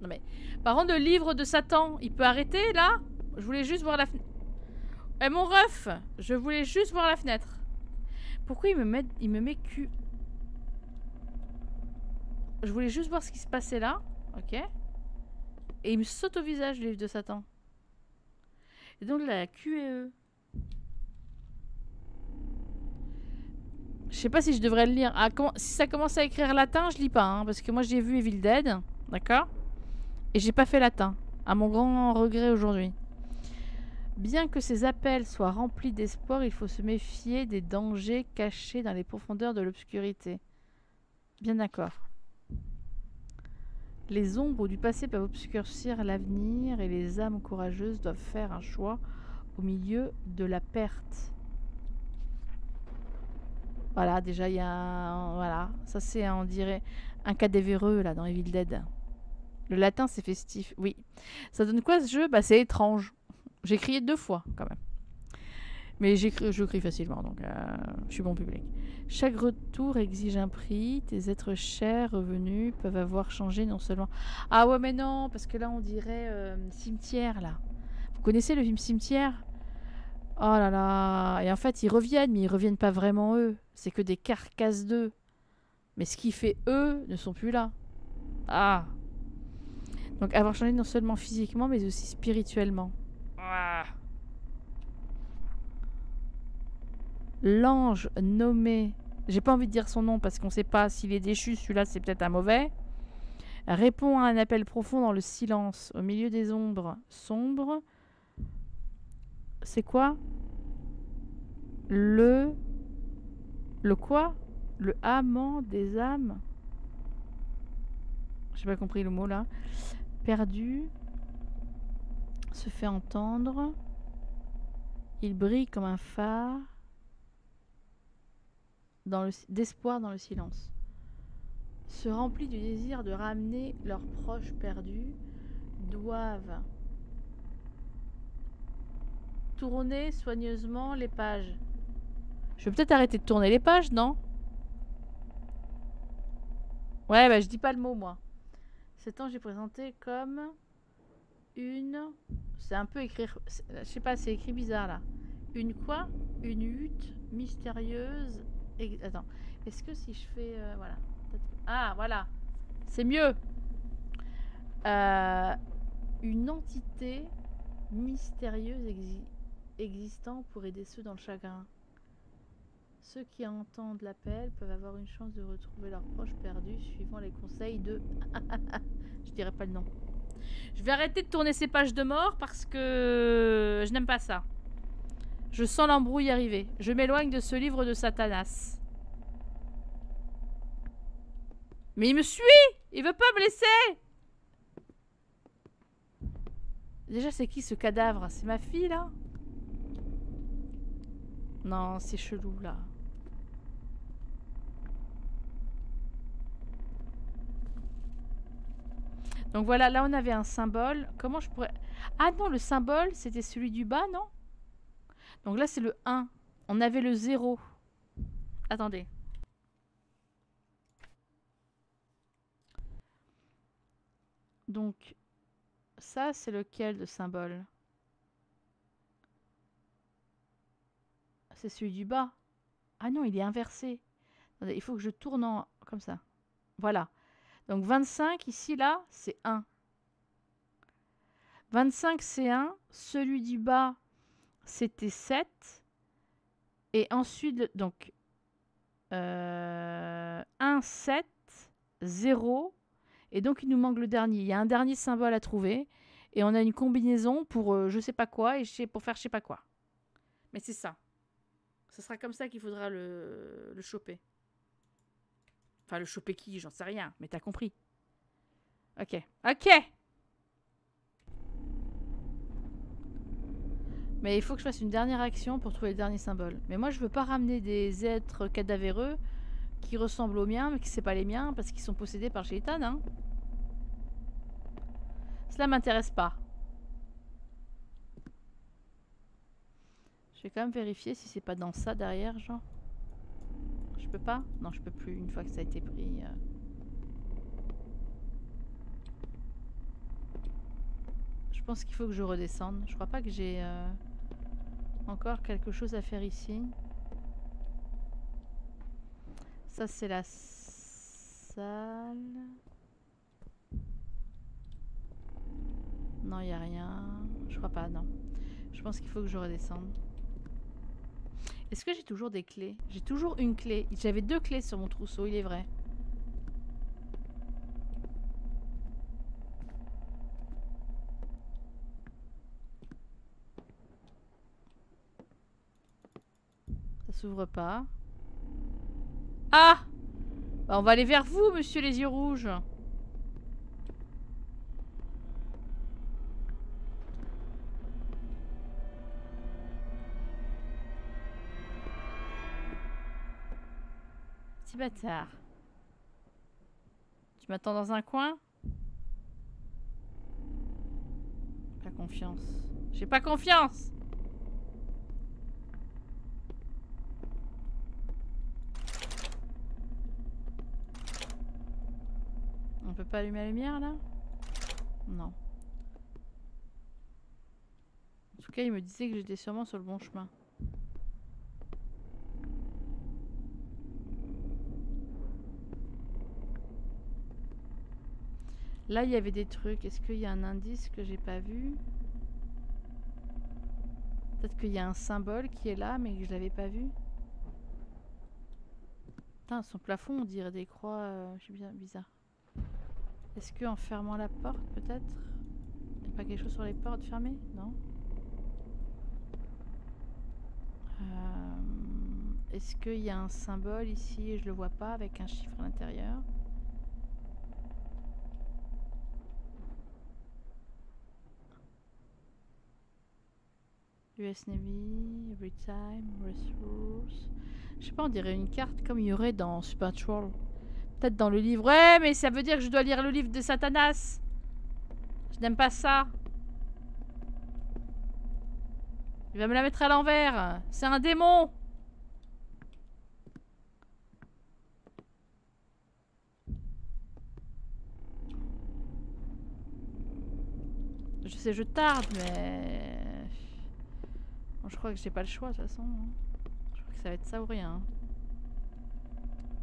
Non mais... Par contre, le livre de Satan, il peut arrêter, là? Je voulais juste voir la fenêtre. Eh, mon ref Je voulais juste voir la fenêtre. Pourquoi il me met, il me met cul? Je voulais juste voir ce qui se passait là. Ok? Et il me saute au visage, le livre de Satan. Et donc la QE. Je sais pas si je devrais le lire. Ah, si ça commence à écrire latin, je lis pas. Hein, parce que moi j'ai vu Evil Dead. D'accord? Et j'ai pas fait latin. À mon grand regret aujourd'hui. Bien que ces appels soient remplis d'espoir, il faut se méfier des dangers cachés dans les profondeurs de l'obscurité. Bien d'accord. Les ombres du passé peuvent obscurcir l'avenir et les âmes courageuses doivent faire un choix au milieu de la perte. Voilà, déjà, il y a un... Voilà, ça c'est, on dirait, un cadavéreux, là, dans Evil Dead. Le latin, c'est festif, oui. Ça donne quoi, ce jeu? Bah, c'est étrange. J'ai crié deux fois, quand même. Mais je crie facilement, donc euh, je suis bon public. Chaque retour exige un prix. Tes êtres chers revenus peuvent avoir changé non seulement... Ah ouais, mais non, parce que là, on dirait euh, cimetière, là. Vous connaissez le film Cimetière? Oh là là Et en fait, ils reviennent, mais ils reviennent pas vraiment eux. C'est que des carcasses d'eux. Mais ce qui fait eux ne sont plus là. Ah Donc avoir changé non seulement physiquement, mais aussi spirituellement. Ah L'ange nommé, j'ai pas envie de dire son nom parce qu'on sait pas s'il est déchu, celui-là c'est peut-être un mauvais, répond à un appel profond dans le silence, au milieu des ombres sombres. C'est quoi? Le... Le quoi? Le amant des âmes? J'ai pas compris le mot là. Perdu. Se fait entendre. Il brille comme un phare d'espoir dans le silence. Se remplit du désir de ramener leurs proches perdus, doivent tourner soigneusement les pages. Je vais peut-être arrêter de tourner les pages, non? Ouais, bah je dis pas le mot, moi. Cet ange est présenté comme une... C'est un peu écrire... Je sais pas, c'est écrit bizarre, là. Une quoi? Une hutte mystérieuse Attends. Est-ce que si je fais... Euh, voilà. Ah, voilà. C'est mieux. Euh, une entité mystérieuse existant pour aider ceux dans le chagrin. Ceux qui entendent l'appel peuvent avoir une chance de retrouver leurs proches perdus suivant les conseils de... je dirais pas le nom. Je vais arrêter de tourner ces pages de mort parce que je n'aime pas ça. Je sens l'embrouille arriver. Je m'éloigne de ce livre de Satanas. Mais il me suit Il veut pas me laisser Déjà, c'est qui ce cadavre? C'est ma fille, là? Non, c'est chelou, là. Donc voilà, là on avait un symbole. Comment je pourrais... Ah non, le symbole, c'était celui du bas, non? Donc là, c'est le 1. On avait le 0. Attendez. Donc, ça, c'est lequel de symbole? C'est celui du bas. Ah non, il est inversé. il faut que je tourne en... comme ça. Voilà. Donc 25, ici, là, c'est 1. 25, c'est 1. Celui du bas, c'était 7. Et ensuite, donc, 1, 7, 0. Et donc, il nous manque le dernier. Il y a un dernier symbole à trouver. Et on a une combinaison pour euh, je sais pas quoi et pour faire je sais pas quoi. Mais c'est ça. Ce sera comme ça qu'il faudra le, le choper. Enfin, le choper qui J'en sais rien. Mais t'as compris. Ok. Ok Mais il faut que je fasse une dernière action pour trouver le dernier symbole. Mais moi, je veux pas ramener des êtres cadavéreux qui ressemblent aux miens, mais qui sont pas les miens, parce qu'ils sont possédés par Shaitan, hein. Cela m'intéresse pas. Je vais quand même vérifier si c'est pas dans ça derrière, genre. Je peux pas? Non, je peux plus, une fois que ça a été pris. Euh. Je pense qu'il faut que je redescende. Je crois pas que j'ai... Euh, encore quelque chose à faire ici. Ça, c'est la salle. Non, il n'y a rien. Je crois pas, non. Je pense qu'il faut que je redescende. Est-ce que j'ai toujours des clés? J'ai toujours une clé. J'avais deux clés sur mon trousseau, il est vrai. S'ouvre pas. Ah bah, On va aller vers vous, monsieur les yeux rouges. Petit bâtard. Tu m'attends dans un coin? Pas confiance. J'ai pas confiance peut pas allumer la lumière là? Non. En tout cas, il me disait que j'étais sûrement sur le bon chemin. Là, il y avait des trucs. Est-ce qu'il y a un indice que j'ai pas vu? Peut-être qu'il y a un symbole qui est là, mais que je l'avais pas vu. Putain, son plafond, on dirait des croix. Euh, je bien bizarre. Est-ce que en fermant la porte, peut-être Il n'y a pas quelque chose sur les portes fermées? Non? Euh, Est-ce qu'il y a un symbole ici? Et je le vois pas avec un chiffre à l'intérieur US Navy, every time, resource. Je sais pas, on dirait une carte comme il y aurait dans Supernatural. Peut-être dans le livre. Ouais, mais ça veut dire que je dois lire le livre de Satanas. Je n'aime pas ça. Il va me la mettre à l'envers. C'est un démon. Je sais, je tarde, mais je crois que j'ai pas le choix de toute façon. Je crois que ça va être ça ou rien.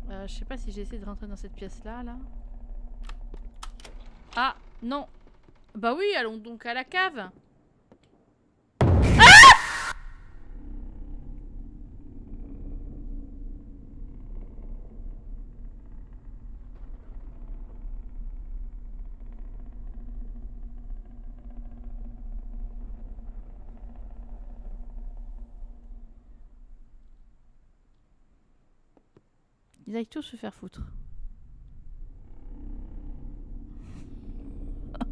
Euh, je sais pas si j'ai essayé de rentrer dans cette pièce là, là. Ah, non. Bah oui, allons donc à la cave. Ils aillent tous se faire foutre.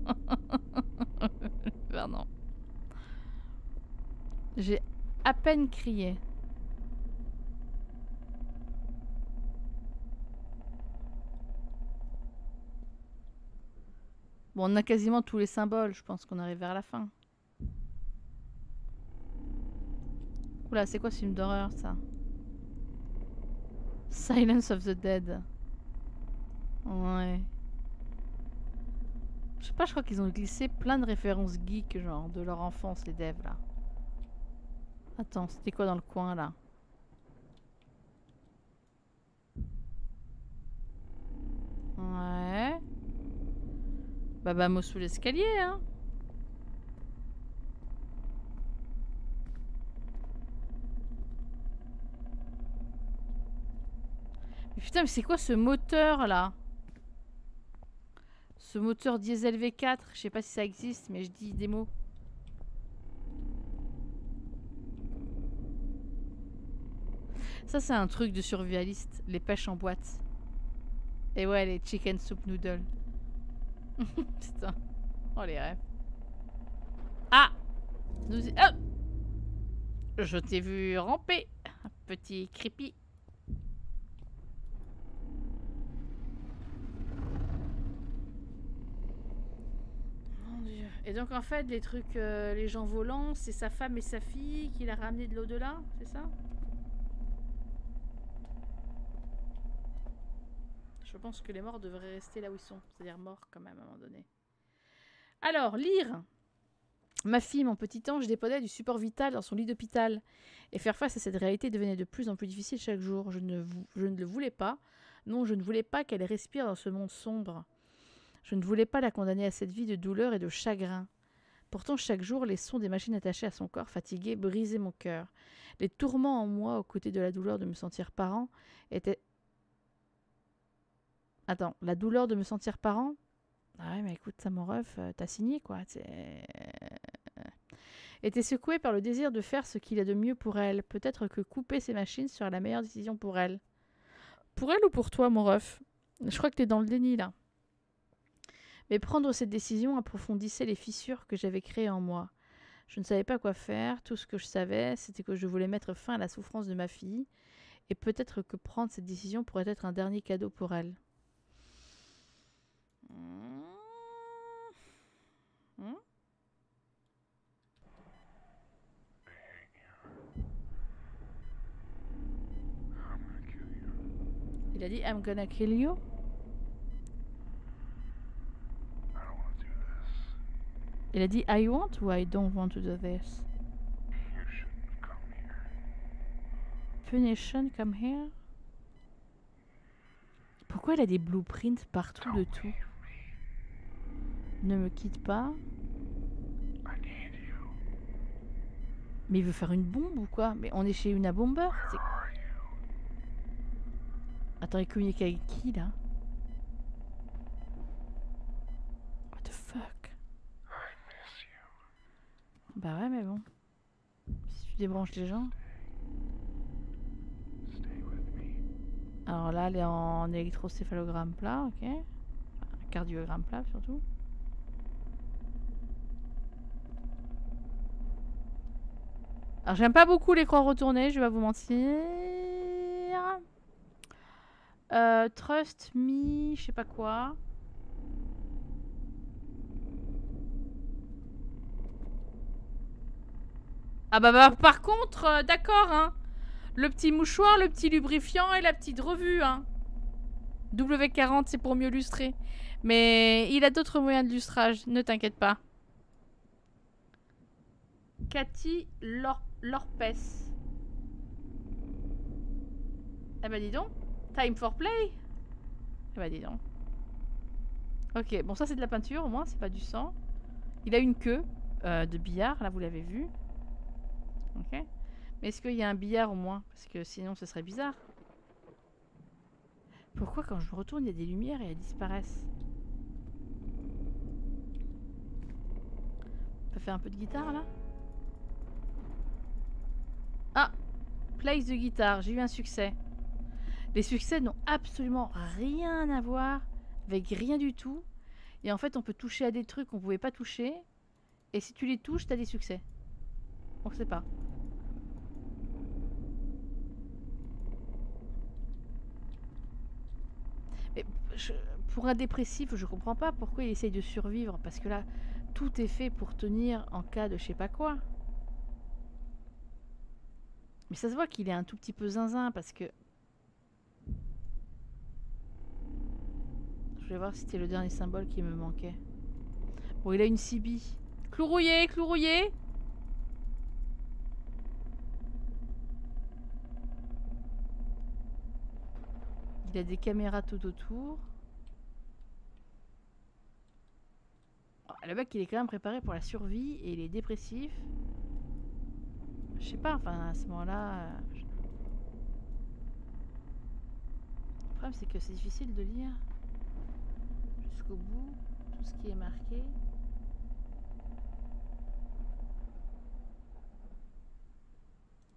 J'ai à peine crié. Bon, on a quasiment tous les symboles. Je pense qu'on arrive vers la fin. Oula, c'est quoi ce film d'horreur, ça? Silence of the Dead. Ouais. Je sais pas, je crois qu'ils ont glissé plein de références geeks, genre, de leur enfance, les devs, là. Attends, c'était quoi dans le coin, là? Ouais. Bah, bah, moi sous l'escalier, hein. Putain, mais c'est quoi ce moteur là? Ce moteur diesel V4, je sais pas si ça existe, mais je dis des mots. Ça, c'est un truc de survivaliste, les pêches en boîte. Et ouais, les chicken soup noodles. putain. Oh, les rêves. Ah Nous... Oh Je t'ai vu ramper, petit creepy. Et donc en fait, les trucs, euh, les gens volants, c'est sa femme et sa fille qui l'a ramené de l'au-delà, c'est ça? Je pense que les morts devraient rester là où ils sont, c'est-à-dire morts quand même à un moment donné. Alors, lire. Ma fille, mon petit ange, dépendait du support vital dans son lit d'hôpital. Et faire face à cette réalité devenait de plus en plus difficile chaque jour. Je je ne le voulais pas. Non, je ne voulais pas qu'elle respire dans ce monde sombre. Je ne voulais pas la condamner à cette vie de douleur et de chagrin. Pourtant, chaque jour, les sons des machines attachées à son corps fatigué brisaient mon cœur. Les tourments en moi, aux côtés de la douleur de me sentir parent, étaient. Attends, la douleur de me sentir parent? Ah ouais, mais écoute, ça, mon ref, euh, t'as signé, quoi. était secoué par le désir de faire ce qu'il a de mieux pour elle. Peut-être que couper ces machines serait la meilleure décision pour elle. Pour elle ou pour toi, mon ref Je crois que t'es dans le déni, là. Mais prendre cette décision approfondissait les fissures que j'avais créées en moi. Je ne savais pas quoi faire, tout ce que je savais, c'était que je voulais mettre fin à la souffrance de ma fille, Et peut-être que prendre cette décision pourrait être un dernier cadeau pour elle. Il a dit I'm gonna kill you. Il a dit I want ou I don't want to do this? Punition come here. Pourquoi il a des blueprints partout de tout? Ne me quitte pas. Mais il veut faire une bombe ou quoi? Mais on est chez une bomber Attends, il communique avec qui là What the fuck Bah ouais, mais bon. Si tu débranches les gens. Alors là, elle est en électrocéphalogramme plat, ok. cardiogramme plat surtout. Alors j'aime pas beaucoup l'écran retourné, je vais pas vous mentir. Euh, trust me, je sais pas quoi. Ah bah, bah par contre, euh, d'accord, hein. Le petit mouchoir, le petit lubrifiant et la petite revue, hein. W40, c'est pour mieux lustrer. Mais il a d'autres moyens de lustrage, ne t'inquiète pas. Cathy Lorpes. Eh bah dis donc. Time for play Eh bah dis donc. Ok, bon ça c'est de la peinture au moins, c'est pas du sang. Il a une queue euh, de billard, là vous l'avez vu. Ok. Mais est-ce qu'il y a un billard au moins? Parce que sinon ce serait bizarre. Pourquoi quand je me retourne il y a des lumières et elles disparaissent? On peut faire un peu de guitare là? Ah Place de guitare, j'ai eu un succès. Les succès n'ont absolument rien à voir avec rien du tout. Et en fait, on peut toucher à des trucs qu'on pouvait pas toucher. Et si tu les touches, t'as des succès. On sait pas. Mais pour un dépressif, je comprends pas pourquoi il essaye de survivre. Parce que là, tout est fait pour tenir en cas de je sais pas quoi. Mais ça se voit qu'il est un tout petit peu zinzin parce que Je vais voir si c'était le dernier symbole qui me manquait. Bon, il a une CB. Clou rouillé, clou Il a des caméras tout autour. Oh, le mec, il est quand même préparé pour la survie et il est dépressif. Je sais pas, enfin, à ce moment-là... Euh, le problème, c'est que c'est difficile de lire bout, tout ce qui est marqué.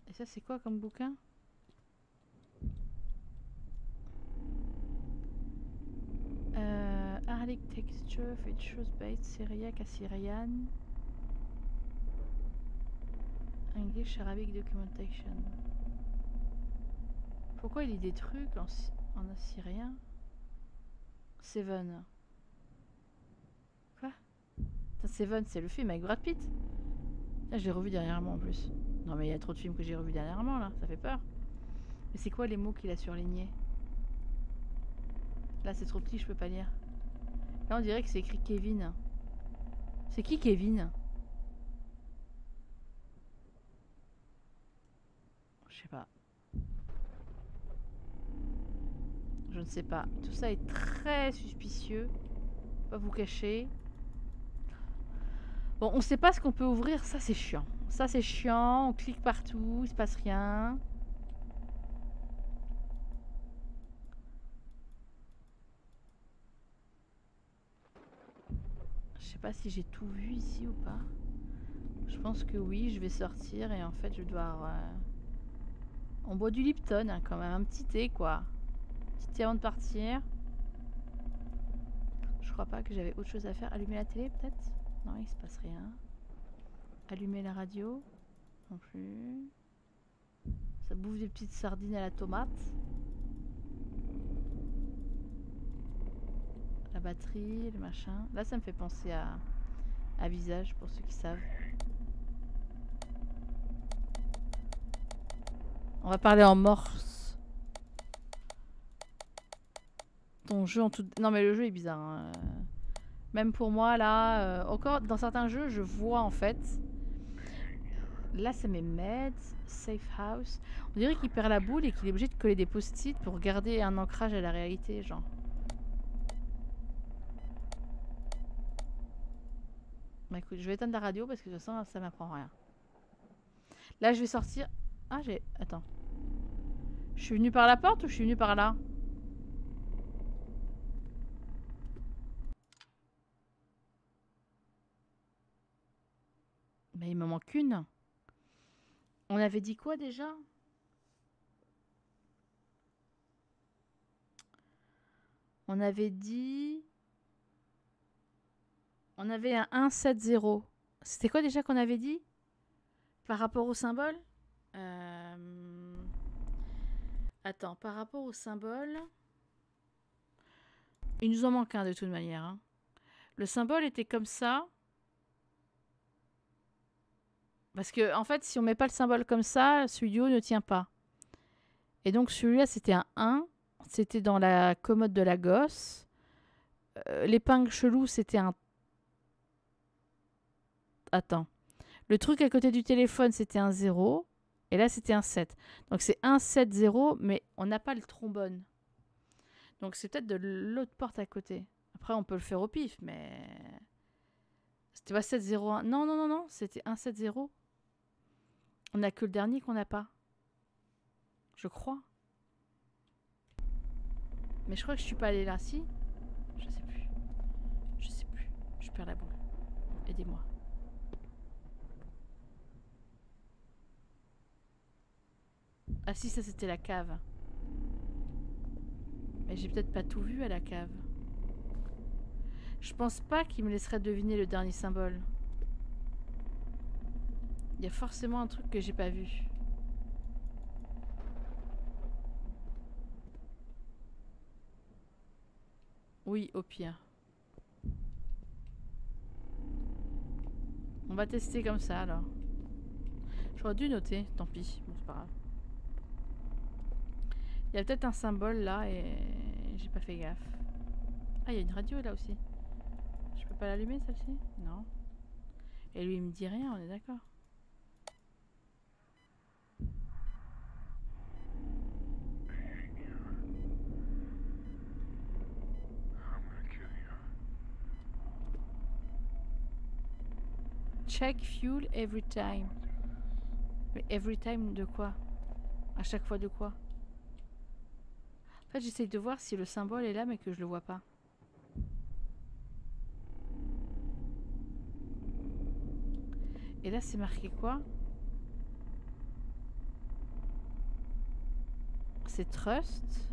Et ça, c'est quoi comme bouquin? Euh, Arabic Texture, Features Based, Syriac, Assyrian. English Arabic Documentation. Pourquoi il lit des trucs en, en assyrien? Seven. Seven, c'est le film avec Brad Pitt. Là, je l'ai revu dernièrement en plus. Non, mais il y a trop de films que j'ai revus dernièrement là, ça fait peur. Mais c'est quoi les mots qu'il a surlignés? Là, c'est trop petit, je peux pas lire. Là, on dirait que c'est écrit Kevin. C'est qui Kevin? Je sais pas. Je ne sais pas. Tout ça est très suspicieux. Pas vous cacher. Bon, on sait pas ce qu'on peut ouvrir, ça c'est chiant. Ça c'est chiant, on clique partout, il se passe rien. Je sais pas si j'ai tout vu ici ou pas. Je pense que oui, je vais sortir et en fait je dois... Euh, on boit du Lipton hein, quand même, un petit thé quoi. petit thé avant de partir. Je crois pas que j'avais autre chose à faire. Allumer la télé peut-être? Non, il se passe rien. Allumer la radio Non plus. Ça bouffe des petites sardines à la tomate. La batterie, le machin. Là, ça me fait penser à, visage, pour ceux qui savent. On va parler en morse. Ton jeu en tout... Non mais le jeu est bizarre. Hein. Même pour moi là, euh, encore dans certains jeux, je vois en fait. Là c'est mes meds, safe house. On dirait qu'il perd la boule et qu'il est obligé de coller des post-it pour garder un ancrage à la réalité, genre. Bah je vais éteindre la radio parce que je sens ça m'apprend rien. Là je vais sortir. Ah j'ai... Attends. Je suis venu par la porte ou je suis venu par là? Mais il me manque une. On avait dit quoi déjà? On avait dit... On avait un 1-7-0. C'était quoi déjà qu'on avait dit? Par rapport au symbole? Euh... Attends, par rapport au symbole... Il nous en manque un de toute manière. Hein. Le symbole était comme ça. Parce que, en fait, si on met pas le symbole comme ça, celui-là ne tient pas. Et donc, celui-là, c'était un 1. C'était dans la commode de la gosse. Euh, l'épingle chelou, c'était un... Attends. Le truc à côté du téléphone, c'était un 0. Et là, c'était un 7. Donc, c'est 1, 7, 0, mais on n'a pas le trombone. Donc, c'est peut-être de l'autre porte à côté. Après, on peut le faire au pif, mais... C'était pas 7, 0, 1. Non, non, non, non. C'était 1, 7, 0. On n'a que le dernier qu'on n'a pas. Je crois. Mais je crois que je suis pas allée là, si? Je sais plus. Je sais plus. Je perds la boule. Aidez-moi. Ah si, ça c'était la cave. Mais j'ai peut-être pas tout vu à la cave. Je pense pas qu'il me laisserait deviner le dernier symbole. Il y a forcément un truc que j'ai pas vu. Oui, au pire. On va tester comme ça alors. J'aurais dû noter, tant pis. Bon, c'est pas grave. Il y a peut-être un symbole là et j'ai pas fait gaffe. Ah, il y a une radio là aussi. Je peux pas l'allumer celle-ci? Non. Et lui, il me dit rien, on est d'accord. Check fuel every time. Mais every time de quoi? À chaque fois de quoi? Fait, j'essaye de voir si le symbole est là mais que je le vois pas. Et là, c'est marqué quoi? C'est Trust.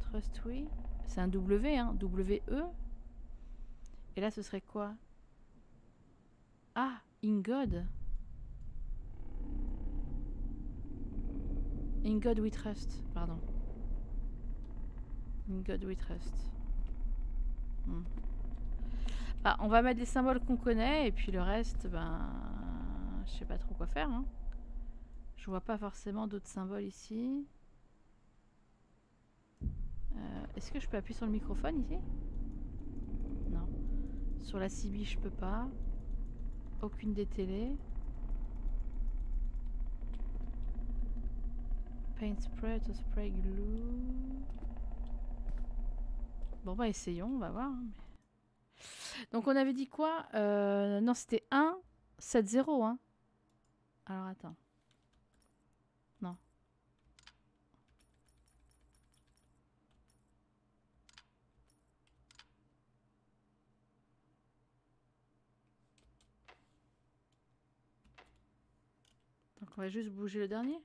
Trust, oui. C'est un W, hein. W-E. Et là, ce serait quoi? Ah, In God. In God we trust, pardon. In God we trust. Hmm. Bah, on va mettre des symboles qu'on connaît et puis le reste, ben, je sais pas trop quoi faire. Hein. Je vois pas forcément d'autres symboles ici. Euh, est-ce que je peux appuyer sur le microphone ici? Sur la CB, je peux pas. Aucune des télés. Paint spray, to spray glue. Bon bah essayons, on va voir. Hein, Donc on avait dit quoi euh, Non, c'était 1, 7, 0. Hein. Alors attends. On va juste bouger le dernier.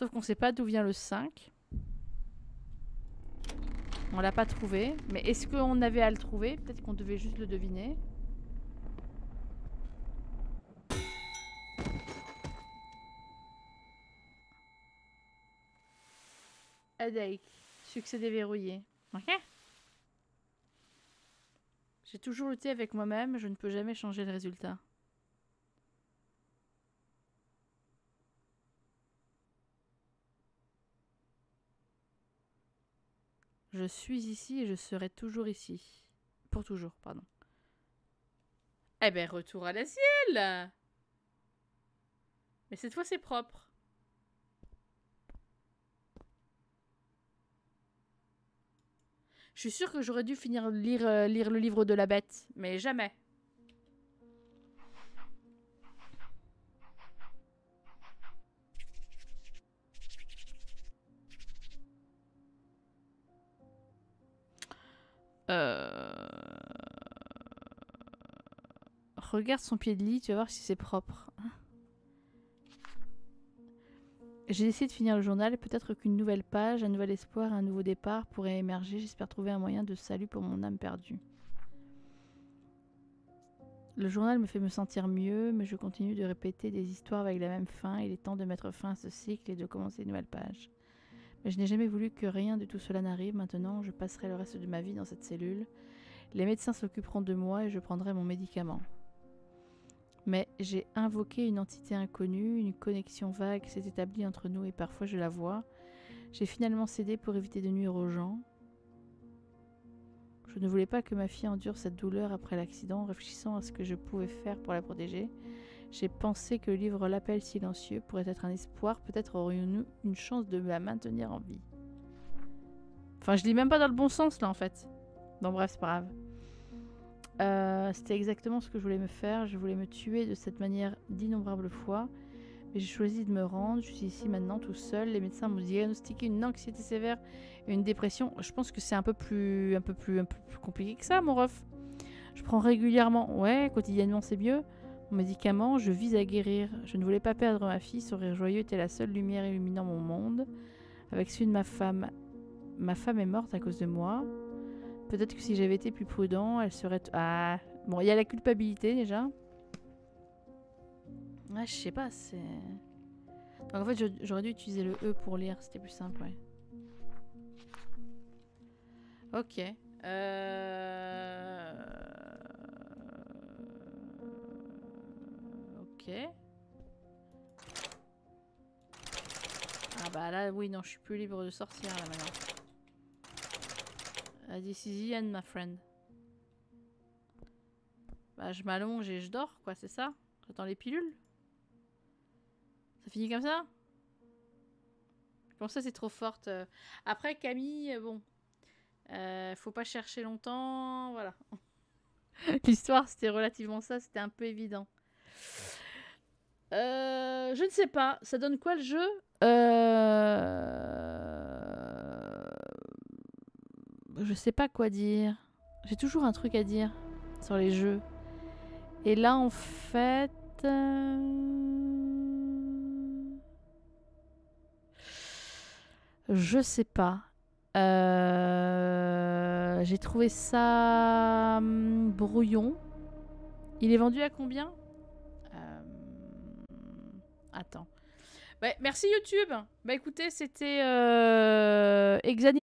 Sauf qu'on ne sait pas d'où vient le 5. On l'a pas trouvé. Mais est-ce qu'on avait à le trouver? Peut-être qu'on devait juste le deviner. Headache. Succès déverrouillé. Ok J'ai toujours lutté avec moi-même, je ne peux jamais changer le résultat. Je suis ici et je serai toujours ici. Pour toujours, pardon. Eh ben, retour à la ciel Mais cette fois, c'est propre. Je suis sûre que j'aurais dû finir lire, euh, lire le livre de la bête, mais jamais. Euh... Regarde son pied de lit, tu vas voir si c'est propre. J'ai essayé de finir le journal, peut-être qu'une nouvelle page, un nouvel espoir, un nouveau départ pourrait émerger. J'espère trouver un moyen de salut pour mon âme perdue. Le journal me fait me sentir mieux, mais je continue de répéter des histoires avec la même fin. Il est temps de mettre fin à ce cycle et de commencer une nouvelle page. Mais je n'ai jamais voulu que rien de tout cela n'arrive. Maintenant, je passerai le reste de ma vie dans cette cellule. Les médecins s'occuperont de moi et je prendrai mon médicament. Mais j'ai invoqué une entité inconnue, une connexion vague s'est établie entre nous et parfois je la vois. J'ai finalement cédé pour éviter de nuire aux gens. Je ne voulais pas que ma fille endure cette douleur après l'accident, réfléchissant à ce que je pouvais faire pour la protéger. J'ai pensé que le livre L'appel silencieux pourrait être un espoir, peut-être aurions-nous une chance de la maintenir en vie. Enfin, je lis même pas dans le bon sens là en fait. Bon, bref, c'est pas grave. Euh, c'était exactement ce que je voulais me faire. Je voulais me tuer de cette manière d'innombrables fois. Mais j'ai choisi de me rendre. Je suis ici maintenant tout seul. Les médecins m'ont diagnostiqué une anxiété sévère et une dépression. Je pense que c'est un un un peu plus compliqué que ça, mon ref. Je prends régulièrement, ouais, quotidiennement c'est mieux, mon médicament. Je vise à guérir. Je ne voulais pas perdre ma fille. Sourire joyeux était la seule lumière illuminant mon monde. Avec celui de ma femme. Ma femme est morte à cause de moi. Peut-être que si j'avais été plus prudent, elle serait... Ah, bon, il y a la culpabilité déjà. Ah, je sais pas, c'est... Donc en fait, j'aurais dû utiliser le E pour lire, c'était plus simple, ouais. Ok. Euh... Ah bah là, oui, non, je suis plus libre de sortir là maintenant. This is the my friend. Bah, je m'allonge et je dors, quoi, c'est ça? J'attends les pilules? Ça finit comme ça? Bon, ça, c'est trop forte. Après, Camille, bon. Euh, faut pas chercher longtemps, voilà. L'histoire, c'était relativement ça, c'était un peu évident. Euh, je ne sais pas, ça donne quoi le jeu? Euh je sais pas quoi dire. J'ai toujours un truc à dire sur les jeux. Et là, en fait... Euh, je sais pas. Euh, j'ai trouvé ça hum, brouillon. Il est vendu à combien? Attends. merci YouTube. Bah écoutez, c'était euh...